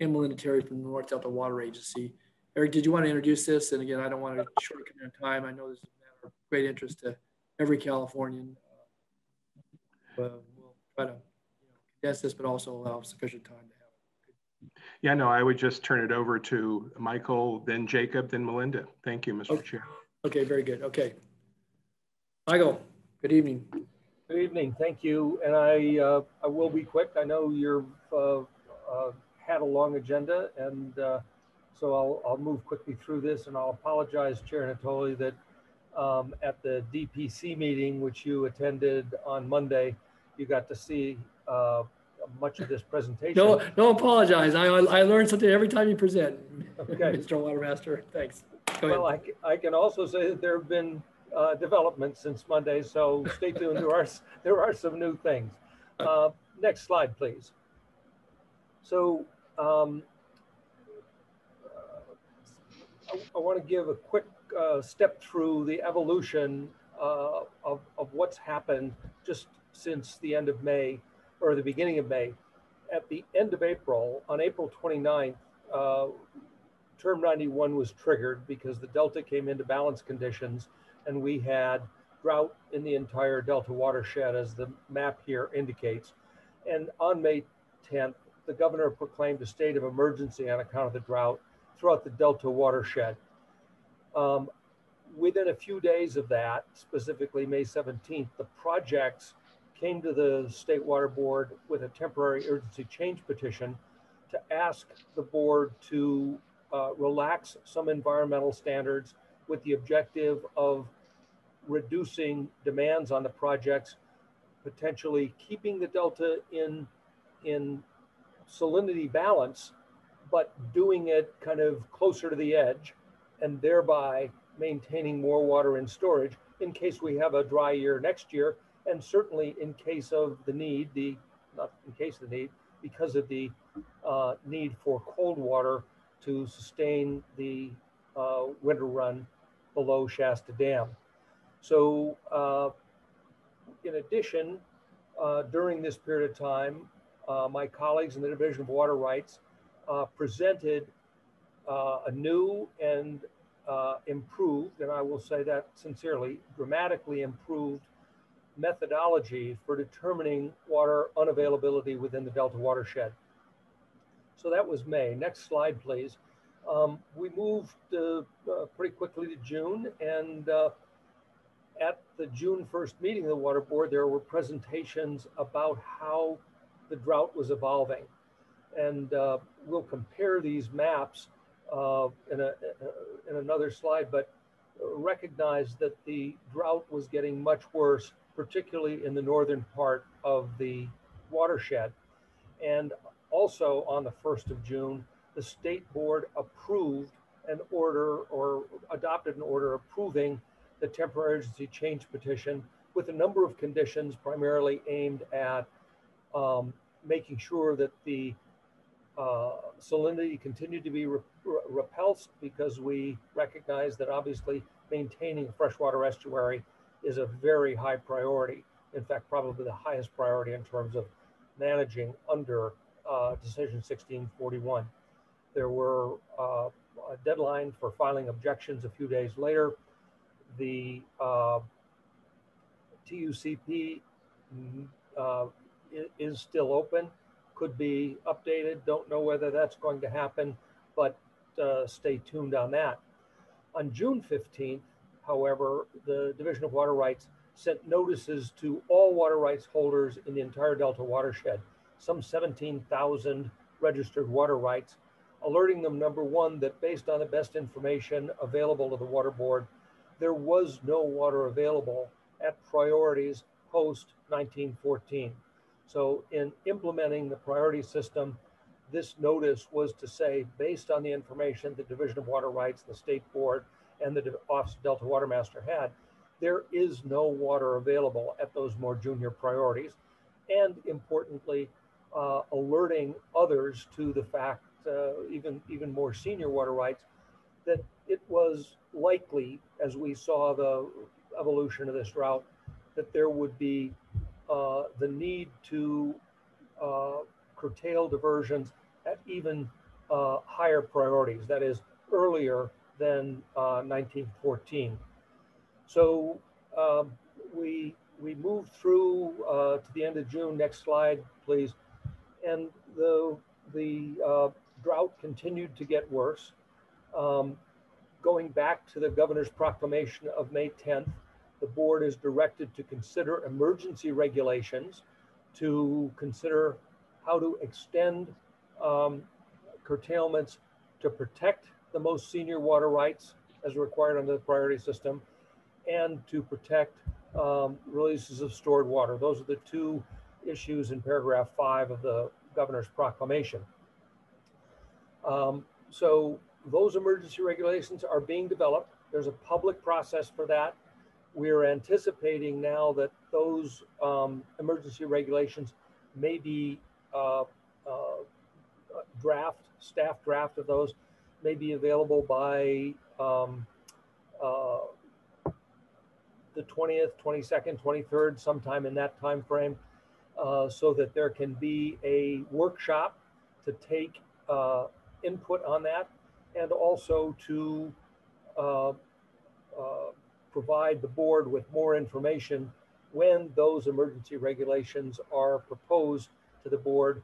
and Melinda Terry from the North Delta Water Agency. Erik, did you want to introduce this? And again, I don't want to shortcut your time. I know this is a matter of great interest to every Californian. Uh, we'll try to you know, condense this, but also allow sufficient time to have. yeah, no, I would just turn it over to Michael, then Jacob, then Melinda. Thank you, Mr. Okay. Chair. Okay, very good. Okay. Michael, good evening. Good evening. Thank you. And I, uh, I will be quick. I know you've uh, uh, had a long agenda and uh, so I'll, I'll move quickly through this and I'll apologize, Chair Nottoli, that um, at the DPC meeting, which you attended on Monday, you got to see uh, much of this presentation. No, no apologize. I, I learned something every time you present, Okay. Mr. Watermaster. Thanks. Go ahead. Well, I, I can also say that there have been uh, developments since Monday, so stay tuned. There are, there are some new things. Uh, Next slide, please. So um, I, want to give a quick uh, step through the evolution uh, of, of what's happened just since the end of May or the beginning of May. At the end of April, on April 29th, uh, Term 91 was triggered because the Delta came into balance conditions and we had drought in the entire Delta watershed, as the map here indicates. And on May 10th, the governor proclaimed a state of emergency on account of the drought throughout the Delta watershed. Um, within a few days of that, specifically May 17th, the projects came to the State Water Board with a temporary urgency change petition to ask the board to uh, relax some environmental standards with the objective of reducing demands on the projects, potentially keeping the delta in, in salinity balance, but doing it kind of closer to the edge and thereby maintaining more water in storage in case we have a dry year next year and certainly in case of the need, the not in case of the need, because of the uh, need for cold water to sustain the uh, winter run below Shasta Dam. So, uh, in addition, uh, during this period of time, uh, my colleagues in the Division of Water Rights uh, presented a new and improved, and I will say that sincerely, dramatically improved methodology for determining water unavailability within the Delta watershed. So that was May. Next slide, please. Um, we moved uh, uh, pretty quickly to June, and uh, at the June 1st meeting of the Water Board, there were presentations about how the drought was evolving. And uh, we'll compare these maps uh, in, a, in another slide, but recognize that the drought was getting much worse particularly in the northern part of the watershed. And also on the 1st of June, the state board approved an order or adopted an order approving the temporary urgency change petition with a number of conditions primarily aimed at um, making sure that the uh, salinity continued to be re repulsed because we recognize that obviously maintaining a freshwater estuary is a very high priority. In fact, probably the highest priority in terms of managing under uh, Decision 1641. There were uh, a deadline for filing objections a few days later. The uh, TUCP mm, uh, is still open, could be updated. Don't know whether that's going to happen, but uh, stay tuned on that. On June 15th, However, the Division of Water Rights sent notices to all water rights holders in the entire Delta watershed, some 17,000 registered water rights, alerting them, number one, that based on the best information available to the Water Board, there was no water available at priorities post 1914. So in implementing the priority system, this notice was to say, based on the information the Division of Water Rights, the State Board, and the Office of Delta Watermaster had, there is no water available at those more junior priorities. And importantly, uh, alerting others to the fact, uh, even, even more senior water rights, that it was likely, as we saw the evolution of this drought, that there would be uh, the need to uh, curtail diversions at even uh, higher priorities, that is, earlier than uh, 1914. So um, we, we moved through uh, to the end of June. Next slide, please. And the, the uh, drought continued to get worse. Um, going back to the governor's proclamation of May 10th, the board is directed to consider emergency regulations to consider how to extend um, curtailments to protect the most senior water rights as required under the priority system and to protect um, releases of stored water. Those are the two issues in paragraph five of the governor's proclamation. Um, so those emergency regulations are being developed. There's a public process for that. We're anticipating now that those um, emergency regulations may be uh, uh, draft, staff draft of those may be available by um, uh, the 20th, 22nd, 23rd, sometime in that time frame, uh, so that there can be a workshop to take uh, input on that and also to uh, uh, provide the board with more information when those emergency regulations are proposed to the board.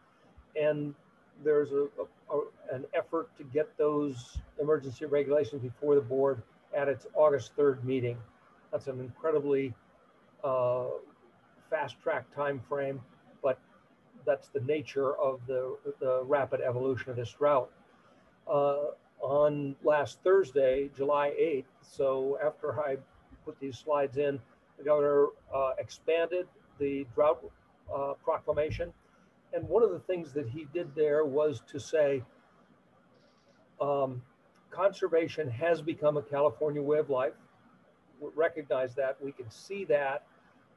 And there's a, a, a, an effort to get those emergency regulations before the board at its August 3rd meeting. That's an incredibly uh, fast track time frame, but that's the nature of the, the rapid evolution of this drought. Uh, on last Thursday, July 8th, so after I put these slides in, the governor uh, expanded the drought uh, proclamation. And one of the things that he did there was to say, um, conservation has become a California way of life. We recognize that. We can see that,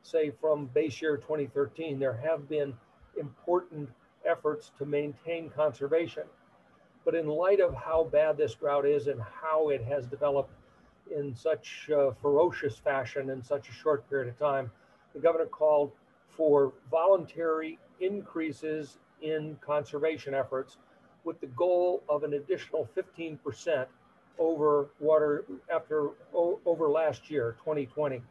say, from base year 2013. There have been important efforts to maintain conservation. But in light of how bad this drought is and how it has developed in such ferocious fashion in such a short period of time, the governor called for voluntary increases in conservation efforts with the goal of an additional 15% over water after over last year 2020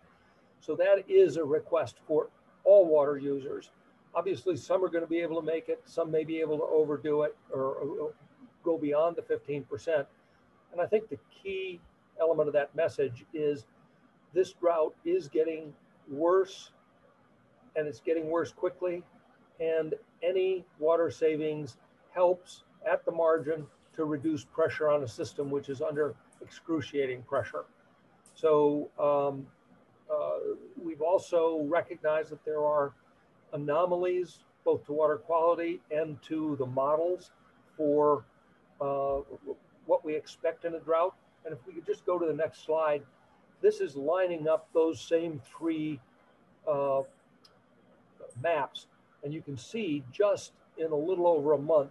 so that is a request for all water users obviously some are going to be able to make it some may be able to overdo it or, go beyond the 15% and i think the key element of that message is this drought is getting worse and it's getting worse quickly. And any water savings helps at the margin to reduce pressure on a system which is under excruciating pressure. So um, uh, we've also recognized that there are anomalies both to water quality and to the models for uh, what we expect in a drought. And if we could just go to the next slide, this is lining up those same three uh, maps. And you can see just in a little over a month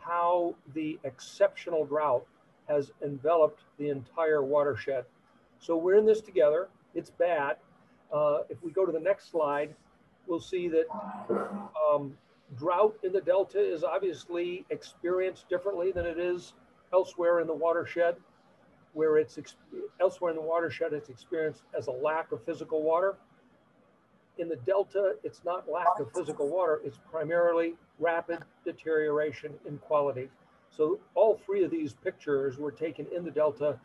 how the exceptional drought has enveloped the entire watershed. So we're in this together. It's bad. Uh, if we go to the next slide, we'll see that um, drought in the Delta is obviously experienced differently than it is elsewhere in the watershed where it's elsewhere in the watershed, it's experienced as a lack of physical water. In the Delta, it's not lack of physical water, it's primarily rapid deterioration in quality. So all three of these pictures were taken in the Delta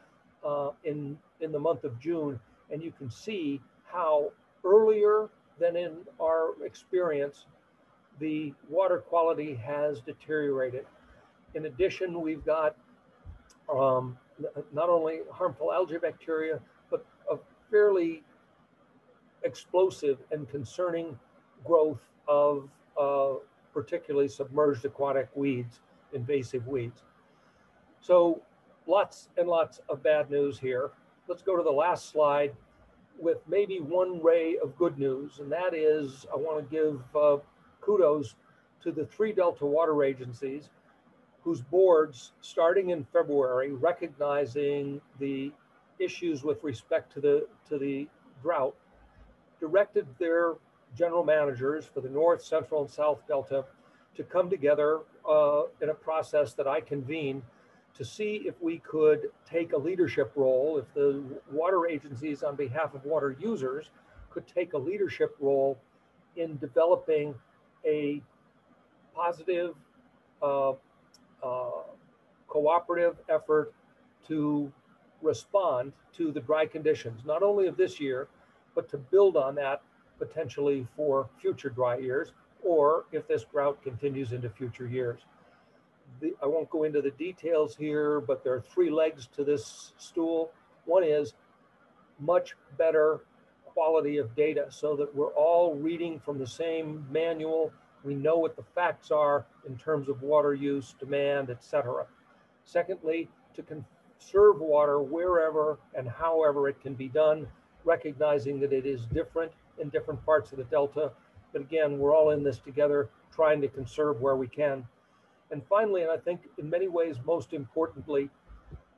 uh, in, in the month of June, and you can see how earlier than in our experience, the water quality has deteriorated. In addition, we've got um, not only harmful algae bacteria, but a fairly explosive and concerning growth of uh, particularly submerged aquatic weeds, invasive weeds. So lots and lots of bad news here. Let's go to the last slide with maybe one ray of good news, and that is I want to give uh, kudos to the three Delta water agencies whose boards, starting in February, recognizing the issues with respect to the, to the drought, directed their general managers for the North, Central, and South Delta to come together uh, in a process that I convened to see if we could take a leadership role, if the water agencies on behalf of water users could take a leadership role in developing a positive uh, uh, cooperative effort to respond to the dry conditions, not only of this year, but to build on that potentially for future dry years, or if this drought continues into future years. the, I won't go into the details here, but there are three legs to this stool. One is much better quality of data so that we're all reading from the same manual. We know what the facts are in terms of water use, demand, etc. Secondly, to conserve water wherever and however it can be done, recognizing that it is different in different parts of the Delta. But again, we're all in this together, trying to conserve where we can. And finally, and I think in many ways, most importantly,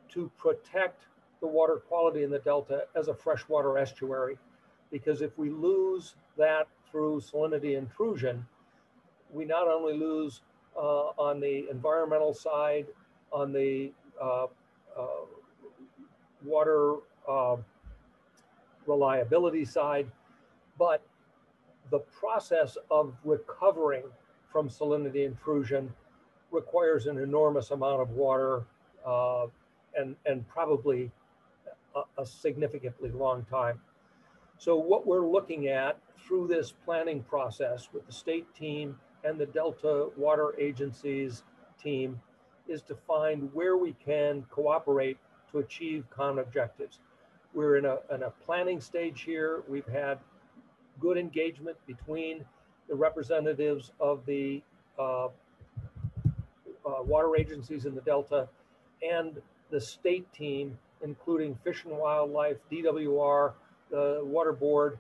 to protect the water quality in the Delta as a freshwater estuary. Because if we lose that through salinity intrusion, we not only lose uh, on the environmental side, on the uh, uh, water um, reliability side, but the process of recovering from salinity intrusion requires an enormous amount of water uh, and, and probably a, a significantly long time. So what we're looking at through this planning process with the state team and the Delta Water Agency's team is to find where we can cooperate to achieve common objectives. We're in a, in a planning stage here. We've had good engagement between the representatives of the uh, uh, water agencies in the Delta and the state team, including Fish and Wildlife, DWR, the Water Board,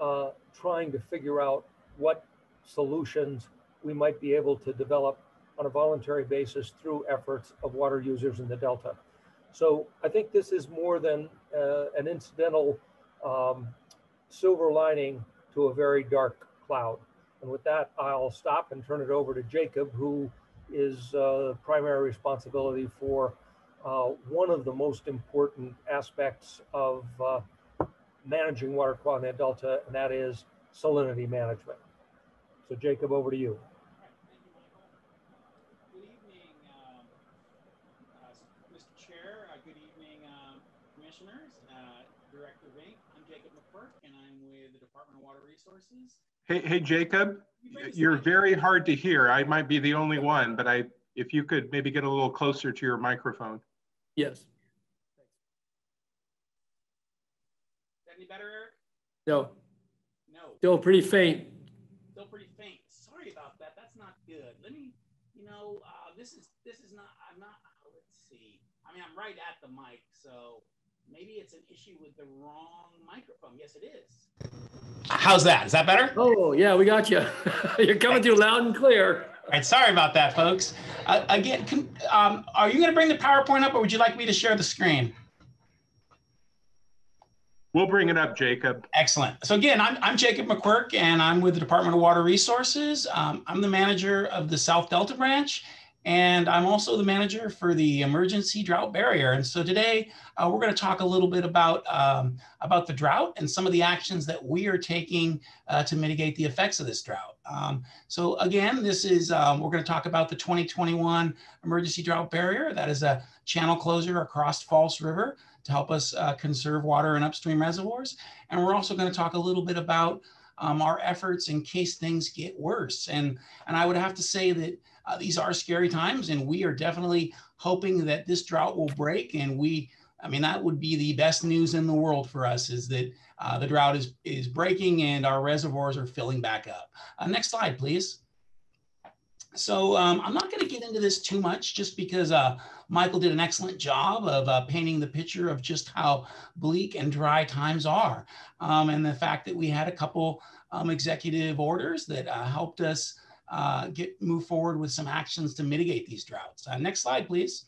uh, trying to figure out what solutions we might be able to develop on a voluntary basis through efforts of water users in the Delta. So I think this is more than uh, an incidental um, silver lining to a very dark cloud. And with that, I'll stop and turn it over to Jacob, who is uh, primary responsibility for uh, one of the most important aspects of uh, managing water quality in the Delta, and that is salinity management. So Jacob, over to you. Resources. Hey, hey, Jacob, you're very hard to hear. I might be the only one, but I, if you could maybe get a little closer to your microphone. Yes. Is that any better, Erik? No. No. Still pretty faint. Still pretty faint. Sorry about that. That's not good. Let me, you know, uh, this is this is not. I'm not. Let's see. I mean, I'm right at the mic, so maybe it's an issue with the wrong microphone. Yes, it is. How's that? Is that better? Oh, yeah, we got you. You're coming through loud and clear. All right, sorry about that, folks. Uh, again, can, um, are you going to bring the PowerPoint up or would you like me to share the screen? We'll bring it up, Jacob. Excellent. So again, I'm, I'm Jacob McQuirk and I'm with the Department of Water Resources. Um, I'm the manager of the South Delta branch and I'm also the manager for the emergency drought barrier. And so today uh, we're going to talk a little bit about, um, about the drought and some of the actions that we are taking uh, to mitigate the effects of this drought. Um, so again, this is, um, we're going to talk about the 2021 emergency drought barrier. That is a channel closure across False River to help us uh, conserve water in upstream reservoirs. And we're also going to talk a little bit about um, our efforts in case things get worse. And, and I would have to say that uh, these are scary times, and we are definitely hoping that this drought will break. And we, I mean, that would be the best news in the world for us is that uh, the drought is, is breaking and our reservoirs are filling back up. Uh, next slide, please. So um, I'm not going to get into this too much just because uh, Michael did an excellent job of uh, painting the picture of just how bleak and dry times are. Um, and the fact that we had a couple um, executive orders that uh, helped us uh, get move forward with some actions to mitigate these droughts. Uh, next slide, please.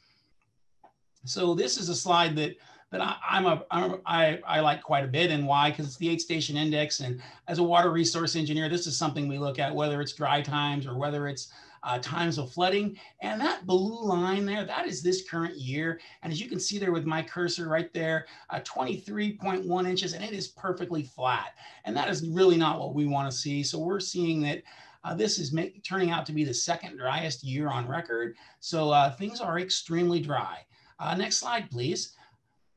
So this is a slide that that I, I'm a I'm, I, I like quite a bit, and why? Because it's the eight station index, and as a water resource engineer, this is something we look at whether it's dry times or whether it's uh, times of flooding. And that blue line there, that is this current year. And as you can see there with my cursor right there, uh, 23.1 inches, and it is perfectly flat. And that is really not what we want to see. So we're seeing that uh, this is make, turning out to be the second driest year on record. So uh, things are extremely dry. Uh, next slide, please.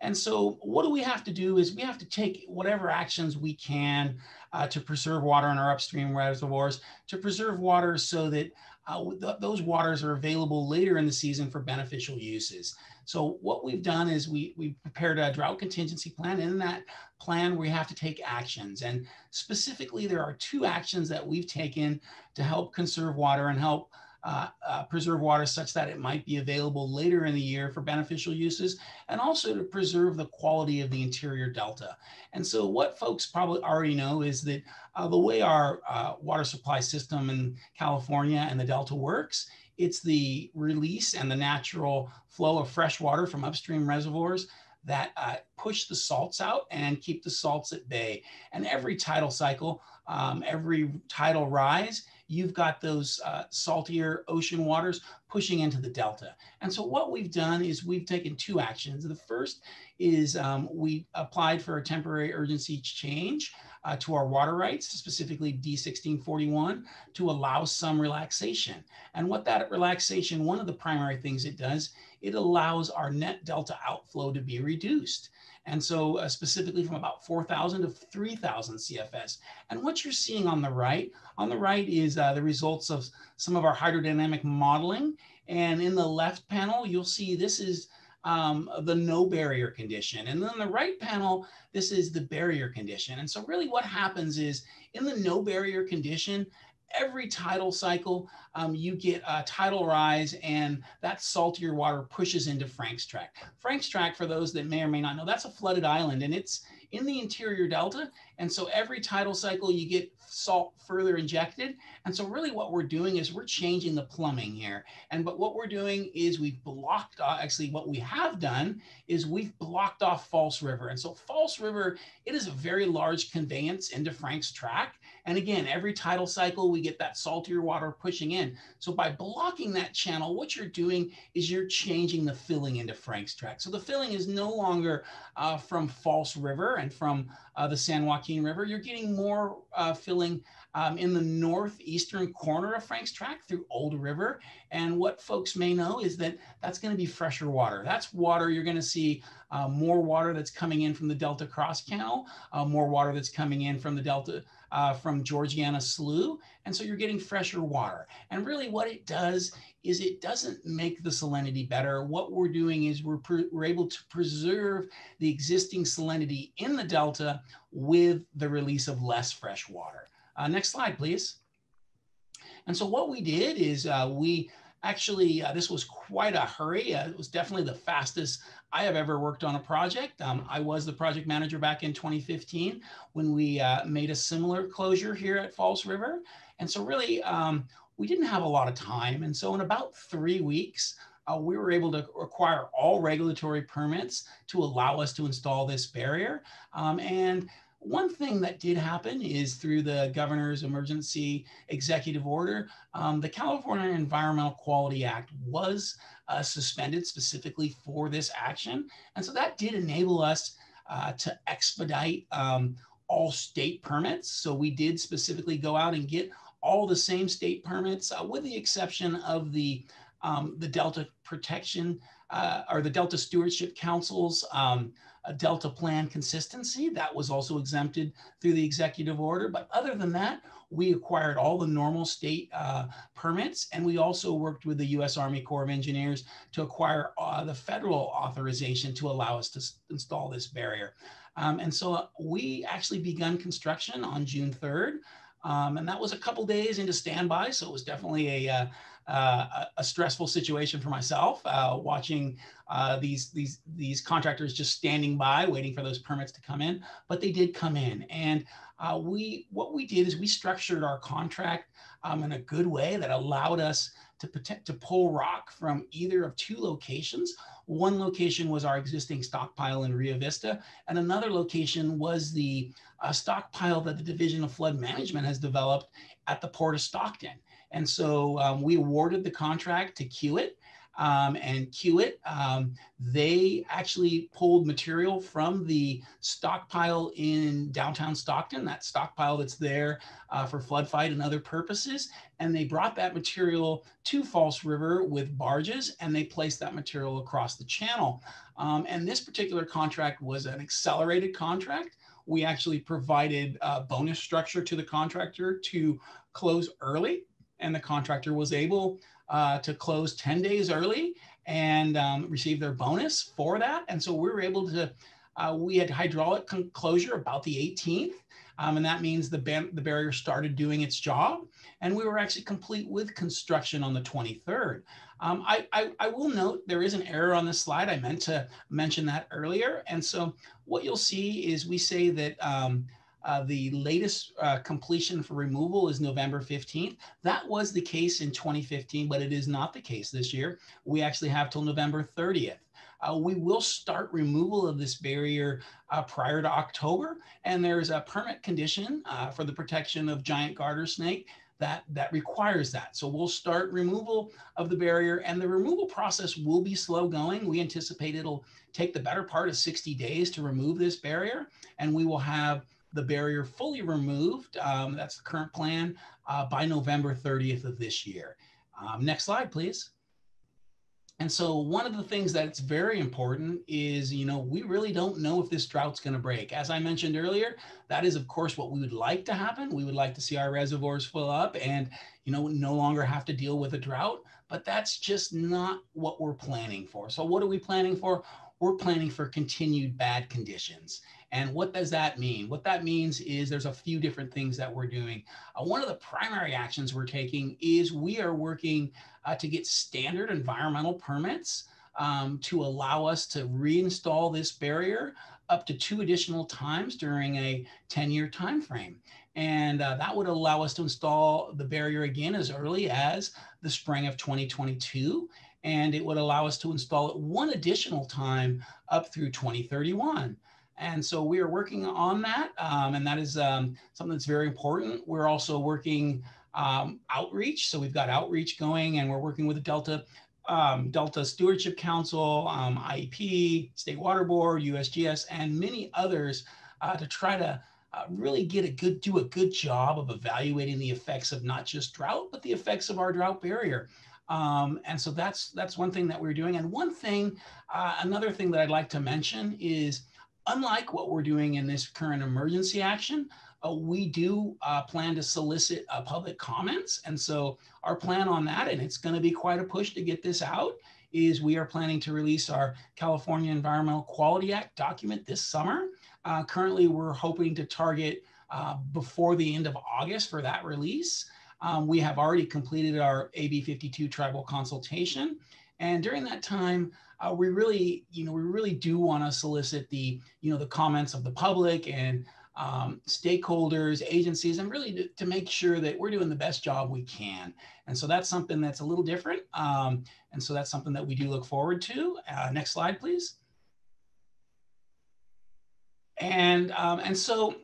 And so what do we have to do is we have to take whatever actions we can uh, to preserve water in our upstream reservoirs, to preserve water so that uh, th those waters are available later in the season for beneficial uses. So what we've done is we, we prepared a drought contingency plan. And in that plan, we have to take actions. And specifically, there are two actions that we've taken to help conserve water and help uh, uh, preserve water such that it might be available later in the year for beneficial uses and also to preserve the quality of the interior delta. And so what folks probably already know is that uh, the way our uh, water supply system in California and the delta works, it's the release and the natural flow of fresh water from upstream reservoirs that uh, push the salts out and keep the salts at bay. And every tidal cycle, um, every tidal rise, you've got those uh, saltier ocean waters pushing into the delta. And so what we've done is we've taken two actions. The first is um, we applied for a temporary urgency change uh, to our water rights, specifically D1641, to allow some relaxation. And what that relaxation, one of the primary things it does, it allows our net delta outflow to be reduced. And so uh, specifically from about 4,000 to 3,000 CFS. And what you're seeing on the right, on the right is uh, the results of some of our hydrodynamic modeling. And in the left panel, you'll see this is um, the no barrier condition. And then the right panel, this is the barrier condition. And so really what happens is in the no barrier condition, every tidal cycle, um, you get a tidal rise and that saltier water pushes into Frank's Tract. Frank's Tract, for those that may or may not know, that's a flooded island and it's in the interior delta. And so every tidal cycle, you get salt further injected. And so really what we're doing is we're changing the plumbing here. And but what we're doing is we've blocked, uh, actually what we have done is we've blocked off False River. And so False River, it is a very large conveyance into Frank's Tract. And again, every tidal cycle, we get that saltier water pushing in. So by blocking that channel, what you're doing is you're changing the filling into Frank's Tract. So the filling is no longer uh, from False River and from uh, the San Joaquin River. You're getting more uh, filling um, in the northeastern corner of Frank's Tract through Old River. And what folks may know is that that's going to be fresher water. That's water you're going to see uh, more water that's coming in from the Delta Cross Canal, uh, more water that's coming in from the Delta uh, from Georgiana Slough. And so you're getting fresher water. And really what it does is it doesn't make the salinity better. What we're doing is we're, we're able to preserve the existing salinity in the Delta with the release of less fresh water. Uh, next slide, please. And so what we did is uh, we Actually, uh, this was quite a hurry. Uh, it was definitely the fastest I have ever worked on a project. Um, I was the project manager back in 2015 when we uh, made a similar closure here at False River. And so really, um, we didn't have a lot of time. And so in about three weeks, uh, we were able to acquire all regulatory permits to allow us to install this barrier. Um, and one thing that did happen is through the governor's emergency executive order, um, the California Environmental Quality Act was uh, suspended specifically for this action. And so that did enable us uh, to expedite um, all state permits. So we did specifically go out and get all the same state permits uh, with the exception of the, um, the Delta Protection uh, or the Delta Stewardship Council's um, a Delta plan consistency. That was also exempted through the executive order. But other than that, we acquired all the normal state uh, permits, and we also worked with the U.S. Army Corps of Engineers to acquire uh, the federal authorization to allow us to install this barrier. Um, and so we actually begun construction on June 3rd. Um, and that was a couple days into standby, so it was definitely a, uh, uh, a stressful situation for myself, uh, watching uh, these these these contractors just standing by, waiting for those permits to come in. But they did come in, and uh, we what we did is we structured our contract um, in a good way that allowed us to protect, to pull rock from either of two locations. One location was our existing stockpile in Rio Vista, and another location was the uh, stockpile that the Division of Flood Management has developed at the Port of Stockton. And so um, we awarded the contract to Kiewit. Um, and Kiewit, um, they actually pulled material from the stockpile in downtown Stockton, that stockpile that's there uh, for flood fight and other purposes. And they brought that material to False River with barges and they placed that material across the channel. Um, and this particular contract was an accelerated contract. We actually provided a bonus structure to the contractor to close early and the contractor was able uh, to close 10 days early and um, receive their bonus for that. And so we were able to, uh, we had hydraulic closure about the 18th. Um, and that means the, the barrier started doing its job. And we were actually complete with construction on the 23rd. Um, I, I, I, will note there is an error on this slide. I meant to mention that earlier. And so what you'll see is we say that um, uh, the latest uh, completion for removal is November 15th. That was the case in 2015, but it is not the case this year. We actually have till November 30th. Uh, we will start removal of this barrier uh, prior to October, and there's a permit condition uh, for the protection of giant garter snake that, that requires that. So we'll start removal of the barrier, and the removal process will be slow going. We anticipate it'll take the better part of 60 days to remove this barrier, and we will have the barrier fully removed. Um, that's the current plan uh, by November 30th of this year. Um, next slide, please. And so one of the things that's very important is, you know, we really don't know if this drought's going to break. As I mentioned earlier, that is, of course, what we would like to happen. We would like to see our reservoirs fill up and, you know, no longer have to deal with a drought. But that's just not what we're planning for. So what are we planning for? We're planning for continued bad conditions. And what does that mean? What that means is there's a few different things that we're doing. Uh, one of the primary actions we're taking is we are working uh, to get standard environmental permits um, to allow us to reinstall this barrier up to two additional times during a 10-year time frame. And uh, that would allow us to install the barrier again as early as the spring of 2022 and it would allow us to install it one additional time up through 2031. And so we are working on that, um, and that is um, something that's very important. We're also working um, outreach. So we've got outreach going, and we're working with the Delta um, Delta Stewardship Council, um, IEP, State Water Board, USGS, and many others uh, to try to uh, really get a good, do a good job of evaluating the effects of not just drought, but the effects of our drought barrier. Um, and so that's that's one thing that we're doing. And one thing, uh, another thing that I'd like to mention is unlike what we're doing in this current emergency action, uh, we do uh, plan to solicit uh, public comments. And so our plan on that, and it's going to be quite a push to get this out, is we are planning to release our California Environmental Quality Act document this summer. Uh, currently, we're hoping to target uh, before the end of August for that release. Um, we have already completed our AB 52 tribal consultation. And during that time, uh, we really, you know, we really do want to solicit the, you know, the comments of the public and um, stakeholders, agencies, and really to, to, make sure that we're doing the best job we can. And so that's something that's a little different. Um, and so that's something that we do look forward to. Uh, next slide, please. And, um, and so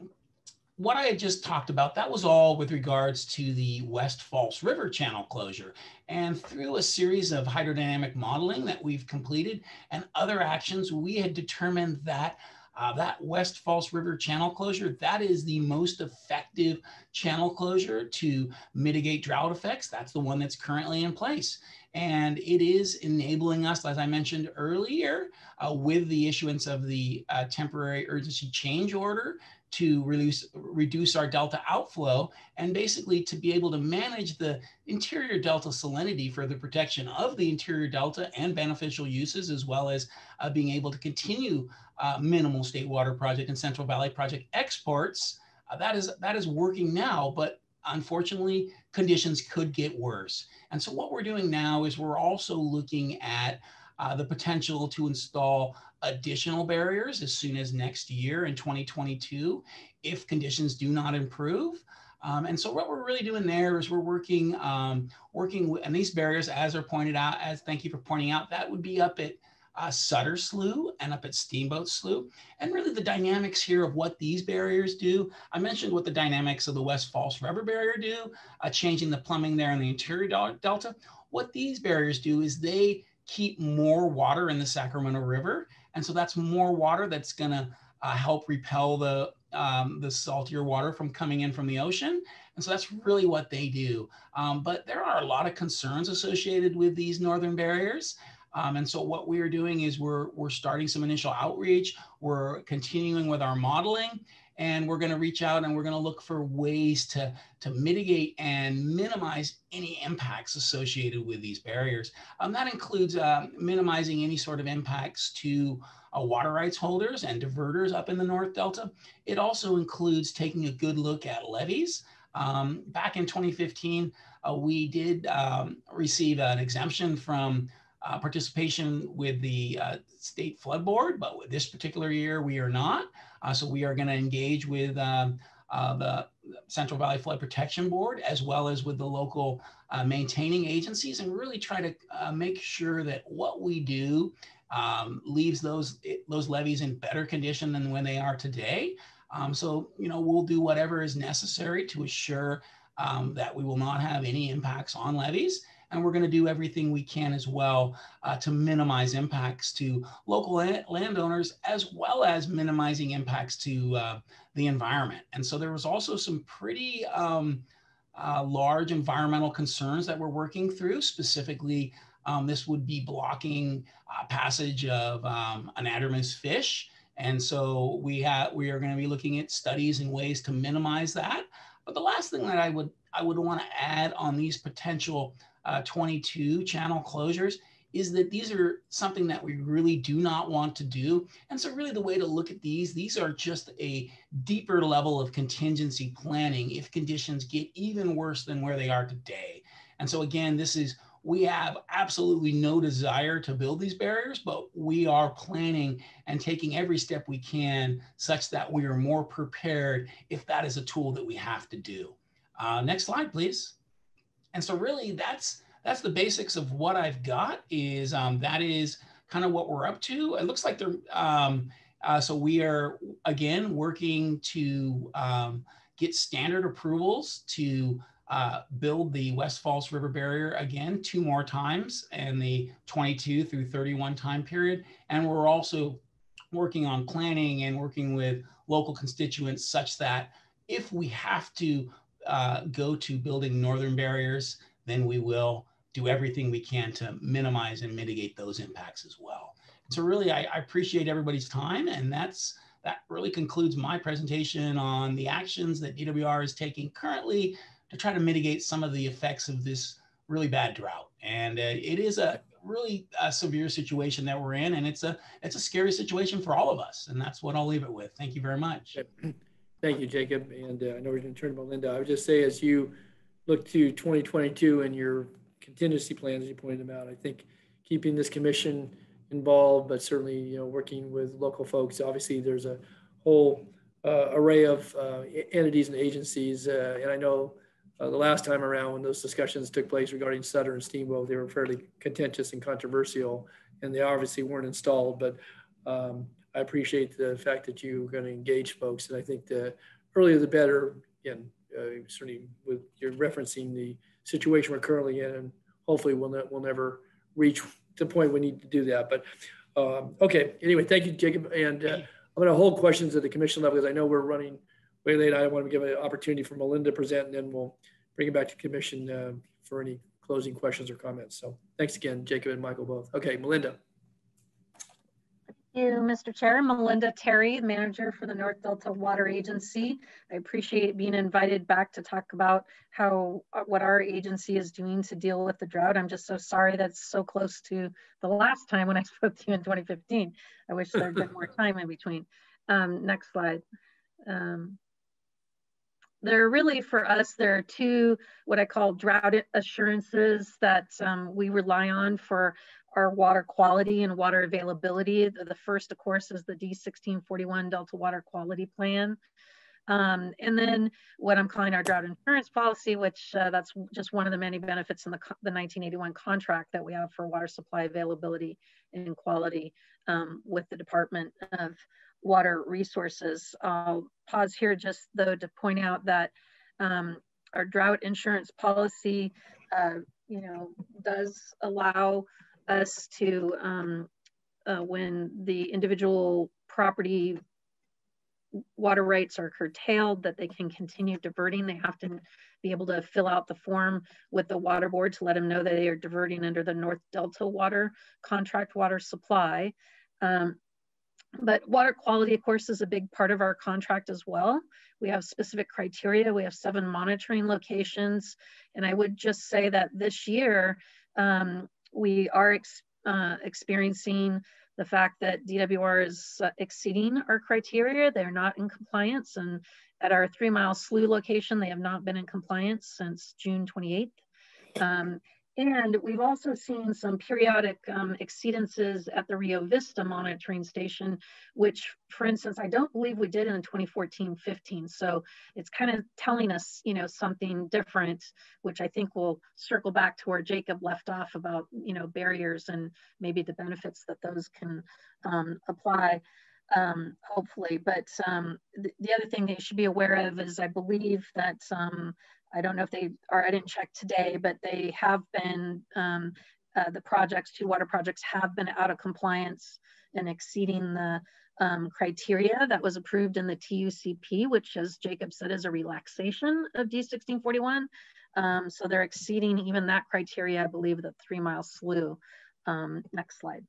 what I had just talked about, that was all with regards to the West False River channel closure. And through a series of hydrodynamic modeling that we've completed and other actions, we had determined that uh, that West False River channel closure, that is the most effective channel closure to mitigate drought effects. That's the one that's currently in place. And it is enabling us, as I mentioned earlier, uh, with the issuance of the uh, temporary urgency change order to reduce, reduce our delta outflow and basically to be able to manage the interior delta salinity for the protection of the interior delta and beneficial uses, as well as uh, being able to continue uh, minimal state water project and Central Valley project exports. Uh, that, is, that is working now, but unfortunately, conditions could get worse. And so what we're doing now is we're also looking at uh, the potential to install additional barriers as soon as next year in 2022 if conditions do not improve. Um, and so what we're really doing there is we're working, um, working, and these barriers, as are pointed out, as thank you for pointing out, that would be up at uh, Sutter Slough and up at Steamboat Slough. And really the dynamics here of what these barriers do. I mentioned what the dynamics of the West False River barrier do, uh, changing the plumbing there in the interior delta. What these barriers do is they keep more water in the Sacramento River and so that's more water that's going to uh, help repel the, um, the saltier water from coming in from the ocean. And so that's really what they do. Um, but there are a lot of concerns associated with these northern barriers. Um, and so what we are doing is we're, we're starting some initial outreach. We're continuing with our modeling. And we're going to reach out and we're going to look for ways to, to mitigate and minimize any impacts associated with these barriers. Um, that includes uh, minimizing any sort of impacts to uh, water rights holders and diverters up in the North Delta. It also includes taking a good look at levees. Um, back in 2015, uh, we did um, receive an exemption from uh, participation with the uh, state flood board, but with this particular year, we are not. Uh, so we are going to engage with um, uh, the Central Valley Flood Protection Board, as well as with the local uh, maintaining agencies, and really try to uh, make sure that what we do um, leaves those, those levees in better condition than when they are today. Um, so, you know, we'll do whatever is necessary to assure um, that we will not have any impacts on levees. And we're going to do everything we can as well uh, to minimize impacts to local landowners, as well as minimizing impacts to uh, the environment. And so there was also some pretty um, uh, large environmental concerns that we're working through. Specifically, um, this would be blocking uh, passage of um, anadromous fish. And so we have we are going to be looking at studies and ways to minimize that. But the last thing that I would I would want to add on these potential uh, 22 channel closures is that these are something that we really do not want to do. And so really the way to look at these, these are just a deeper level of contingency planning if conditions get even worse than where they are today. And so again, this is, we have absolutely no desire to build these barriers, but we are planning and taking every step we can such that we are more prepared if that is a tool that we have to do. Uh, next slide, please. And so really that's that's the basics of what I've got is um, that is kind of what we're up to. It looks like they're, um, uh, so we are again working to um, get standard approvals to uh, build the West False River Barrier again two more times in the 22 through 31 time period. And we're also working on planning and working with local constituents such that if we have to uh, go to building northern barriers, then we will do everything we can to minimize and mitigate those impacts as well. So really, I, I appreciate everybody's time, and that's that really concludes my presentation on the actions that DWR is taking currently to try to mitigate some of the effects of this really bad drought. And uh, it is a really a severe situation that we're in, and it's a it's a scary situation for all of us. And that's what I'll leave it with. Thank you very much. Thank you, Jacob. And uh, I know we're going to turn to Melinda. I would just say, as you look to 2022 and your contingency plans, you pointed them out, I think keeping this commission involved, but certainly you know working with local folks. Obviously, there's a whole uh, array of uh, entities and agencies, uh, and I know. Uh, the last time around, when those discussions took place regarding Sutter and Steamboat, they were fairly contentious and controversial, and they obviously weren't installed. But um, I appreciate the fact that you're going to engage folks. And I think the earlier the better, again, uh, certainly with you're referencing the situation we're currently in, and hopefully we'll, ne we'll never reach the point we need to do that. But um, okay, anyway, thank you, Jacob. And uh, I'm going to hold questions at the commission level because I know we're running way late. I want to give an opportunity for Melinda to present, and then we'll bring it back to commission uh, for any closing questions or comments. So thanks again, Jacob and Michael both. Okay, Melinda you, Mr. Chair. Melinda Terry, manager for the North Delta Water Agency. I appreciate being invited back to talk about how uh, what our agency is doing to deal with the drought. I'm just so sorry that's so close to the last time when I spoke to you in 2015. I wish there'd been more time in between. Um, next slide. Um, there are really for us, there are two what I call drought assurances that um, we rely on for our water quality and water availability. The first, of course, is the D1641 Delta Water Quality Plan. Um, and then what I'm calling our drought insurance policy, which uh, that's just one of the many benefits in the, the 1981 contract that we have for water supply availability and quality um, with the Department of Water Resources. I'll pause here just though to point out that um, our drought insurance policy, uh, you know, does allow us to, um, uh, when the individual property water rights are curtailed, that they can continue diverting. They have to be able to fill out the form with the water board to let them know that they are diverting under the North Delta Water contract water supply. Um, but water quality, of course, is a big part of our contract as well. We have specific criteria. We have seven monitoring locations. And I would just say that this year, um, we are ex uh, experiencing the fact that DWR is uh, exceeding our criteria. They're not in compliance. And at our Three Mile Slough location, they have not been in compliance since June 28th. Um, and we've also seen some periodic um, exceedances at the Rio Vista monitoring station, which, for instance, I don't believe we did in 2014-15. So it's kind of telling us, you know, something different, which I think will circle back to where Jacob left off about, you know, barriers and maybe the benefits that those can um, apply. Um, hopefully. But um, the, the, other thing that you should be aware of is I believe that um, I don't know if they are, I didn't check today, but they have been, um, uh, the projects, two water projects have been out of compliance and exceeding the um, criteria that was approved in the TUCP, which as Jacob said is a relaxation of D1641. Um, so they're exceeding even that criteria, I believe, the three mile slough. Um, next slide.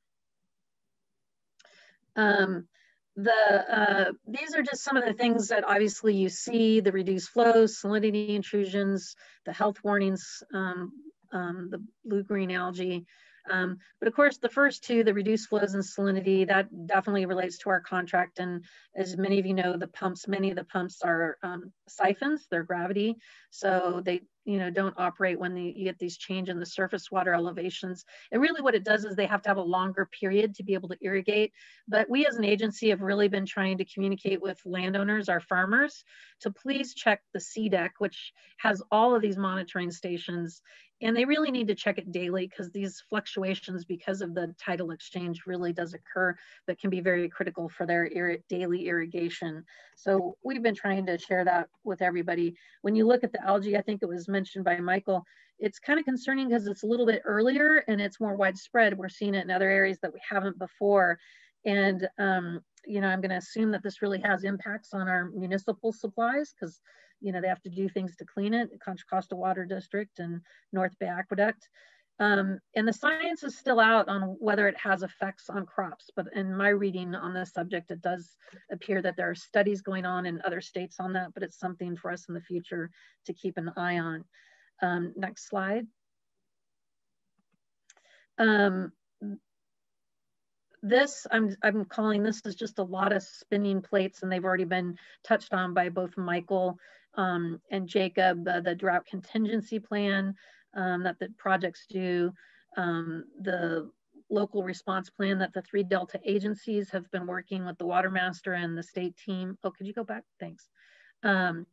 The uh, these are just some of the things that obviously you see the reduced flows salinity intrusions the health warnings um, um, the blue green algae um, but of course, the first two, the reduced flows and salinity, that definitely relates to our contract. And as many of you know, the pumps, many of the pumps are um, siphons, they're gravity. So they, you know, don't operate when the, you get these change in the surface water elevations. And really what it does is they have to have a longer period to be able to irrigate. But we as an agency have really been trying to communicate with landowners, our farmers, to please check the CDEC, which has all of these monitoring stations and they really need to check it daily because these fluctuations because of the tidal exchange really does occur but can be very critical for their ir daily irrigation so we've been trying to share that with everybody when you look at the algae i think it was mentioned by michael it's kind of concerning because it's a little bit earlier and it's more widespread we're seeing it in other areas that we haven't before and um, you know i'm going to assume that this really has impacts on our municipal supplies because you know, they have to do things to clean it, Contra Costa Water District and North Bay Aqueduct. Um, and the science is still out on whether it has effects on crops, but in my reading on this subject, it does appear that there are studies going on in other states on that, but it's something for us in the future to keep an eye on. Um, next slide. Um, this, I'm, I'm calling this is just a lot of spinning plates and they've already been touched on by both Michael um, and Jacob, uh, the drought contingency plan um, that the projects do, um, the local response plan that the three Delta agencies have been working with the water master and the state team. Oh, could you go back? Thanks. Um,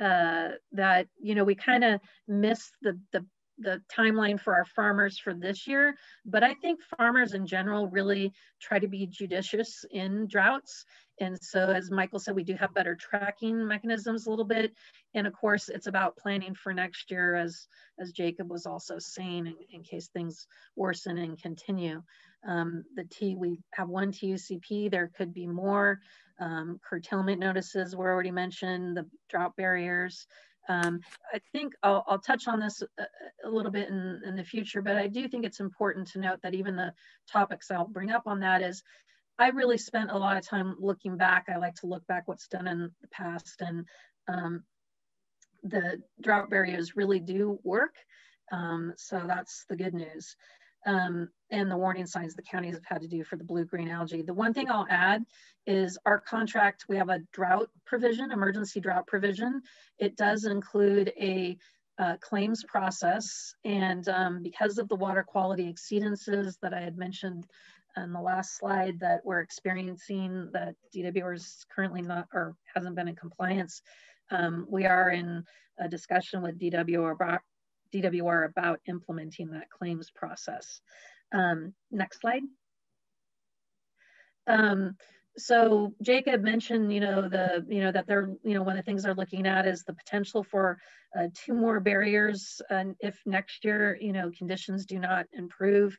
uh, that, you know, we kind of missed the, the the timeline for our farmers for this year, but I think farmers in general really try to be judicious in droughts. And so, as Michael said, we do have better tracking mechanisms a little bit. And of course, it's about planning for next year, as, as Jacob was also saying, in, in case things worsen and continue. Um, the T, we have one TUCP, there could be more. Um, curtailment notices were already mentioned, the drought barriers. Um, I think I'll, I'll, touch on this a, a little bit in, in, the future, but I do think it's important to note that even the topics I'll bring up on that is I really spent a lot of time looking back. I like to look back what's done in the past and um, the drought barriers really do work. Um, so that's the good news um, and the warning signs the counties have had to do for the blue-green algae. The one thing I'll add is our contract, we have a drought provision, emergency drought provision. It does include a uh, claims process. And um, because of the water quality exceedances that I had mentioned in the last slide that we're experiencing that DWR is currently not or hasn't been in compliance, um, we are in a discussion with DWR DWR about implementing that claims process. Um, next slide. Um, so Jacob mentioned, you know, the, you know, that they're, you know, one of the things they're looking at is the potential for uh, two more barriers. And if next year, you know, conditions do not improve.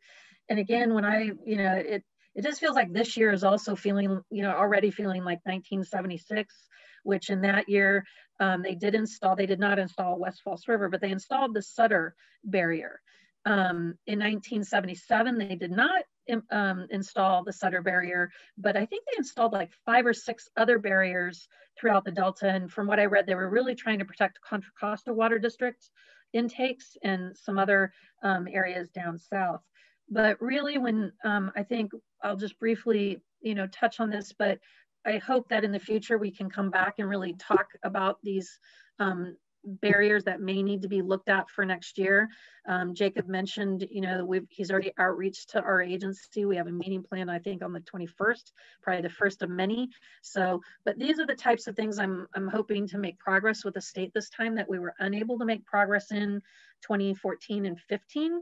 And again, when I, you know, it, it just feels like this year is also feeling, you know, already feeling like 1976, which in that year um, they did install, they did not install West False River, but they installed the Sutter barrier. Um, in 1977, they did not um, install the Sutter barrier, but I think they installed like five or six other barriers throughout the Delta. And from what I read, they were really trying to protect Contra Costa Water District intakes and some other um, areas down south. But really when um, I think I'll just briefly, you know, touch on this, but I hope that in the future we can come back and really talk about these um, barriers that may need to be looked at for next year. Um, Jacob mentioned, you know, we've, he's already outreached to our agency. We have a meeting planned, I think on the 21st, probably the first of many. So, but these are the types of things I'm, I'm hoping to make progress with the state this time that we were unable to make progress in 2014 and 15.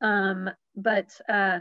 Um, but uh,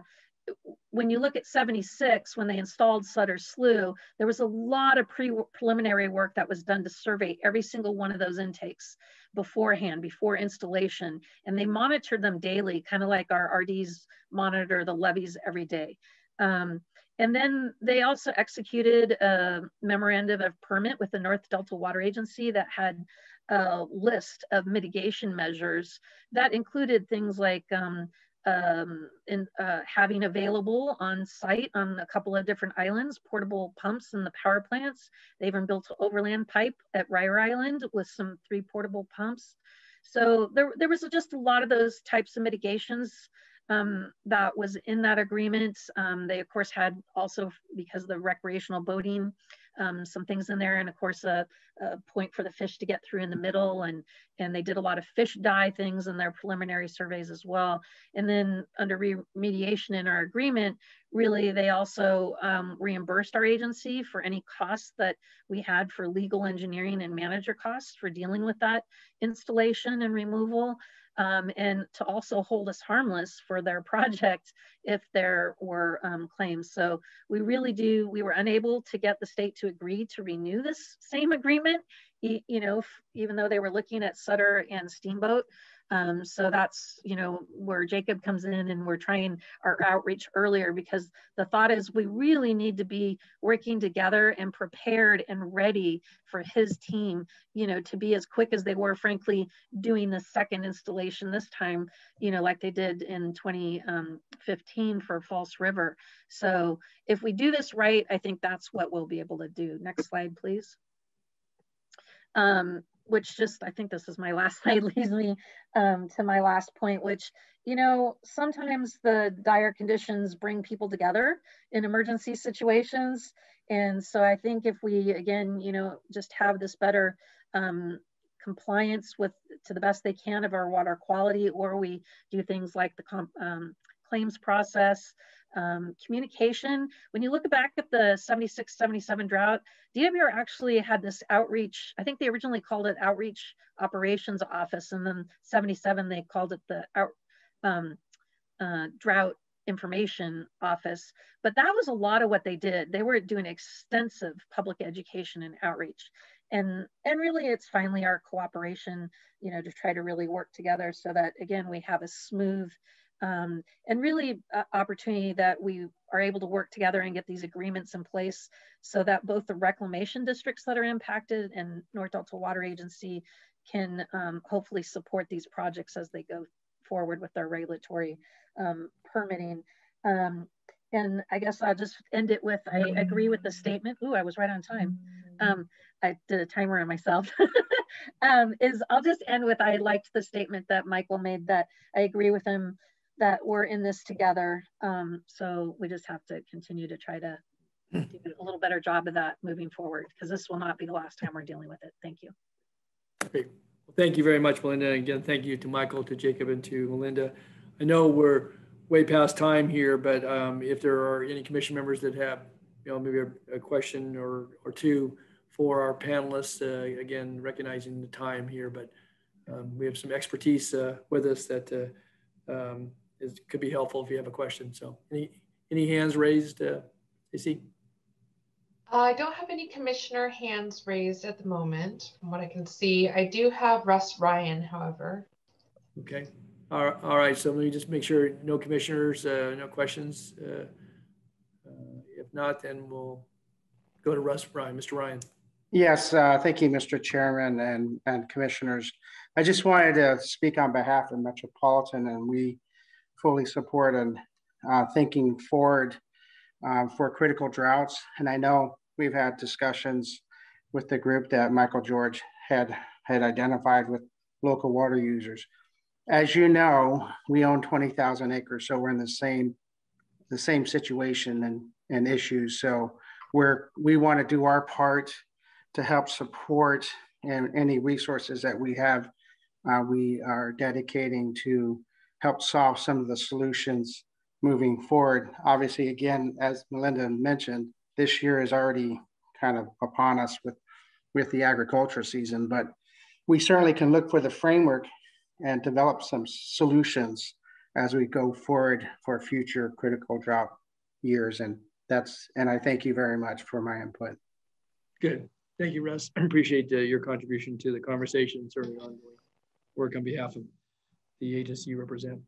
when you look at 76, when they installed Sutter Slough, there was a lot of pre preliminary work that was done to survey every single one of those intakes beforehand, before installation. And they monitored them daily, kind of like our RDs monitor the levees every day. Um, and then they also executed a memorandum of permit with the North Delta Water Agency that had a list of mitigation measures that included things like um, um, in, uh, having available on site on a couple of different islands, portable pumps in the power plants. They even built an overland pipe at Ryer Island with some three portable pumps. So there, there was just a lot of those types of mitigations um, that was in that agreement. Um, they of course had also, because of the recreational boating, um, some things in there, and of course a, a, point for the fish to get through in the middle. And and they did a lot of fish die things in their preliminary surveys as well. And then under remediation in our agreement, really they also um, reimbursed our agency for any costs that we had for legal engineering and manager costs for dealing with that installation and removal um, and to also hold us harmless for their project if there were um, claims. So we really do, we were unable to get the state to agree to renew this same agreement, you know, even though they were looking at Sutter and Steamboat. Um, so that's, you know, where Jacob comes in and we're trying our outreach earlier because the thought is we really need to be working together and prepared and ready for his team, you know, to be as quick as they were, frankly, doing the second installation this time, you know, like they did in 2015 um, for False River. So if we do this right, I think that's what we'll be able to do. Next slide, please. Um, which just I think this is my last slide leads me um, to my last point, which you know sometimes the dire conditions bring people together in emergency situations, and so I think if we again you know just have this better um, compliance with to the best they can of our water quality, or we do things like the um, claims process um, communication. When you look back at the 76, 77 drought, DWR actually had this outreach. I think they originally called it Outreach Operations Office, and then 77 they called it the out, um, uh, Drought Information Office. But that was a lot of what they did. They were doing extensive public education and outreach. And, and really it's finally our cooperation, you know, to try to really work together so that again, we have a smooth um, and really uh, opportunity that we are able to work together and get these agreements in place so that both the reclamation districts that are impacted and North Delta Water Agency can um, hopefully support these projects as they go forward with their regulatory um, permitting. Um, and I guess I'll just end it with, I agree with the statement. Ooh, I was right on time. Um, I did a timer on myself. um, is I'll just end with, I liked the statement that Michael made that I agree with him that we're in this together. Um, so we just have to continue to try to do a little better job of that moving forward because this will not be the last time we're dealing with it. Thank you. Great. Well, thank you very much, Melinda. And again, thank you to Michael, to Jacob, and to Melinda. I know we're way past time here, but um, if there are any commission members that have, you know, maybe a, a question or, or two for our panelists, uh, again, recognizing the time here, but um, we have some expertise uh, with us that uh, um, is could be helpful if you have a question. So any any hands raised, uh, AC? I don't have any commissioner hands raised at the moment, from what I can see. I do have Russ Ryan, however. Okay. All right. All right. So let me just make sure no commissioners, uh, no questions. Uh, uh, if not, then we'll go to Russ Ryan. Mr. Ryan. Yes, uh, thank you, Mr. Chairman and, and commissioners. I just wanted to speak on behalf of Metropolitan, and we fully support and uh, thinking forward um, for critical droughts. And I know we've had discussions with the group that Michael George had had identified with local water users. As you know, we own 20,000 acres, so we're in the same the same situation and, and issues. So we're we want to do our part to help support and any resources that we have, uh, we are dedicating to help solve some of the solutions moving forward. Obviously, again, as Melinda mentioned, this year is already kind of upon us with, with the agriculture season, but we certainly can look for the framework and develop some solutions as we go forward for future critical drought years. And that's, and I thank you very much for my input. Good. Thank you, Russ. I appreciate uh, your contribution to the conversation, certainly ongoing work on behalf of the agency you represent.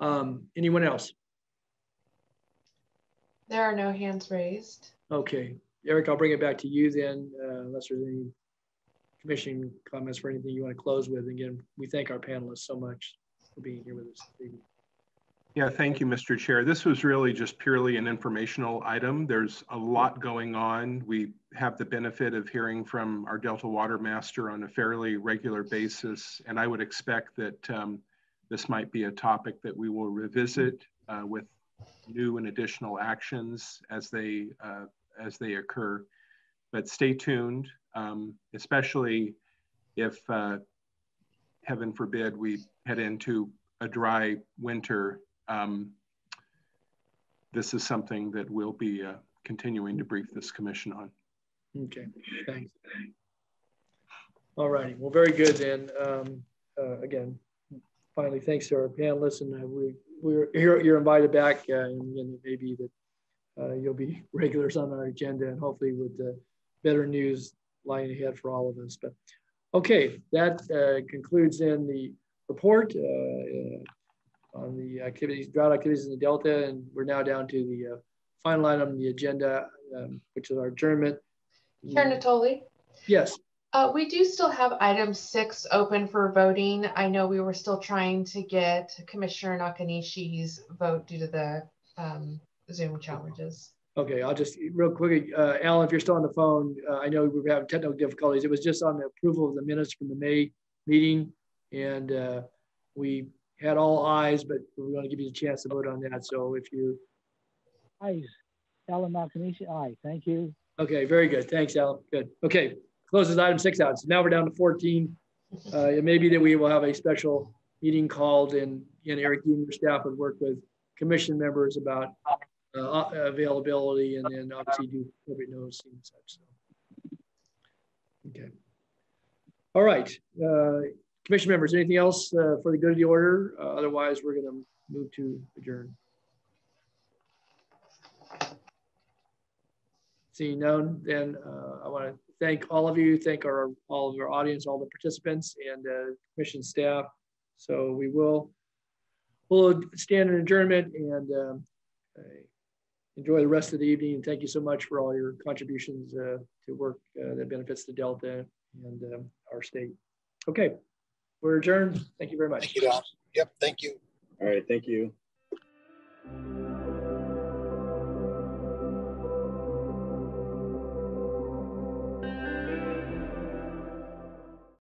Um, anyone else? There are no hands raised. Okay. Erik, I'll bring it back to you then, uh, unless there's any commission comments for anything you want to close with. Again, we thank our panelists so much for being here with us. Yeah, thank you, Mr. Chair. This was really just purely an informational item. There's a lot going on. We have the benefit of hearing from our Delta Water Master on a fairly regular basis, and I would expect that um, this might be a topic that we will revisit uh, with new and additional actions as they uh, as they occur. But stay tuned, um, especially if, uh, heaven forbid, we head into a dry winter um, this is something that we'll be uh, continuing to brief this commission on. Okay, thanks. All righty, well, very good then. Um, uh, again, finally, thanks to our panelists, and uh, we we're you're, you're invited back, uh, and, and maybe that uh, you'll be regulars on our agenda, and hopefully with the better news lying ahead for all of us. But okay, that uh, concludes then the report on the activities, drought activities in the Delta, and we're now down to the uh, final item on the agenda, um, which is our adjournment. Chair Nottoli? Yes. Uh, we do still have item six open for voting. I know we were still trying to get Commissioner Nakanishi's vote due to the um, Zoom challenges. Okay, I'll just real quick, uh, Alan, if you're still on the phone, uh, I know we were having technical difficulties. It was just on the approval of the minutes from the May meeting, and uh, we had all ayes, but we're going to give you a chance to vote on that. So if you. Ayes. Alan Nakanishi, aye. Thank you. Okay, very good. Thanks, Alan. Good. Okay, closes item six out. So now we're down to 14. Uh, it may be that we will have a special meeting called and, and Erik, you and your staff would work with commission members about uh, availability and then obviously do public noticing and such. So. Okay. All right. Uh, Commission members, anything else uh, for the good of the order? Uh, otherwise, we're going to move to adjourn. Seeing none, then uh, I want to thank all of you, thank our all of our audience, all the participants, and uh, commission staff. So we will we'll stand in adjournment and um, enjoy the rest of the evening. And thank you so much for all your contributions uh, to work uh, that benefits the Delta and um, our state. Okay. We're adjourned. Thank you very much. Thank you, Don. Yep, thank you. All right, thank you.